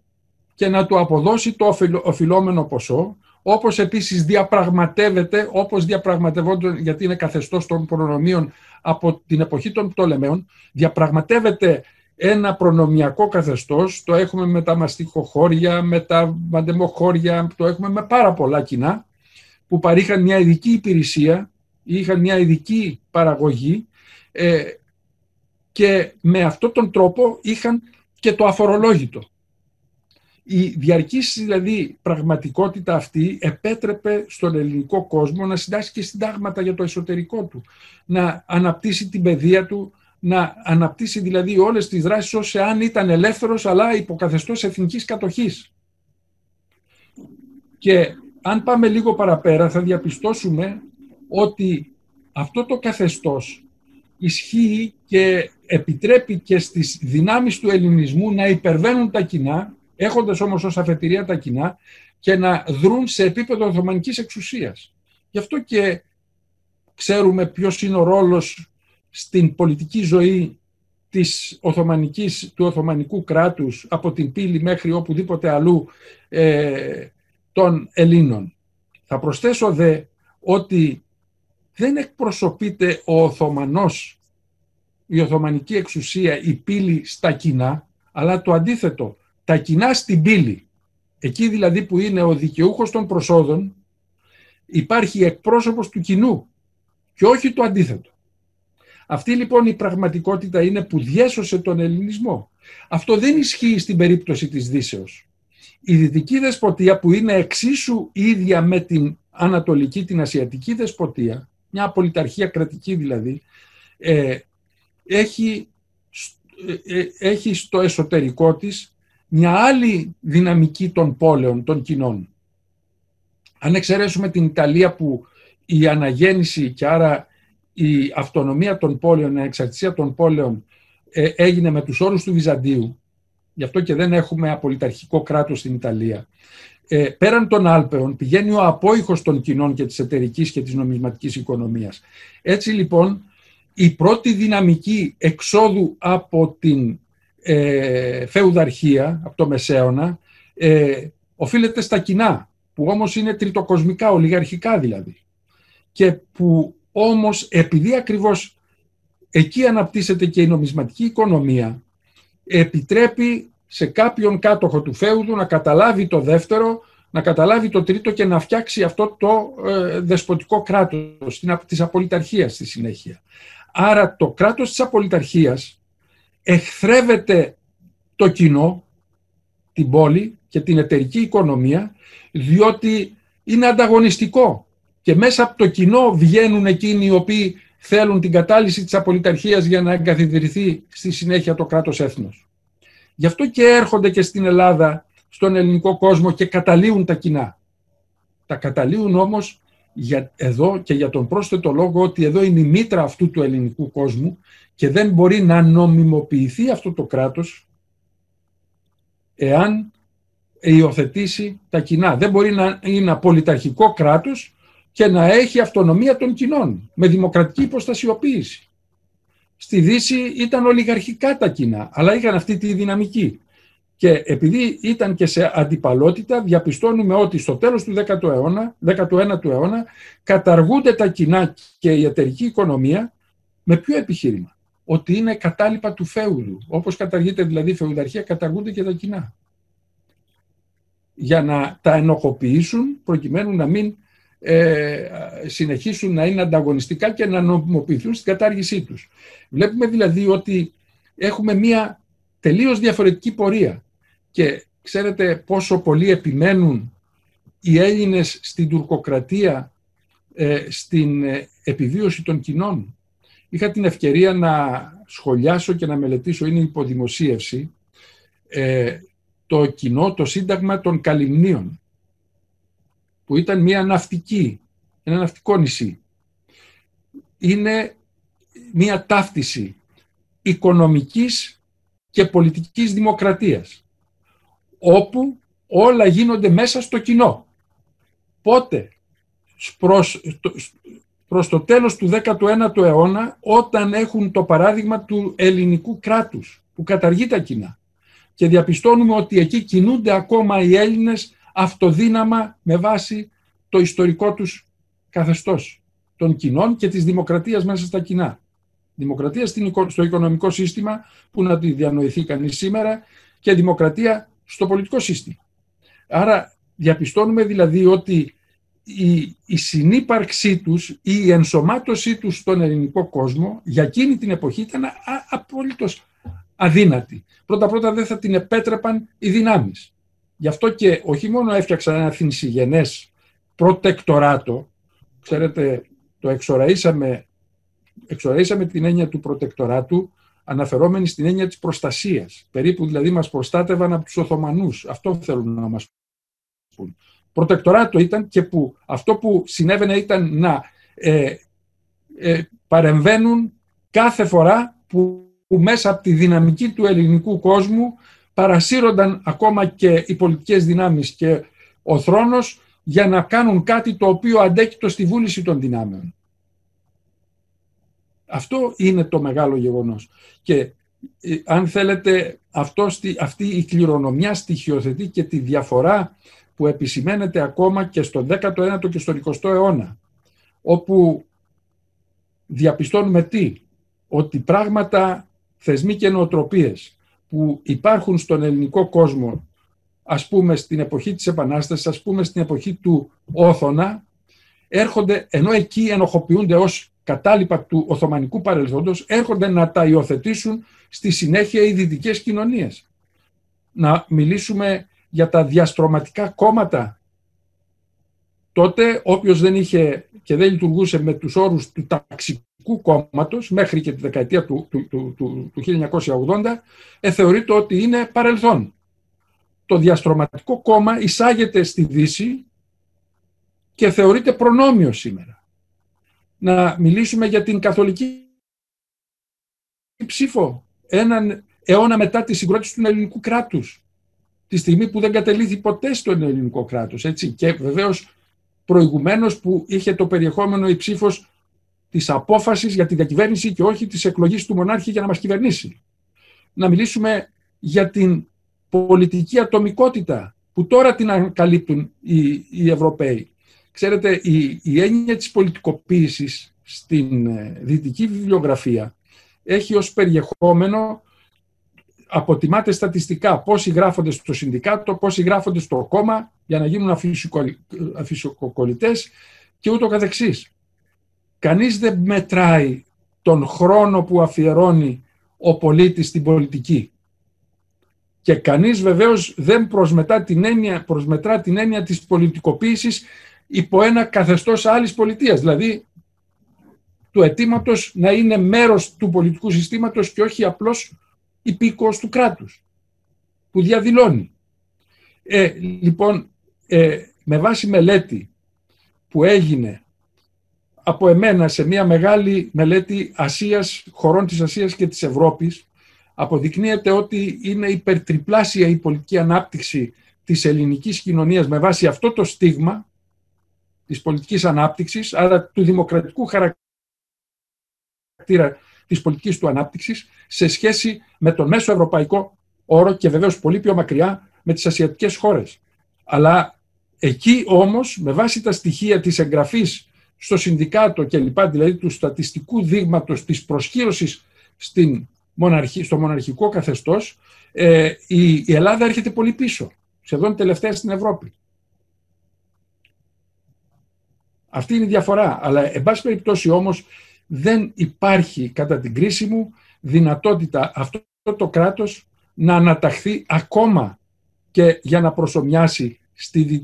και να του αποδώσει το οφειλόμενο ποσό, όπως επίσης διαπραγματεύεται, όπως διαπραγματευόταν, γιατί είναι καθεστώς των προνομίων από την εποχή των Πτολεμαίων, διαπραγματεύεται ένα προνομιακό καθεστώς, το έχουμε με τα μαστιχοχώρια, με τα μαντεμοχώρια, το έχουμε με πάρα πολλά κοινά, που παρήχαν μια ειδική υπηρεσία, είχαν μια ειδική παραγωγή ε, και με αυτόν τον τρόπο είχαν και το αφορολόγητο. Η διαρκής δηλαδή πραγματικότητα αυτή επέτρεπε στον ελληνικό κόσμο να συντάσει και συντάγματα για το εσωτερικό του, να αναπτύσσει την παιδεία του, να αναπτύσσει δηλαδή όλες τις δράσεις ως εάν ήταν ελεύθερος αλλά υποκαθεστώς εθνικής κατοχής. Και αν πάμε λίγο παραπέρα θα διαπιστώσουμε ότι αυτό το καθεστώς ισχύει και επιτρέπει και στις δυνάμεις του ελληνισμού να υπερβαίνουν τα κοινά, έχοντας όμως ως αφετηρία τα κοινά και να δρουν σε επίπεδο Οθωμανικής εξουσίας. Γι' αυτό και ξέρουμε ποιος είναι ο ρόλος στην πολιτική ζωή της Οθωμανικής, του Οθωμανικού κράτους από την πύλη μέχρι οπουδήποτε αλλού ε, των Ελλήνων. Θα προσθέσω δε ότι δεν εκπροσωπείται ο Οθωμανός, η Οθωμανική εξουσία, η πύλη στα κοινά, αλλά το αντίθετο, τα κοινά στην πύλη. Εκεί δηλαδή που είναι ο δικαιούχος των προσόδων, υπάρχει εκπρόσωπος του κοινού και όχι το αντίθετο. Αυτή λοιπόν η πραγματικότητα είναι που διέσωσε τον ελληνισμό. Αυτό δεν ισχύει στην περίπτωση της Δύσεως. Η Δυτική Δεσποτεία που είναι εξίσου ίδια με την Ανατολική, την Ασιατική Δεσποτεία, μια πολιταρχία κρατική δηλαδή, ε, έχει, ε, ε, έχει στο εσωτερικό της μια άλλη δυναμική των πόλεων, των κοινών. Αν εξαιρέσουμε την Ιταλία που η αναγέννηση και άρα η αυτονομία των πόλεων, η εξαρτησία των πόλεων έγινε με τους όρους του Βυζαντίου, γι' αυτό και δεν έχουμε απολυταρχικό κράτος στην Ιταλία, ε, πέραν των Άλπαιων πηγαίνει ο απόϊχος των κοινών και της εταιρικής και της νομισματικής οικονομίας. Έτσι λοιπόν η πρώτη δυναμική εξόδου από την ε, φεουδαρχία, από το Μεσαίωνα, ε, οφείλεται στα κοινά, που όμως είναι τριτοκοσμικά, ολιγαρχικά δηλαδή. Και που όμως επειδή ακριβώς εκεί αναπτύσσεται και η νομισματική οικονομία, επιτρέπει σε κάποιον κάτοχο του φέουδου να καταλάβει το δεύτερο, να καταλάβει το τρίτο και να φτιάξει αυτό το ε, δεσποτικό κράτος της απολυταρχίας στη συνέχεια. Άρα το κράτος της απολυταρχίας εχθρεύεται το κοινό, την πόλη και την εταιρική οικονομία, διότι είναι ανταγωνιστικό και μέσα από το κοινό βγαίνουν εκείνοι οι οποίοι θέλουν την κατάλυση της απολυταρχίας για να εγκαθιδρυθεί στη συνέχεια το κράτος έθνος. Γι' αυτό και έρχονται και στην Ελλάδα, στον ελληνικό κόσμο και καταλύουν τα κοινά. Τα καταλύουν όμως για εδώ και για τον πρόσθετο λόγο ότι εδώ είναι η μήτρα αυτού του ελληνικού κόσμου και δεν μπορεί να νομιμοποιηθεί αυτό το κράτος εάν υιοθετήσει τα κοινά. Δεν μπορεί να είναι πολιταρχικό κράτος και να έχει αυτονομία των κοινών με δημοκρατική υποστασιοποίηση. Στη Δύση ήταν ολιγαρχικά τα κοινά, αλλά είχαν αυτή τη δυναμική. Και επειδή ήταν και σε αντιπαλότητα, διαπιστώνουμε ότι στο τέλος του 10ου αιώνα, 19ου αιώνα καταργούνται τα κοινά και η εταιρική οικονομία με ποιο επιχείρημα; Ότι είναι κατάλοιπα του φέουδου. Όπως καταργείται δηλαδή η φεουδαρχία, καταργούνται και τα κοινά. Για να τα ενοχοποιήσουν προκειμένου να μην ε, συνεχίσουν να είναι ανταγωνιστικά και να νομιμοποιηθούν στην κατάργησή τους. Βλέπουμε δηλαδή ότι έχουμε μία τελείως διαφορετική πορεία και ξέρετε πόσο πολύ επιμένουν οι Έλληνες στην τουρκοκρατία, ε, στην ε, επιβίωση των κοινών. Είχα την ευκαιρία να σχολιάσω και να μελετήσω, είναι υποδημοσίευση, ε, το κοινό, το Σύνταγμα των Καλυμνίων, που ήταν μια ναυτική, ένα ναυτικό νησί. Είναι μια ταύτιση οικονομικής και πολιτικής δημοκρατίας, όπου όλα γίνονται μέσα στο κοινό. Πότε, προς, προς το τέλος του 19ου αιώνα, όταν έχουν το παράδειγμα του ελληνικού κράτους, που καταργεί τα κοινά. Και διαπιστώνουμε ότι εκεί κινούνται ακόμα οι Έλληνες αυτοδύναμα με βάση το ιστορικό τους καθεστώς των κοινών και της δημοκρατίας μέσα στα κοινά. Δημοκρατία στο οικονομικό σύστημα που να τη διανοηθεί κανείς σήμερα και δημοκρατία στο πολιτικό σύστημα. Άρα διαπιστώνουμε δηλαδή ότι η, η συνύπαρξή τους ή η ενσωμάτωσή τους στον ελληνικό κόσμο για εκείνη την εποχή ήταν α, απολύτως αδύνατη. Πρώτα-πρώτα δεν θα την επέτρεπαν οι δυνάμεις. Γι' αυτό και όχι μόνο έφτιαξαν ένα θυνσιγενές προτεκτοράτο, ξέρετε το εξοραίσαμε, εξοραίσαμε την έννοια του προτεκτοράτου αναφερόμενοι στην έννοια της προστασίας. Περίπου δηλαδή μας προστάτευαν από τους Οθωμανούς. Αυτό θέλουν να μας πούν. Προτεκτοράτο ήταν και που αυτό που συνέβαινε ήταν να ε, ε, παρεμβαίνουν κάθε φορά που, που μέσα από τη δυναμική του ελληνικού κόσμου παρασύρονταν ακόμα και οι πολιτικές δυνάμεις και ο θρόνος για να κάνουν κάτι το οποίο αντέκειτο στη βούληση των δυνάμεων. Αυτό είναι το μεγάλο γεγονός. Και ε, αν θέλετε αυτό, αυτή η κληρονομιά στοιχειοθετεί και τη διαφορά που επισημαίνεται ακόμα και στον 19ο και στον 20ο αιώνα όπου διαπιστώνουμε τι, ότι πράγματα, θεσμοί και νοοτροπίες που υπάρχουν στον ελληνικό κόσμο ας πούμε στην εποχή της Επανάστασης, ας πούμε στην εποχή του Όθωνα, έρχονται, ενώ εκεί ενοχοποιούνται ως κατάλοιπα του Οθωμανικού παρελθόντος, έρχονται να τα υιοθετήσουν στη συνέχεια οι δυτικές κοινωνίες. Να μιλήσουμε για τα διαστρωματικά κόμματα. Τότε όποιος δεν είχε και δεν λειτουργούσε με τους όρους του ταξικού κόμματος μέχρι και τη δεκαετία του, του, του, του 1980 ε, θεωρείται ότι είναι παρελθόν. Το διαστρωματικό κόμμα εισάγεται στη Δύση και θεωρείται προνόμιο σήμερα. Να μιλήσουμε για την καθολική ψήφο έναν αιώνα μετά τη συγκρότηση του ελληνικού κράτους τη στιγμή που δεν κατελήθη ποτέ στο ελληνικό κράτος. Έτσι. Και βεβαίως προηγουμένως που είχε το περιεχόμενο η ψήφος της απόφασης για τη διακυβέρνηση και όχι της εκλογής του μονάρχη για να μας κυβερνήσει. Να μιλήσουμε για την πολιτική ατομικότητα που τώρα την ανακαλύπτουν οι, οι Ευρωπαίοι. Ξέρετε, η, η έννοια της πολιτικοποίησης στην ε, δυτική βιβλιογραφία έχει ως περιεχόμενο αποτιμάται στατιστικά πόσοι γράφονται στο συνδικάτο, πόσοι γράφονται στο κόμμα για να γίνουν αφισικοκολλητές και ούτω καθεξής. Κανείς δεν μετράει τον χρόνο που αφιερώνει ο πολίτης στην πολιτική. Και κανείς βεβαίως δεν προσμετρά την έννοια, προσμετρά την έννοια της πολιτικοποίησης υπό ένα καθεστώς άλλης πολιτείας. Δηλαδή του αιτήματος να είναι μέρος του πολιτικού συστήματος και όχι απλώς υπήκοος του κράτους που διαδηλώνει. Ε, λοιπόν, ε, με βάση μελέτη που έγινε από εμένα σε μια μεγάλη μελέτη Ασίας, χωρών της Ασίας και της Ευρώπης, αποδεικνύεται ότι είναι υπερτριπλάσια η πολιτική ανάπτυξη της ελληνικής κοινωνίας με βάση αυτό το στίγμα της πολιτικής ανάπτυξης, άρα του δημοκρατικού χαρακτήρα της πολιτικής του ανάπτυξης σε σχέση με τον μέσο ευρωπαϊκό όρο και βεβαίως πολύ πιο μακριά με τις ασιατικές χώρες. Αλλά εκεί όμως με βάση τα στοιχεία της εγγραφής στο συνδικάτο και λοιπά, δηλαδή του στατιστικού δείγματος της προσχήρωσης στην μοναρχή, στο μοναρχικό καθεστώς, ε, η, η Ελλάδα έρχεται πολύ πίσω, σχεδόν τελευταία στην Ευρώπη. Αυτή είναι η διαφορά. Αλλά, εν πάση περιπτώσει όμως, δεν υπάρχει κατά την κρίση μου δυνατότητα αυτό το κράτος να αναταχθεί ακόμα και για να προσωμιάσει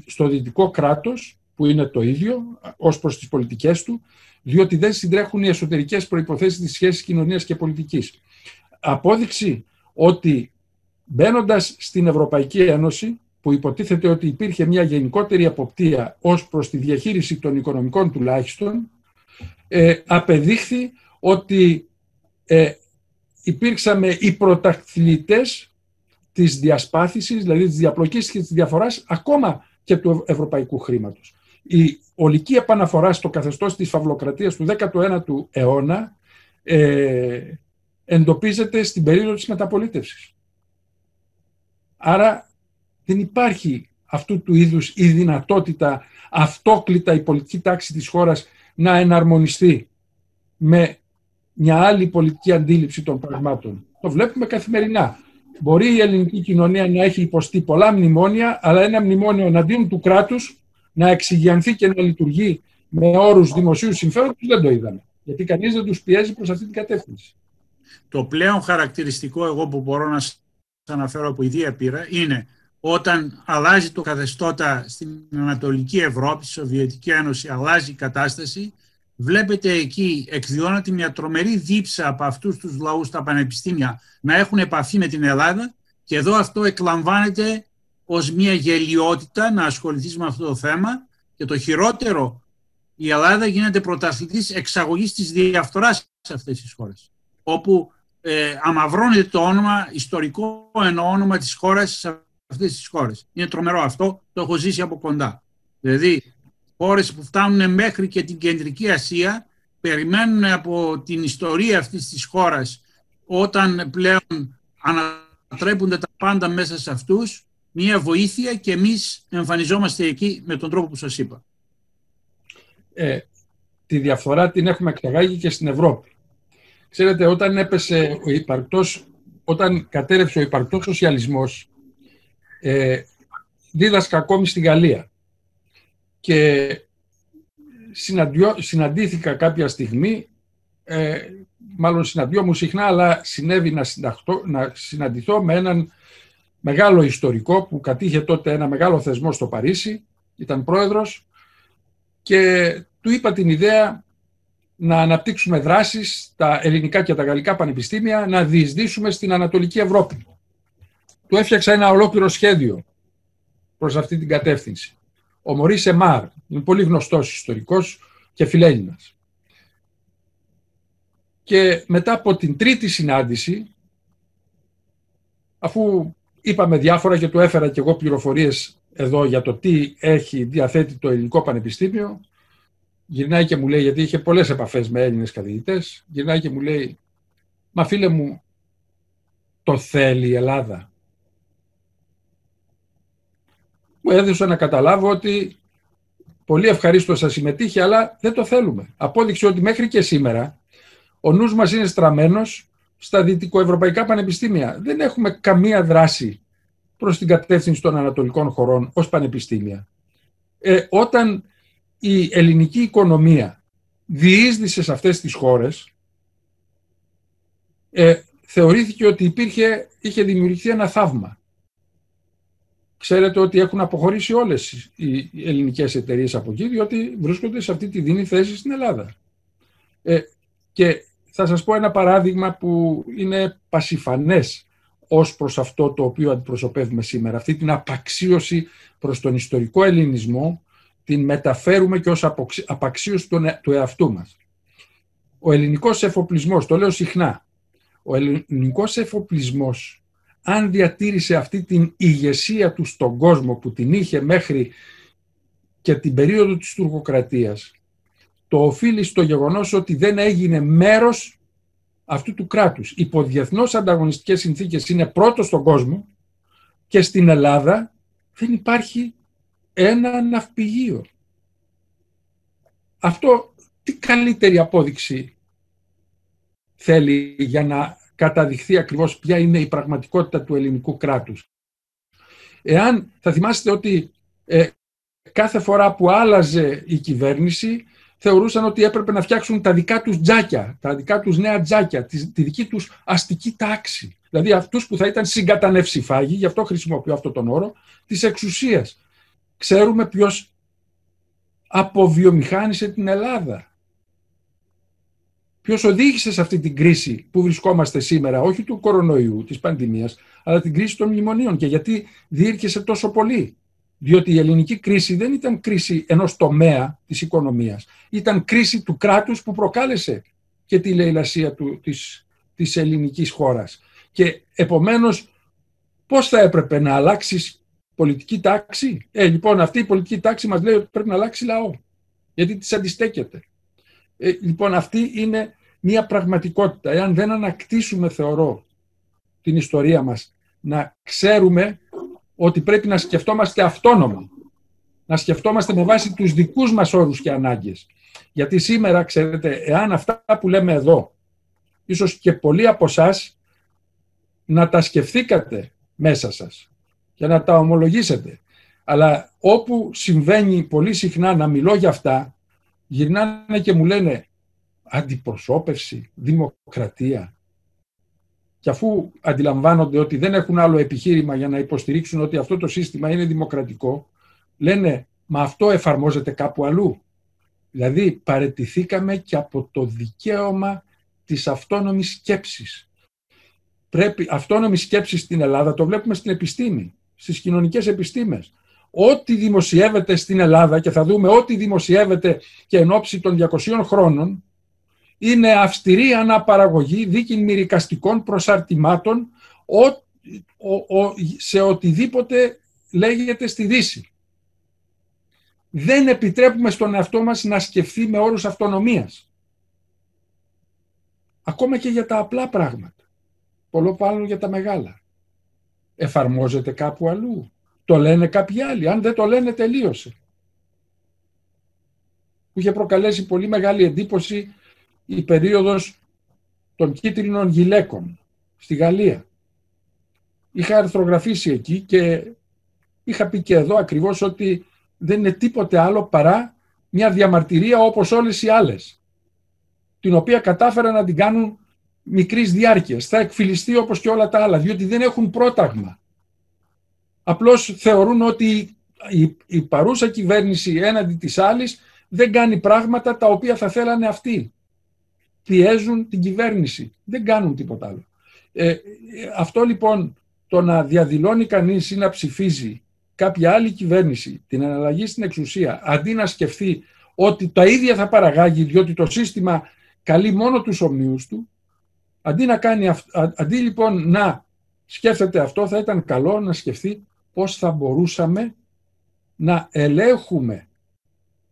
στο δυτικό κράτος, που είναι το ίδιο ως προς τις πολιτικές του, διότι δεν συντρέχουν οι εσωτερικές προϋποθέσεις της σχέσης κοινωνίας και πολιτικής. Απόδειξη ότι μπαίνοντας στην Ευρωπαϊκή Ένωση, που υποτίθεται ότι υπήρχε μια γενικότερη αποπτία ως προς τη διαχείριση των οικονομικών τουλάχιστον, ε, απεδείχθη ότι ε, υπήρξαμε οι πρωταθλητές της διασπάθησης, δηλαδή της διαπλοκής και της διαφοράς ακόμα και του ευρωπαϊκού χρήματος. Η ολική επαναφορά στο καθεστώς της φαυλοκρατίας του 19ου αιώνα ε, εντοπίζεται στην περίοδο της μεταπολίτευσης. Άρα δεν υπάρχει αυτού του είδους η δυνατότητα αυτόκλητα η πολιτική τάξη της χώρας να εναρμονιστεί με μια άλλη πολιτική αντίληψη των πραγμάτων. Το βλέπουμε καθημερινά. Μπορεί η ελληνική κοινωνία να έχει υποστεί πολλά μνημόνια, αλλά ένα μνημόνιο εναντίον του κράτους να εξηγιανθεί και να λειτουργεί με όρους δημοσίου συμφέροντος δεν το είδαμε. Γιατί κανείς δεν τους πιέζει προς αυτή την κατεύθυνση. Το πλέον χαρακτηριστικό εγώ που μπορώ να σας αναφέρω από ιδία πείρα είναι όταν αλλάζει το καθεστώτα στην Ανατολική Ευρώπη, στη Σοβιετική Ένωση, αλλάζει η κατάσταση, βλέπετε εκεί εκδιώνεται μια τρομερή δίψα από αυτούς τους λαούς στα πανεπιστήμια να έχουν επαφή με την Ελλάδα και εδώ αυτό εκλαμβάνεται ως μια γελιότητα να ασχοληθείς με αυτό το θέμα και το χειρότερο η Ελλάδα γίνεται πρωταθλητής εξαγωγής της διαφθοράς σε αυτές τις χώρες όπου ε, αμαυρώνεται το όνομα, ιστορικό ενώ όνομα της χώρας σε αυτές τις χώρες. Είναι τρομερό αυτό, το έχω ζήσει από κοντά. Δηλαδή χώρες που φτάνουν μέχρι και την Κεντρική Ασία περιμένουν από την ιστορία αυτής της χώρας όταν πλέον ανατρέπονται τα πάντα μέσα σε αυτούς μια βοήθεια και εμείς εμφανιζόμαστε εκεί με τον τρόπο που σας είπα. Ε, τη διαφορά την έχουμε εξαγάγει και στην Ευρώπη. Ξέρετε, όταν έπεσε ο υπαρκτός, όταν κατέρευσε ο υπαρκτός σοσιαλισμός, ε, δίδασκα ακόμη στην Γαλλία και συναντήθηκα κάποια στιγμή, ε, μάλλον συναντιόμουν συχνά, αλλά συνέβη να, να συναντηθώ με έναν μεγάλο ιστορικό που κατήχε τότε ένα μεγάλο θεσμό στο Παρίσι, ήταν πρόεδρος και του είπα την ιδέα να αναπτύξουμε δράσεις στα ελληνικά και τα γαλλικά πανεπιστήμια, να διεισδύσουμε στην Ανατολική Ευρώπη. Του έφτιαξα ένα ολόκληρο σχέδιο προς αυτή την κατεύθυνση. Ο Μωρίς Εμάρ, είναι πολύ γνωστός ιστορικός και φιλέλληνας. Και μετά από την τρίτη συνάντηση, αφού είπαμε διάφορα και του έφερα και εγώ πληροφορίες εδώ για το τι έχει διαθέτει το ελληνικό πανεπιστήμιο, γυρνάει και μου λέει, γιατί είχε πολλές επαφές με Έλληνες καθηγητές, γυρνάει και μου λέει, μα φίλε μου, το θέλει η Ελλάδα. Μου έδωσε να καταλάβω ότι πολύ ευχαρίστω σα συμμετείχε, αλλά δεν το θέλουμε. Απόδειξε ότι μέχρι και σήμερα ο νους μας είναι στραμμένος στα δυτικοευρωπαϊκά πανεπιστήμια. Δεν έχουμε καμία δράση προς την κατεύθυνση των ανατολικών χωρών ως πανεπιστήμια. Ε, όταν η ελληνική οικονομία διείσδησε σε αυτές τις χώρες, ε, θεωρήθηκε ότι υπήρχε, είχε δημιουργηθεί ένα θαύμα. Ξέρετε ότι έχουν αποχωρήσει όλες οι ελληνικές εταιρείες από εκεί, διότι βρίσκονται σε αυτή τη δίνη θέση στην Ελλάδα. Ε, και θα σας πω ένα παράδειγμα που είναι πασιφανές ως προς αυτό το οποίο αντιπροσωπεύουμε σήμερα. Αυτή την απαξίωση προς τον ιστορικό ελληνισμό την μεταφέρουμε και ως απαξίωση του εαυτού μας. Ο ελληνικός εφοπλισμός, το λέω συχνά, ο ελληνικός εφοπλισμός αν διατήρησε αυτή την ηγεσία του στον κόσμο που την είχε μέχρι και την περίοδο της τουρκοκρατίας, το οφείλει στο γεγονός ότι δεν έγινε μέρος αυτού του κράτους. Υπό διεθνώς ανταγωνιστικές συνθήκες είναι πρώτος στον κόσμο και στην Ελλάδα δεν υπάρχει ένα ναυπηγείο. Αυτό τι καλύτερη απόδειξη θέλει για να καταδειχθεί ακριβώς ποια είναι η πραγματικότητα του ελληνικού κράτους. Εάν θα θυμάστε ότι ε, κάθε φορά που άλλαζε η κυβέρνηση θεωρούσαν ότι έπρεπε να φτιάξουν τα δικά τους τζάκια, τα δικά τους νέα τζάκια, τη, τη δική τους αστική τάξη. δηλαδή αυτούς που θα ήταν συγκατανευσιφάγοι, γι' αυτό χρησιμοποιώ αυτόν τον όρο, της εξουσίας. Ξέρουμε ποιος αποβιομηχάνησε την Ελλάδα. Ποιος οδήγησε σε αυτή την κρίση που βρισκόμαστε σήμερα, όχι του κορονοϊού, της πανδημίας, αλλά την κρίση των μνημονίων και γιατί διήρκεσε τόσο πολύ. Διότι η ελληνική κρίση δεν ήταν κρίση ενός τομέα της οικονομίας. Ήταν κρίση του κράτους που προκάλεσε και τη λαιλασία του, της, της ελληνικής χώρας. Και επομένως πώς θα έπρεπε να αλλάξεις πολιτική τάξη; Ε, λοιπόν, αυτή η πολιτική τάξη μας λέει ότι πρέπει να αλλάξει λαό. Γιατί της αντιστέκεται. Ε, λοιπόν, αυτή είναι μια πραγματικότητα. Εάν δεν ανακτήσουμε, θεωρώ, την ιστορία μας, να ξέρουμε ότι πρέπει να σκεφτόμαστε αυτόνομα. Να σκεφτόμαστε με βάση τους δικούς μας όρους και ανάγκες. Γιατί σήμερα, ξέρετε, εάν αυτά που λέμε εδώ, ίσως και πολλοί από εσάς να τα σκεφτήκατε μέσα σας και να τα ομολογήσετε. Αλλά όπου συμβαίνει πολύ συχνά να μιλώ για αυτά, γυρνάνε και μου λένε αντιπροσώπευση, δημοκρατία. Και αφού αντιλαμβάνονται ότι δεν έχουν άλλο επιχείρημα για να υποστηρίξουν ότι αυτό το σύστημα είναι δημοκρατικό, λένε «Μα αυτό εφαρμόζεται κάπου αλλού». Δηλαδή παρετηθήκαμε και από το δικαίωμα της αυτόνομης σκέψης. Πρέπει, αυτόνομη σκέψη στην Ελλάδα το βλέπουμε στην επιστήμη, στις κοινωνικές επιστήμες. Ό,τι δημοσιεύεται στην Ελλάδα και θα δούμε ό,τι δημοσιεύεται και εν ώψη των 200 χρόνων είναι αυστηρή αναπαραγωγή δίκην μυρικαστικών προσαρτημάτων σε οτιδήποτε λέγεται στη Δύση. Δεν επιτρέπουμε στον εαυτό μας να σκεφτεί με όρους αυτονομίας. Ακόμα και για τα απλά πράγματα. Πολλό πάνω για τα μεγάλα. Εφαρμόζεται κάπου αλλού. Το λένε κάποιοι άλλοι. Αν δεν το λένε τελείωσε. Που είχε προκαλέσει πολύ μεγάλη εντύπωση η περίοδος των κίτρινων γυλαίκων στη Γαλλία. Είχα αρθρογραφήσει εκεί και είχα πει και εδώ ακριβώς ότι δεν είναι τίποτε άλλο παρά μια διαμαρτυρία όπως όλες οι άλλες, την οποία κατάφεραν να την κάνουν μικρής διάρκειας. Θα εκφυλιστεί όπως και όλα τα άλλα, διότι δεν έχουν πρόταγμα. Απλώς θεωρούν ότι η, παρούσα κυβέρνηση έναντι της άλλης δεν κάνει πράγματα τα οποία θα θέλανε αυτοί πιέζουν την κυβέρνηση. Δεν κάνουν τίποτα άλλο. Ε, αυτό λοιπόν το να διαδηλώνει κανείς ή να ψηφίζει κάποια άλλη κυβέρνηση την αναλλαγή στην εξουσία αντί να σκεφτεί ότι τα ίδια θα παραγάγει διότι το σύστημα καλεί μόνο τους ομοίους του αντί, να κάνει, αντί λοιπόν να σκέφτεται αυτό θα ήταν καλό να σκεφτεί πώς θα μπορούσαμε να ελέγχουμε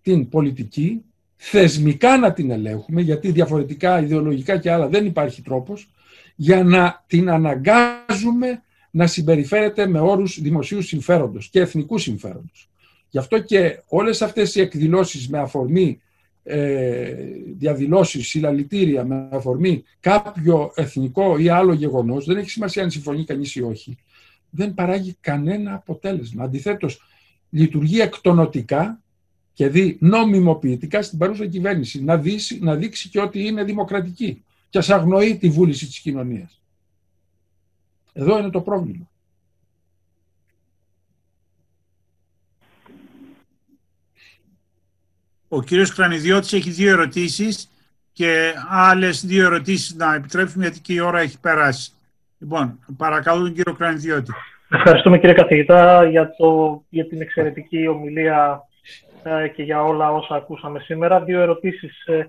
την πολιτική θεσμικά να την ελέγχουμε, γιατί διαφορετικά, ιδεολογικά και άλλα δεν υπάρχει τρόπος, για να την αναγκάζουμε να συμπεριφέρεται με όρους δημοσίου συμφέροντος και εθνικού συμφέροντος. Γι' αυτό και όλες αυτές οι εκδηλώσεις με αφορμή ε, διαδηλώσεις, συλλαλητήρια, με αφορμή κάποιο εθνικό ή άλλο γεγονός, δεν έχει σημασία αν συμφωνεί κανείς ή όχι, δεν παράγει κανένα αποτέλεσμα. Αντιθέτως, λειτουργεί εκτονοτικά και δει νομιμοποιητικά στην παρούσα κυβέρνηση να, δείξει, να δείξει και ότι είναι δημοκρατική και ας αγνοεί τη βούληση της κοινωνίας. Εδώ είναι το πρόβλημα. Ο κύριος Κρανιδιώτης έχει δύο ερωτήσεις και άλλες δύο ερωτήσεις να επιτρέψουμε γιατί και η ώρα έχει περάσει. Λοιπόν, παρακαλώ τον κύριο Κρανιδιώτη. Ευχαριστούμε κύριε καθηγητά για, το, για την εξαιρετική ομιλία ε, και για όλα όσα ακούσαμε σήμερα. Δύο ερωτήσεις ε,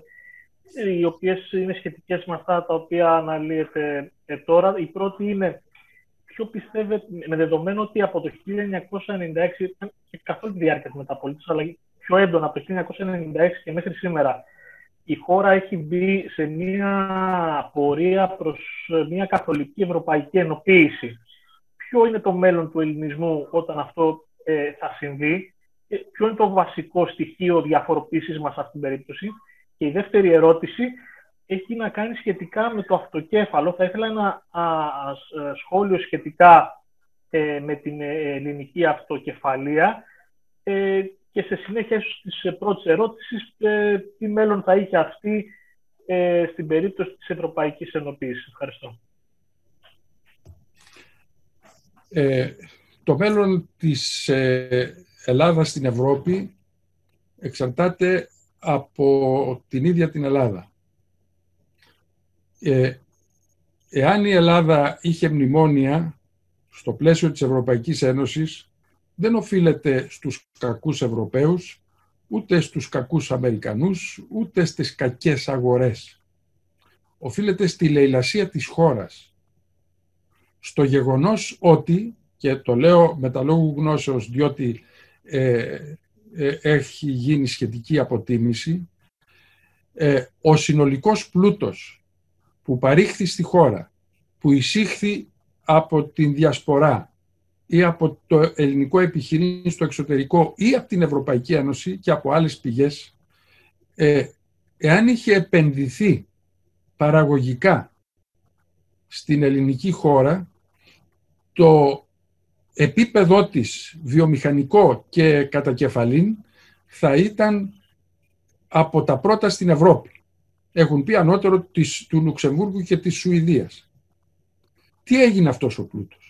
οι οποίες είναι σχετικές με αυτά τα οποία αναλύεται ε, τώρα. Η πρώτη είναι ποιο πιστεύετε, με δεδομένο ότι από το 1996 και καθ' όλη τη διάρκεια της μεταπολίτευσης, αλλά πιο έντονα από το 1996 και μέχρι σήμερα, η χώρα έχει μπει σε μια πορεία προς μια καθολική ευρωπαϊκή ενοποίηση. Ποιο είναι το μέλλον του ελληνισμού όταν αυτό θα συμβεί ε, ποιο είναι το βασικό στοιχείο διαφοροποίησης μας σε αυτήν την περίπτωση. Και η δεύτερη ερώτηση έχει να κάνει σχετικά με το αυτοκέφαλο. Θα ήθελα ένα σχόλιο σχετικά ε, με την ε, ελληνική αυτοκεφαλία και σε συνέχεια στις πρώτες ερώτησης τι μέλλον θα είχε αυτή στην περίπτωση της Ευρωπαϊκής Ενοποίησης. Ευχαριστώ. Ε, το μέλλον της ε, Ελλάδας στην Ευρώπη εξαρτάται από την ίδια την Ελλάδα. Ε, εάν η Ελλάδα είχε μνημόνια στο πλαίσιο της Ευρωπαϊκής Ένωσης, δεν οφείλεται στους κακούς Ευρωπαίους, ούτε στους κακούς Αμερικανούς, ούτε στις κακές αγορές. Οφείλεται στη λαιλασία της χώρας. Στο γεγονός ότι, και το λέω με τα λόγου γνώσεως διότι ε, ε, έχει γίνει σχετική αποτίμηση, ε, ο συνολικός πλούτος που παρήχθη στη χώρα, που εισήχθη από την διασπορά ή από το ελληνικό επιχειρήν στο εξωτερικό ή από την Ευρωπαϊκή Ένωση και από άλλες πηγές, ε, εάν είχε επενδυθεί παραγωγικά στην ελληνική χώρα, το επίπεδό της βιομηχανικό και κατακεφαλήν θα ήταν από τα πρώτα στην Ευρώπη. Έχουν πει ανώτερο της, του Λουξεμβούργου και της Σουηδίας. Τι έγινε αυτός ο πλούτος;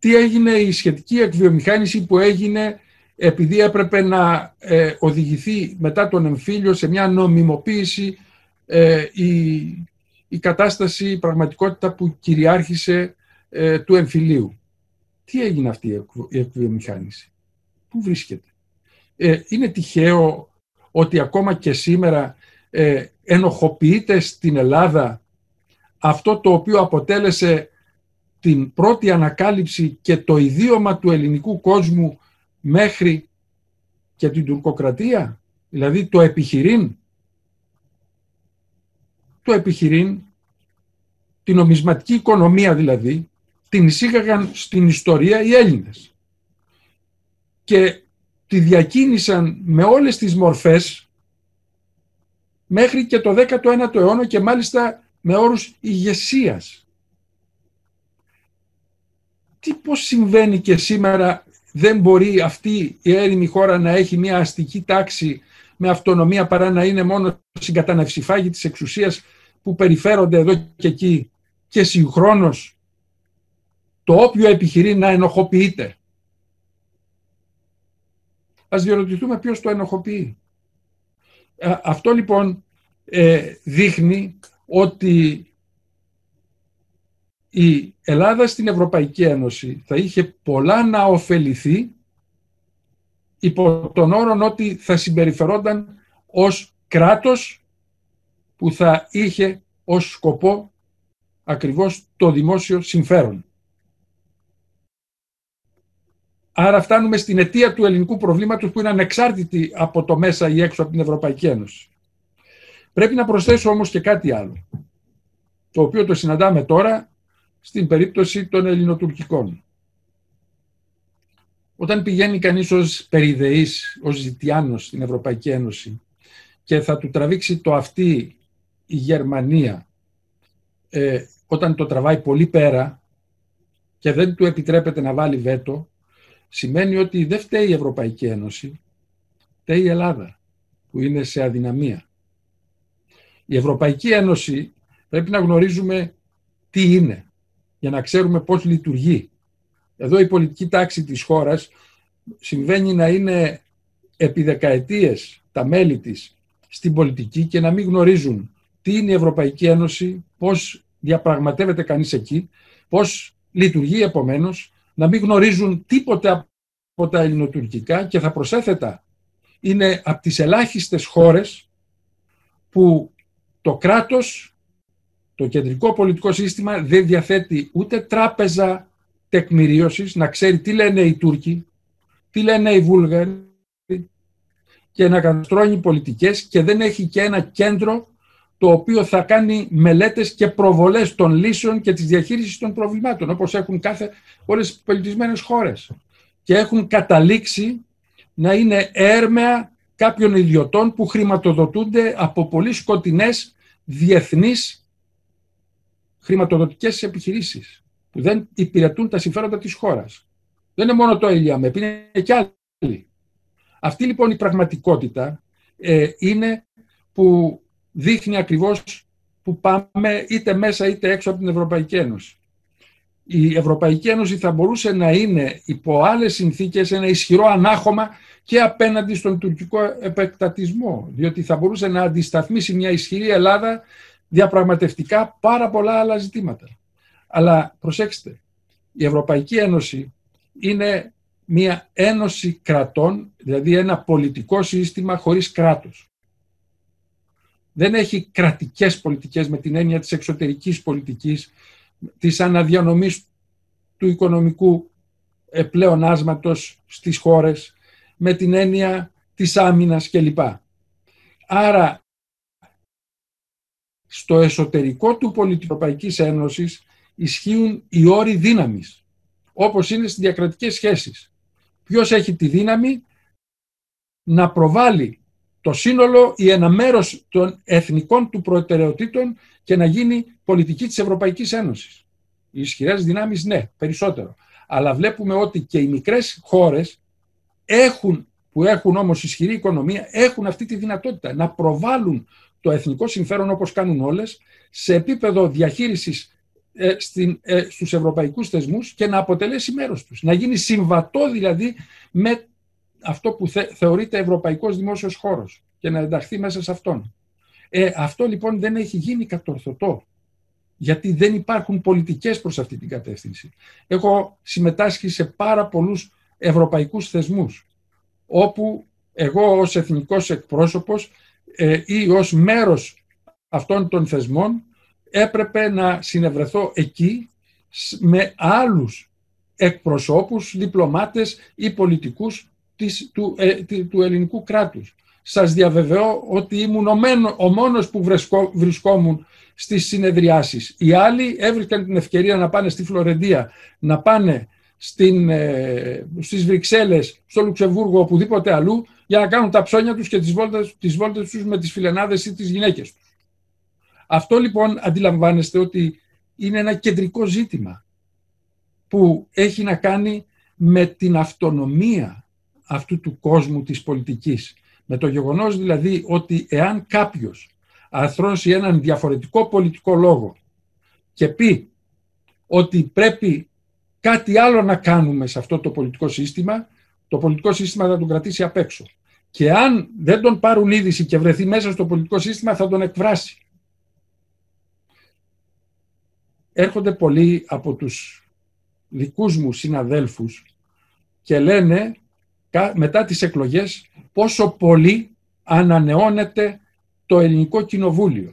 Τι έγινε η σχετική εκβιομηχάνηση που έγινε επειδή έπρεπε να ε, οδηγηθεί μετά τον εμφύλιο σε μια νομιμοποίηση ε, η, η κατάσταση, η πραγματικότητα που κυριάρχησε ε, του εμφυλίου. Τι έγινε αυτή η εκβιομηχάνηση; Πού βρίσκεται; Ε, είναι τυχαίο ότι ακόμα και σήμερα ε, ενοχοποιείται στην Ελλάδα αυτό το οποίο αποτέλεσε την πρώτη ανακάλυψη και το ιδίωμα του ελληνικού κόσμου μέχρι και την τουρκοκρατία, δηλαδή το επιχειρήν. Το επιχειρήν, την νομισματική οικονομία δηλαδή, την εισήγαγαν στην ιστορία οι Έλληνες και τη διακίνησαν με όλες τις μορφές μέχρι και το 19ο αιώνα και μάλιστα με όρους ηγεσίας. Τι πώς συμβαίνει και σήμερα δεν μπορεί αυτή η έρημη χώρα να έχει μια αστική τάξη με αυτονομία παρά να είναι μόνο συγκαταναυσιφάγη της εξουσίας που περιφέρονται εδώ και εκεί και συγχρόνως το όποιο επιχειρεί να ενοχοποιείται. Ας διερωτηθούμε ποιος το ενοχοποιεί. Αυτό λοιπόν ε, δείχνει ότι η Ελλάδα στην Ευρωπαϊκή Ένωση θα είχε πολλά να ωφεληθεί υπό τον όρο ότι θα συμπεριφερόταν ως κράτος που θα είχε ως σκοπό ακριβώς το δημόσιο συμφέρον. Άρα φτάνουμε στην αιτία του ελληνικού προβλήματος που είναι ανεξάρτητη από το μέσα ή έξω από την Ευρωπαϊκή Ένωση. Πρέπει να προσθέσω όμως και κάτι άλλο, το οποίο το συναντάμε τώρα στην περίπτωση των ελληνοτουρκικών. Όταν πηγαίνει κανείς ως περιδεής, ως ζητιάνος στην Ευρωπαϊκή Ένωση και θα του τραβήξει το αυτή η Γερμανία, ε, όταν το τραβάει πολύ πέρα και δεν του επιτρέπεται να βάλει βέτο, σημαίνει ότι δεν φταίει η Ευρωπαϊκή Ένωση, φταίει η Ελλάδα που είναι σε αδυναμία. Η Ευρωπαϊκή Ένωση πρέπει να γνωρίζουμε τι είναι για να ξέρουμε πώς λειτουργεί. Εδώ η πολιτική τάξη της χώρας συμβαίνει να είναι επί δεκαετίες τα μέλη της στην πολιτική και να μην γνωρίζουν τι είναι η Ευρωπαϊκή Ένωση, πώς διαπραγματεύεται κανείς εκεί, πώς λειτουργεί επομένως να μην γνωρίζουν τίποτε από τα ελληνοτουρκικά και θα προσέθετα είναι από τις ελάχιστες χώρες που το κράτος, το κεντρικό πολιτικό σύστημα δεν διαθέτει ούτε τράπεζα τεκμηρίωσης να ξέρει τι λένε οι Τούρκοι, τι λένε οι Βούλγαροι και να καταστρώνει πολιτικές και δεν έχει και ένα κέντρο το οποίο θα κάνει μελέτες και προβολές των λύσεων και της διαχείρισης των προβλημάτων, όπως έχουν κάθε όλες οι πολιτισμένες χώρες. Και έχουν καταλήξει να είναι έρμεα κάποιων ιδιωτών που χρηματοδοτούνται από πολύ σκοτεινές διεθνείς χρηματοδοτικές επιχειρήσεις που δεν υπηρετούν τα συμφέροντα της χώρας. Δεν είναι μόνο το ΕΛΙΑΜΕΠ, είναι και άλλοι. Αυτή λοιπόν η πραγματικότητα ε, είναι που δείχνει ακριβώς που πάμε είτε μέσα είτε έξω από την Ευρωπαϊκή Ένωση. η Ευρωπαϊκή Ένωση θα μπορούσε να είναι υπό άλλες συνθήκες ένα ισχυρό ανάχωμα και απέναντι στον τουρκικό επεκτατισμό, διότι θα μπορούσε να αντισταθμίσει μια ισχυρή Ελλάδα διαπραγματευτικά πάρα πολλά άλλα ζητήματα. Αλλά προσέξτε, η Ευρωπαϊκή Ένωση είναι μια ένωση κρατών, δηλαδή ένα πολιτικό σύστημα χωρίς κράτος. Δεν έχει κρατικές πολιτικές με την έννοια της εξωτερικής πολιτικής, της αναδιανομής του οικονομικού πλεονάσματος στις χώρες, με την έννοια της άμυνας κλπ. Άρα, στο εσωτερικό του Πολιτικοπαϊκής Ένωσης ισχύουν οι όροι δύναμης, όπως είναι στις διακρατικές σχέσεις. Ποιος έχει τη δύναμη να προβάλλει το σύνολο ή ένα μέρος των εθνικών του προτεραιοτήτων και να γίνει πολιτική της Ευρωπαϊκής Ένωσης. Οι ισχυρές δυνάμεις, ναι, περισσότερο. Αλλά βλέπουμε ότι και οι μικρές χώρες έχουν, που έχουν όμως ισχυρή οικονομία, έχουν αυτή τη δυνατότητα να προβάλλουν το εθνικό συμφέρον όπως κάνουν όλες σε επίπεδο διαχείρισης ε, στην, ε, στους ευρωπαϊκούς θεσμούς και να αποτελέσει μέρος τους. Να γίνει συμβατό δηλαδή με αυτό που θε, θεωρείται ευρωπαϊκός δημόσιος χώρος και να ενταχθεί μέσα σε αυτόν. Ε, αυτό λοιπόν δεν έχει γίνει κατορθωτό γιατί δεν υπάρχουν πολιτικές προς αυτή την κατεύθυνση. Έχω συμμετάσχει σε πάρα πολλούς ευρωπαϊκούς θεσμούς όπου εγώ ως εθνικός εκπρόσωπος ε, ή ως μέρος αυτών των θεσμών έπρεπε να συνευρεθώ εκεί με άλλους εκπροσώπους, διπλωμάτες ή πολιτικούς της, του, ε, του ελληνικού κράτους. Σας διαβεβαιώ ότι ήμουν ο, μόνος που βρισκό, βρισκόμουν στις συνεδριάσεις. Οι άλλοι έβρισκαν την ευκαιρία να πάνε στη Φλωρεντία, να πάνε στην, ε, στις Βρυξέλλες, στο Λουξεμβούργο, οπουδήποτε αλλού, για να κάνουν τα ψώνια τους και τις βόλτες, τις βόλτες τους με τις φιλενάδες ή τις γυναίκες τους. Αυτό λοιπόν αντιλαμβάνεστε ότι είναι ένα κεντρικό ζήτημα που έχει να κάνει με την αυτονομία αυτού του κόσμου της πολιτικής. Με το γεγονός δηλαδή ότι εάν κάποιος αρθρώσει έναν διαφορετικό πολιτικό λόγο και πει ότι πρέπει κάτι άλλο να κάνουμε σε αυτό το πολιτικό σύστημα, το πολιτικό σύστημα θα τον κρατήσει απ' έξω. Και αν δεν τον πάρουν είδηση και βρεθεί μέσα στο πολιτικό σύστημα θα τον εκφράσει. Έρχονται πολλοί από τους δικούς μου συναδέλφους και λένε μετά τις εκλογές πόσο πολύ ανανεώνεται το ελληνικό κοινοβούλιο.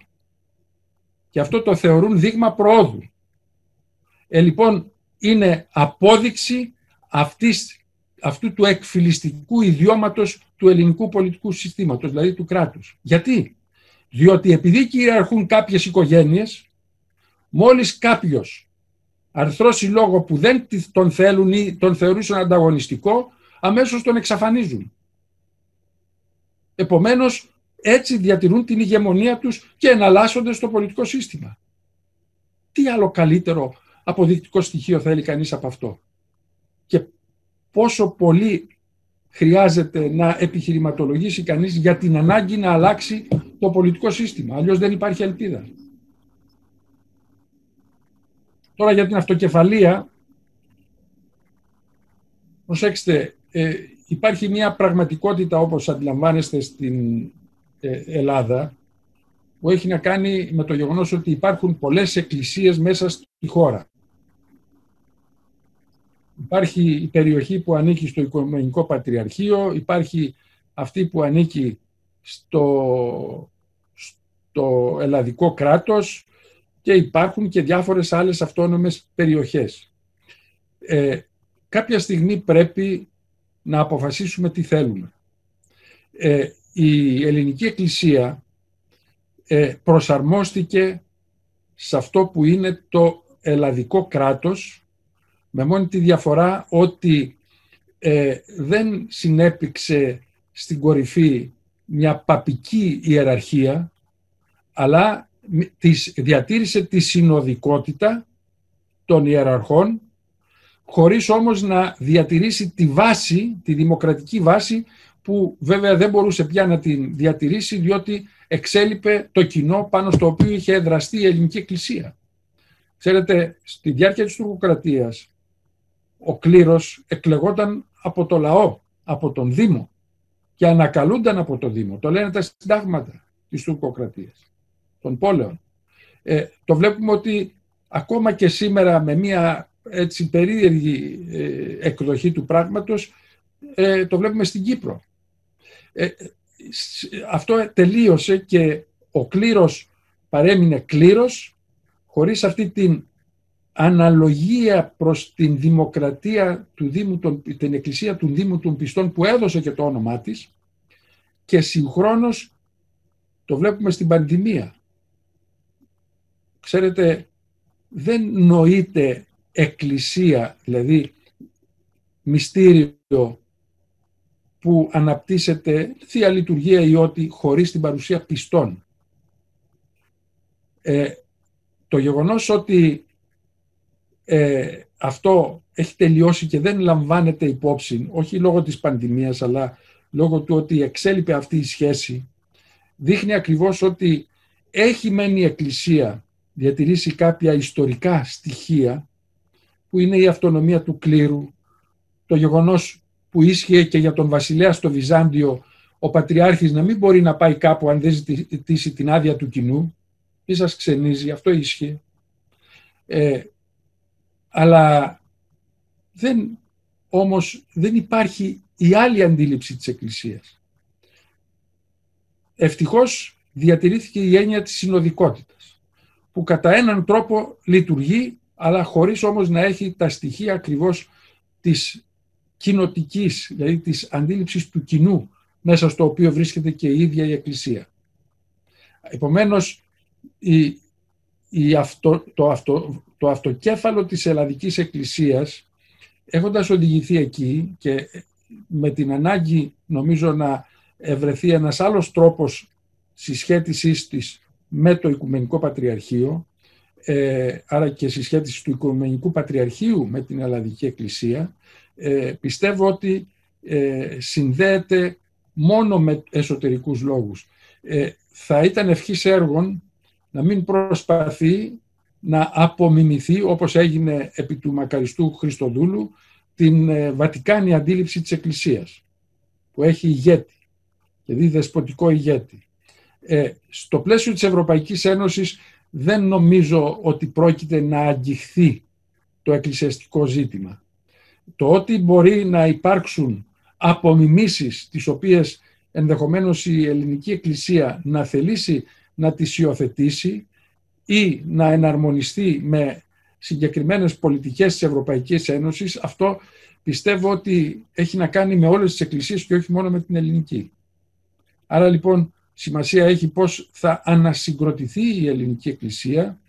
Και αυτό το θεωρούν δείγμα προόδου. Ε, λοιπόν, είναι απόδειξη αυτής, αυτού του εκφυλιστικού ιδιώματος του ελληνικού πολιτικού συστήματος, δηλαδή του κράτους. Γιατί; Διότι επειδή κυριαρχούν κάποιες οικογένειες, μόλις κάποιος αρθρώσει λόγο που δεν τον θέλουν ή τον θεωρούσαν ανταγωνιστικό, αμέσως τον εξαφανίζουν. Επομένως, έτσι διατηρούν την ηγεμονία τους και εναλλάσσονται στο πολιτικό σύστημα. Τι άλλο καλύτερο αποδεικτικό στοιχείο θέλει κανείς από αυτό; Και πόσο πολύ χρειάζεται να επιχειρηματολογήσει κανείς για την ανάγκη να αλλάξει το πολιτικό σύστημα. Αλλιώς δεν υπάρχει ελπίδα. Τώρα για την αυτοκεφαλία, προσέξτε, ε, υπάρχει μια πραγματικότητα όπως αντιλαμβάνεστε στην ε, Ελλάδα που έχει να κάνει με το γεγονός ότι υπάρχουν πολλές εκκλησίες μέσα στη χώρα. Υπάρχει η περιοχή που ανήκει στο Οικουμενικό Πατριαρχείο, υπάρχει αυτή που ανήκει στο, στο ελλαδικό κράτος και υπάρχουν και διάφορες άλλες αυτόνομες περιοχές. Ε, κάποια στιγμή πρέπει να αποφασίσουμε τι θέλουμε. Ε, η ελληνική εκκλησία ε, προσαρμόστηκε σε αυτό που είναι το ελλαδικό κράτος με μόνη τη διαφορά ότι ε, δεν συνέπηξε στην κορυφή μια παπική ιεραρχία αλλά της, διατήρησε τη συνοδικότητα των ιεραρχών χωρίς όμως να διατηρήσει τη βάση, τη δημοκρατική βάση που βέβαια δεν μπορούσε πια να την διατηρήσει διότι εξέλιπε το κοινό πάνω στο οποίο είχε εδραστεί η ελληνική εκκλησία. Ξέρετε, στη διάρκεια της τουρκοκρατίας ο κλήρος εκλεγόταν από το λαό, από τον Δήμο και ανακαλούνταν από το Δήμο. Το λένε τα συντάγματα της τουρκοκρατίας, των πόλεων. Ε, το βλέπουμε ότι ακόμα και σήμερα με μια έτσι περίεργη ε, εκδοχή του πράγματος ε, το βλέπουμε στην Κύπρο. Ε, αυτό τελείωσε και ο κλήρος παρέμεινε κλήρος χωρίς αυτή την αναλογία προς την δημοκρατία του Δήμου, την εκκλησία του Δήμου των Πιστών που έδωσε και το όνομά της και συγχρόνως το βλέπουμε στην πανδημία. Ξέρετε, δεν νοείται εκκλησία, δηλαδή μυστήριο που αναπτύσσεται θεία λειτουργία ή ό,τι χωρίς την παρουσία πιστών. Ε, το γεγονός ότι ε, αυτό έχει τελειώσει και δεν λαμβάνεται υπόψη, όχι λόγω της πανδημίας, αλλά λόγω του ότι εξέλιπε αυτή η σχέση, δείχνει ακριβώς ότι έχει μένει η Εκκλησία διατηρήσει κάποια ιστορικά στοιχεία, που είναι η αυτονομία του κλήρου, το γεγονός που ίσχυε και για τον βασιλέα στο Βυζάντιο, ο Πατριάρχης να μην μπορεί να πάει κάπου αν δεν ζητήσει την άδεια του κοινού, ή σας ξενίζει, αυτό ίσχυε. Ε, αλλά δεν, όμως δεν υπάρχει η άλλη αντίληψη της Εκκλησίας. Ευτυχώς διατηρήθηκε η έννοια της συνοδικότητας, που κατά έναν τρόπο λειτουργεί, αλλά χωρίς όμως να έχει τα στοιχεία ακριβώς της κοινοτικής, δηλαδή της αντίληψης του κοινού, μέσα στο οποίο βρίσκεται και η ίδια η Εκκλησία. Επομένως, η, η αυτό, το, αυτό, το αυτοκέφαλο της Ελλαδικής Εκκλησίας, έχοντας οδηγηθεί εκεί και με την ανάγκη νομίζω να ευρεθεί ένας άλλος τρόπος συσχέτισής της με το Οικουμενικό Πατριαρχείο, ε, άρα και συσχέτισης του Οικουμενικού Πατριαρχείου με την Ελλαδική Εκκλησία, ε, πιστεύω ότι ε, συνδέεται μόνο με εσωτερικούς λόγους. Ε, θα ήταν ευχής έργων να μην προσπαθεί να απομιμηθεί, όπως έγινε επί του μακαριστού Χριστοδούλου, την ε, βατικάνη αντίληψη της Εκκλησίας, που έχει ηγέτη, δηλαδή δεσποτικό ηγέτη. Ε, στο πλαίσιο της Ευρωπαϊκής Ένωσης δεν νομίζω ότι πρόκειται να αγγιχθεί το εκκλησιαστικό ζήτημα. Το ότι μπορεί να υπάρξουν απομιμήσεις τις οποίες ενδεχομένως η ελληνική εκκλησία να θελήσει να τις υιοθετήσει ή να εναρμονιστεί με συγκεκριμένες πολιτικές της Ευρωπαϊκής Ένωσης, αυτό πιστεύω ότι έχει να κάνει με όλες τις εκκλησίες και όχι μόνο με την ελληνική. Άρα λοιπόν σημασία έχει πώς θα ανασυγκροτηθεί η ελληνική εκκλησία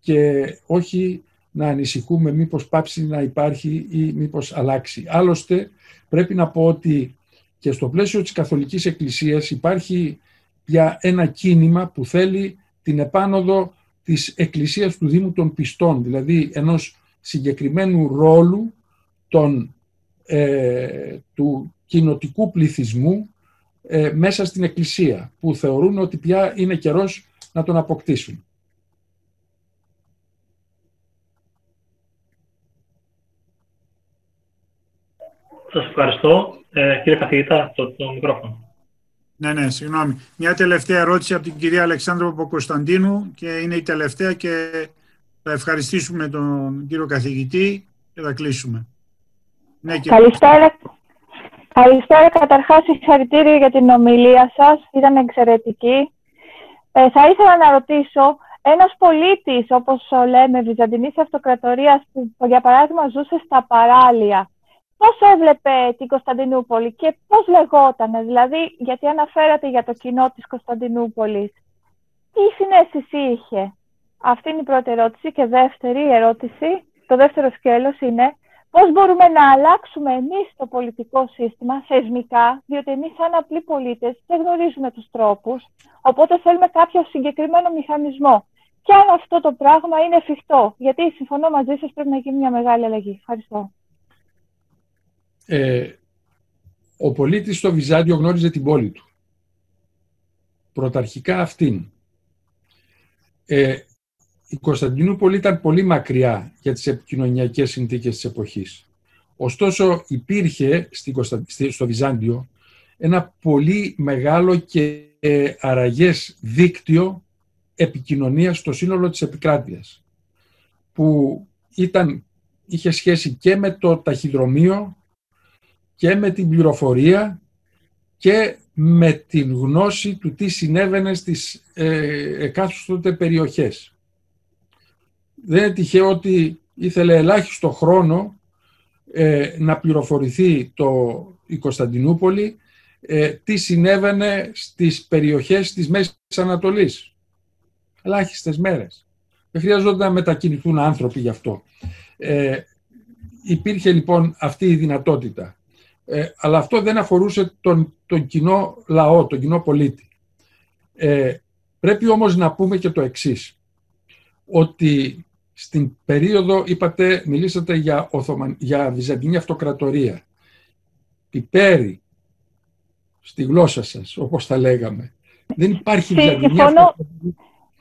και όχι να ανησυχούμε μήπως πάψει να υπάρχει ή μήπως αλλάξει. Άλλωστε πρέπει να πω ότι και στο πλαίσιο της Καθολικής Εκκλησίας υπάρχει για ένα κίνημα που θέλει την επάνωδο της Εκκλησίας του Δήμου των Πιστών, δηλαδή ενός συγκεκριμένου ρόλου των, ε, του κοινοτικού πληθυσμού ε, μέσα στην Εκκλησία, που θεωρούν ότι πια είναι καιρός να τον αποκτήσουν. Σας ευχαριστώ. Ε, κύριε καθηγητά, το, το μικρόφωνο. Ναι, ναι, συγγνώμη. Μια τελευταία ερώτηση από την κυρία Αλεξάνδρου Παπακοσταντίνου και είναι η τελευταία και θα ευχαριστήσουμε τον κύριο καθηγητή και θα κλείσουμε. Ναι, Καλησπέρα. Καλησπέρα. Καταρχάς, συγχαρητήρια για την ομιλία σας. Ήταν εξαιρετική. Ε, θα ήθελα να ρωτήσω, ένας πολίτης, όπως λέμε, Βυζαντινής Αυτοκρατορίας, που για παράδειγμα ζούσε στα παράλια, πώς έβλεπε την Κωνσταντινούπολη και πώς λεγόταν, δηλαδή γιατί αναφέρατε για το κοινό της Κωνσταντινούπολης. Τι συνέστηση είχε; Αυτή είναι η πρώτη ερώτηση και δεύτερη ερώτηση, το δεύτερο σκέλος είναι πώς μπορούμε να αλλάξουμε εμείς το πολιτικό σύστημα θεσμικά, διότι εμείς σαν απλοί πολίτες δεν γνωρίζουμε τους τρόπους, οπότε θέλουμε κάποιο συγκεκριμένο μηχανισμό. Και αν αυτό το πράγμα είναι εφικτό, γιατί συμφωνώ μαζί σας πρέπει να γίνει μια μεγάλη αλλαγή. Ευχαριστώ ε, ο πολίτης στο Βυζάντιο γνώριζε την πόλη του. Πρωταρχικά αυτήν. Ε, η Κωνσταντινούπολη ήταν πολύ μακριά για τις επικοινωνιακές συνθήκες της εποχής. Ωστόσο υπήρχε στο Βυζάντιο ένα πολύ μεγάλο και αραγές δίκτυο επικοινωνίας στο σύνολο της επικράτειας που ήταν, είχε σχέση και με το ταχυδρομείο και με την πληροφορία και με την γνώση του τι συνέβαινε στις ε, εκάστοτε περιοχές. Δεν είναι τυχαίο ότι ήθελε ελάχιστο χρόνο ε, να πληροφορηθεί το, η Κωνσταντινούπολη ε, τι συνέβαινε στις περιοχές της Μέσης Ανατολής. Ελάχιστες μέρες. Δεν χρειαζόταν να μετακινηθούν άνθρωποι γι' αυτό. Ε, υπήρχε λοιπόν αυτή η δυνατότητα. Ε, αλλά αυτό δεν αφορούσε τον, τον κοινό λαό, τον κοινό πολίτη. Ε, πρέπει όμως να πούμε και το εξής. Ότι στην περίοδο, είπατε, μιλήσατε για, Οθωμαν, για Βυζαντινή Αυτοκρατορία. Πιπέρι, στη γλώσσα σας, όπως τα λέγαμε. Δεν υπάρχει Βυζαντινή Συμφωνώ,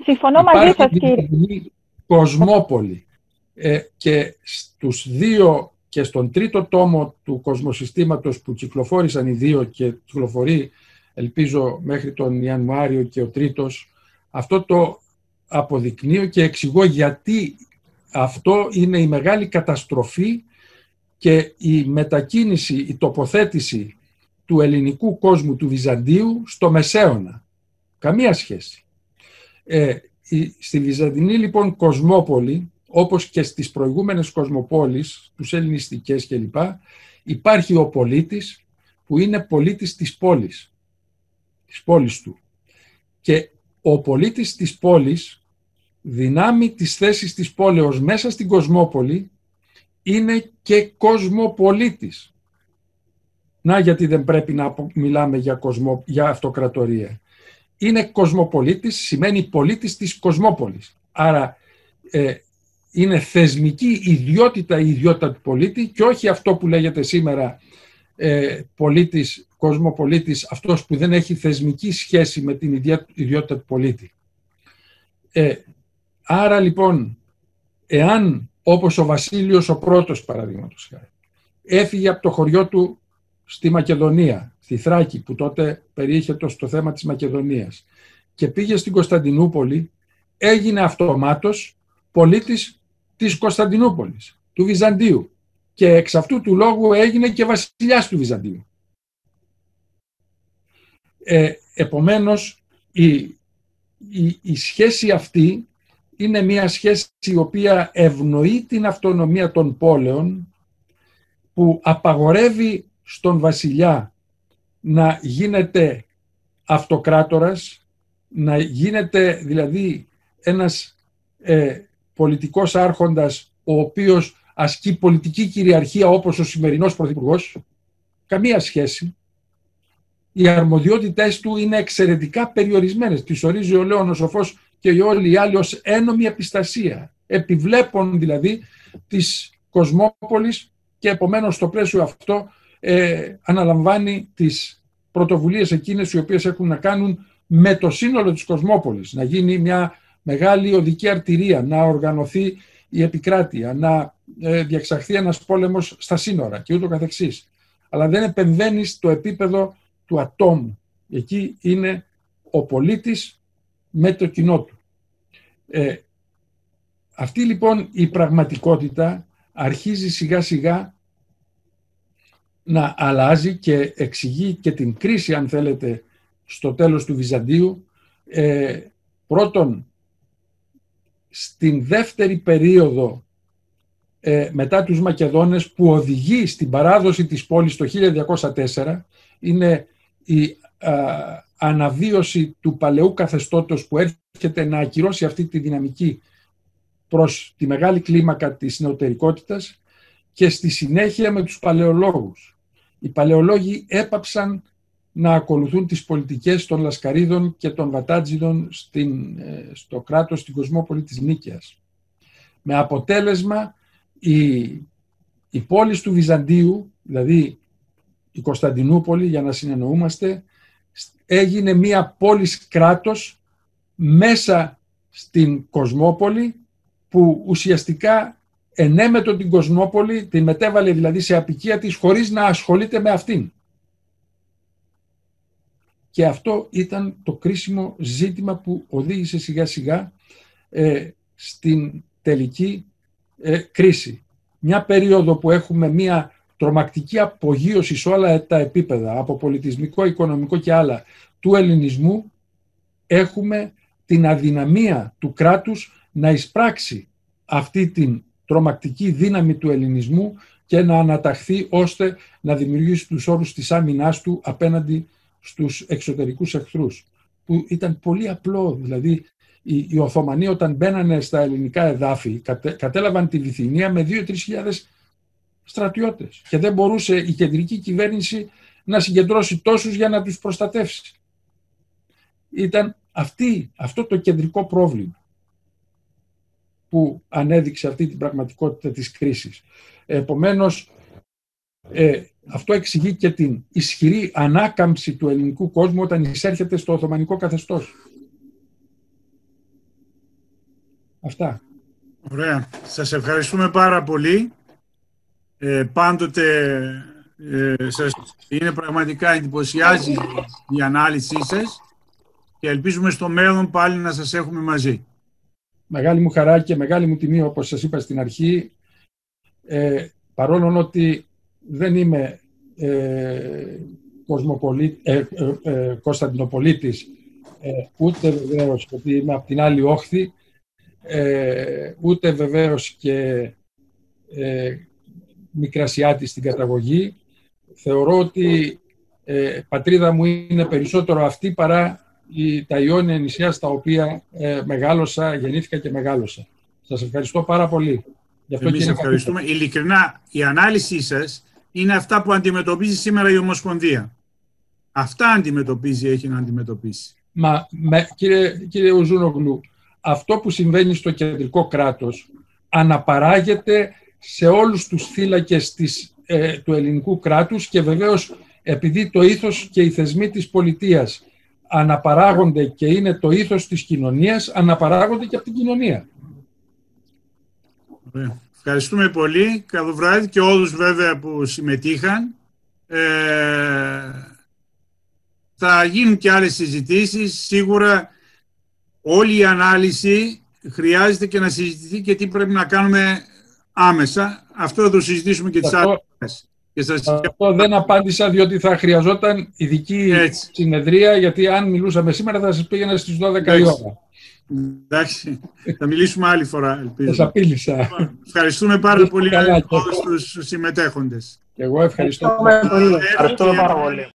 συμφωνώ μαζί σας, κύριε. Κοσμόπολη. Ε, και στους δύο και στον τρίτο τόμο του κοσμοσυστήματος που κυκλοφόρησαν οι δύο και κυκλοφορεί ελπίζω μέχρι τον Ιανουάριο και ο τρίτος αυτό το αποδεικνύω και εξηγώ γιατί αυτό είναι η μεγάλη καταστροφή και η μετακίνηση, η τοποθέτηση του ελληνικού κόσμου του Βυζαντίου στο Μεσαίωνα. Καμία σχέση. Ε, στη Βυζαντινή λοιπόν κοσμόπολη όπως και στις προηγούμενες κοσμοπόλεις, τους ελληνιστικές κλπ, υπάρχει ο πολίτης που είναι πολίτης της πόλης, της πόλης του. Και ο πολίτης της πόλης, δυνάμει της θέσης της πόλεως μέσα στην κοσμόπολη, είναι και κοσμοπολίτης. Να γιατί δεν πρέπει να μιλάμε για, κοσμο, για αυτοκρατορία. Είναι κοσμοπολίτης, σημαίνει πολίτης της κοσμόπολης. Άρα ε, είναι θεσμική ιδιότητα η ιδιότητα του πολίτη και όχι αυτό που λέγεται σήμερα ε, πολίτης, κοσμοπολίτης, αυτός που δεν έχει θεσμική σχέση με την ιδιότητα του πολίτη. Ε, άρα λοιπόν, εάν όπως ο Βασίλειος ο πρώτος παραδείγματος χάρη, έφυγε από το χωριό του στη Μακεδονία, στη Θράκη, που τότε περιείχε στο θέμα της Μακεδονίας και πήγε στην Κωνσταντινούπολη, έγινε αυτομάτως πολίτης της Κωνσταντινούπολης, του Βυζαντίου και εξ αυτού του λόγου έγινε και βασιλιάς του Βυζαντίου. Ε, επομένως, η, η, η σχέση αυτή είναι μια σχέση η οποία ευνοεί την αυτονομία των πόλεων που απαγορεύει στον βασιλιά να γίνεται αυτοκράτορας, να γίνεται δηλαδή ένας ε, πολιτικός άρχοντας ο οποίος ασκεί πολιτική κυριαρχία όπως ο σημερινός πρωθυπουργός, καμία σχέση. Οι αρμοδιότητες του είναι εξαιρετικά περιορισμένες. Τις ορίζει ο Λέων ο Σοφός και όλοι οι άλλοι ως ένομη επιστασία. Επιβλέπουν δηλαδή της κοσμόπολης και επομένως στο πλαίσιο αυτό ε, αναλαμβάνει τις πρωτοβουλίες εκείνες οι οποίες έχουν να κάνουν με το σύνολο της κοσμόπολης. Να γίνει μια μεγάλη οδική αρτηρία, να οργανωθεί η επικράτεια, να ε, διαξαχθεί ένας πόλεμος στα σύνορα και ούτω καθεξής. Αλλά δεν επεμβαίνεις στο επίπεδο του ατόμου. Εκεί είναι ο πολίτης με το κοινό του. Ε, αυτή λοιπόν η πραγματικότητα αρχίζει σιγά σιγά να αλλάζει και εξηγεί και την κρίση αν θέλετε στο τέλος του Βυζαντίου ε, πρώτον στην δεύτερη περίοδο ε, μετά τους Μακεδόνες που οδηγεί στην παράδοση της πόλης το 1204 είναι η αναβίωση του παλαιού καθεστώτος που έρχεται να ακυρώσει αυτή τη δυναμική προς τη μεγάλη κλίμακα της νεωτερικότητας και στη συνέχεια με τους παλαιολόγους. Οι παλαιολόγοι έπαψαν να ακολουθούν τις πολιτικές των Λασκαρίδων και των Βατάτζιδων στην, ε, στο κράτος, στην κοσμόπολη της Νίκαιας. Με αποτέλεσμα η, η πόλη του Βυζαντίου, δηλαδή η Κωνσταντινούπολη για να συνεννοούμαστε, έγινε μία πόλης κράτος μέσα στην Κοσμόπολη που ουσιαστικά ενέμετο την Κοσμόπολη, την μετέβαλε δηλαδή σε απικία της χωρίς να ασχολείται με αυτήν. Και αυτό ήταν το κρίσιμο ζήτημα που οδήγησε σιγά σιγά ε, στην τελική ε, κρίση. Μια περίοδο που έχουμε μια τρομακτική απογείωση σε όλα τα επίπεδα, από πολιτισμικό, οικονομικό και άλλα, του ελληνισμού, έχουμε την αδυναμία του κράτους να εισπράξει αυτή την τρομακτική δύναμη του ελληνισμού και να αναταχθεί ώστε να δημιουργήσει τους όρους της άμυνάς του απέναντι στους εξωτερικούς εχθρούς. Που ήταν πολύ απλό, δηλαδή οι, οι Οθωμανοί όταν μπαίνανε στα ελληνικά εδάφη κατέλαβαν τη Λιθινία με 2-3 χιλιάδες στρατιώτες και δεν μπορούσε η κεντρική κυβέρνηση να συγκεντρώσει τόσους για να τους προστατεύσει. Ήταν αυτή, αυτό το κεντρικό πρόβλημα που ανέδειξε αυτή την πραγματικότητα της κρίσης. Επομένως, ε, αυτό εξηγεί και την ισχυρή ανάκαμψη του ελληνικού κόσμου όταν εισέρχεται στο Οθωμανικό καθεστώς. Αυτά. Ωραία. Σας ευχαριστούμε πάρα πολύ. Ε, πάντοτε ε, σας είναι πραγματικά εντυπωσιάζει η ανάλυση σας και ελπίζουμε στο μέλλον πάλι να σας έχουμε μαζί. Μεγάλη μου χαρά και μεγάλη μου τιμή, όπως σας είπα στην αρχή, ε, παρόλο ότι δεν είμαι ε, ε, ε, ε Κωνσταντινοπολίτης, ούτε βεβαίως ότι είμαι από την άλλη όχθη, ούτε βεβαίως και μικρασιάτη στην καταγωγή. Θεωρώ ότι ε, πατρίδα μου είναι περισσότερο αυτή παρά η, τα Ιόνια νησιά στα οποία ε, μεγάλωσα, γεννήθηκα και μεγάλωσα. Σας ευχαριστώ πάρα πολύ. Γι αυτό Εμείς ευχαριστούμε. Ειλικρινά, η ανάλυση σας είναι αυτά που αντιμετωπίζει σήμερα η Ομοσπονδία. Αυτά αντιμετωπίζει, έχει να αντιμετωπίσει. Μα, με, κύριε, κύριε Ουζούνογλου, αυτό που συμβαίνει στο κεντρικό κράτος αναπαράγεται σε όλους τους θύλακες της, ε, του ελληνικού κράτους και βεβαίως επειδή το ήθος και οι θεσμοί της πολιτείας αναπαράγονται και είναι το ήθος της κοινωνίας, αναπαράγονται και από την κοινωνία. Ευχαριστούμε πολύ. Καλό βράδυ και όλους βέβαια που συμμετείχαν. Ε, θα γίνουν και άλλες συζητήσεις. Σίγουρα όλη η ανάλυση χρειάζεται και να συζητηθεί και τι πρέπει να κάνουμε άμεσα. Αυτό θα το συζητήσουμε και τις άλλες. Αυτό δεν απάντησα διότι θα χρειαζόταν ειδική Έτσι. συνεδρία γιατί αν μιλούσαμε σήμερα θα σας πήγαινα στις 12 η ώρα. Εντάξει, θα μιλήσουμε άλλη φορά, ελπίζω. Σας απείλησα. Ευχαριστούμε πάρα πολύ όλους τους συμμετέχοντες. Και εγώ ευχαριστώ. Ευχαριστούμε πάρα πολύ.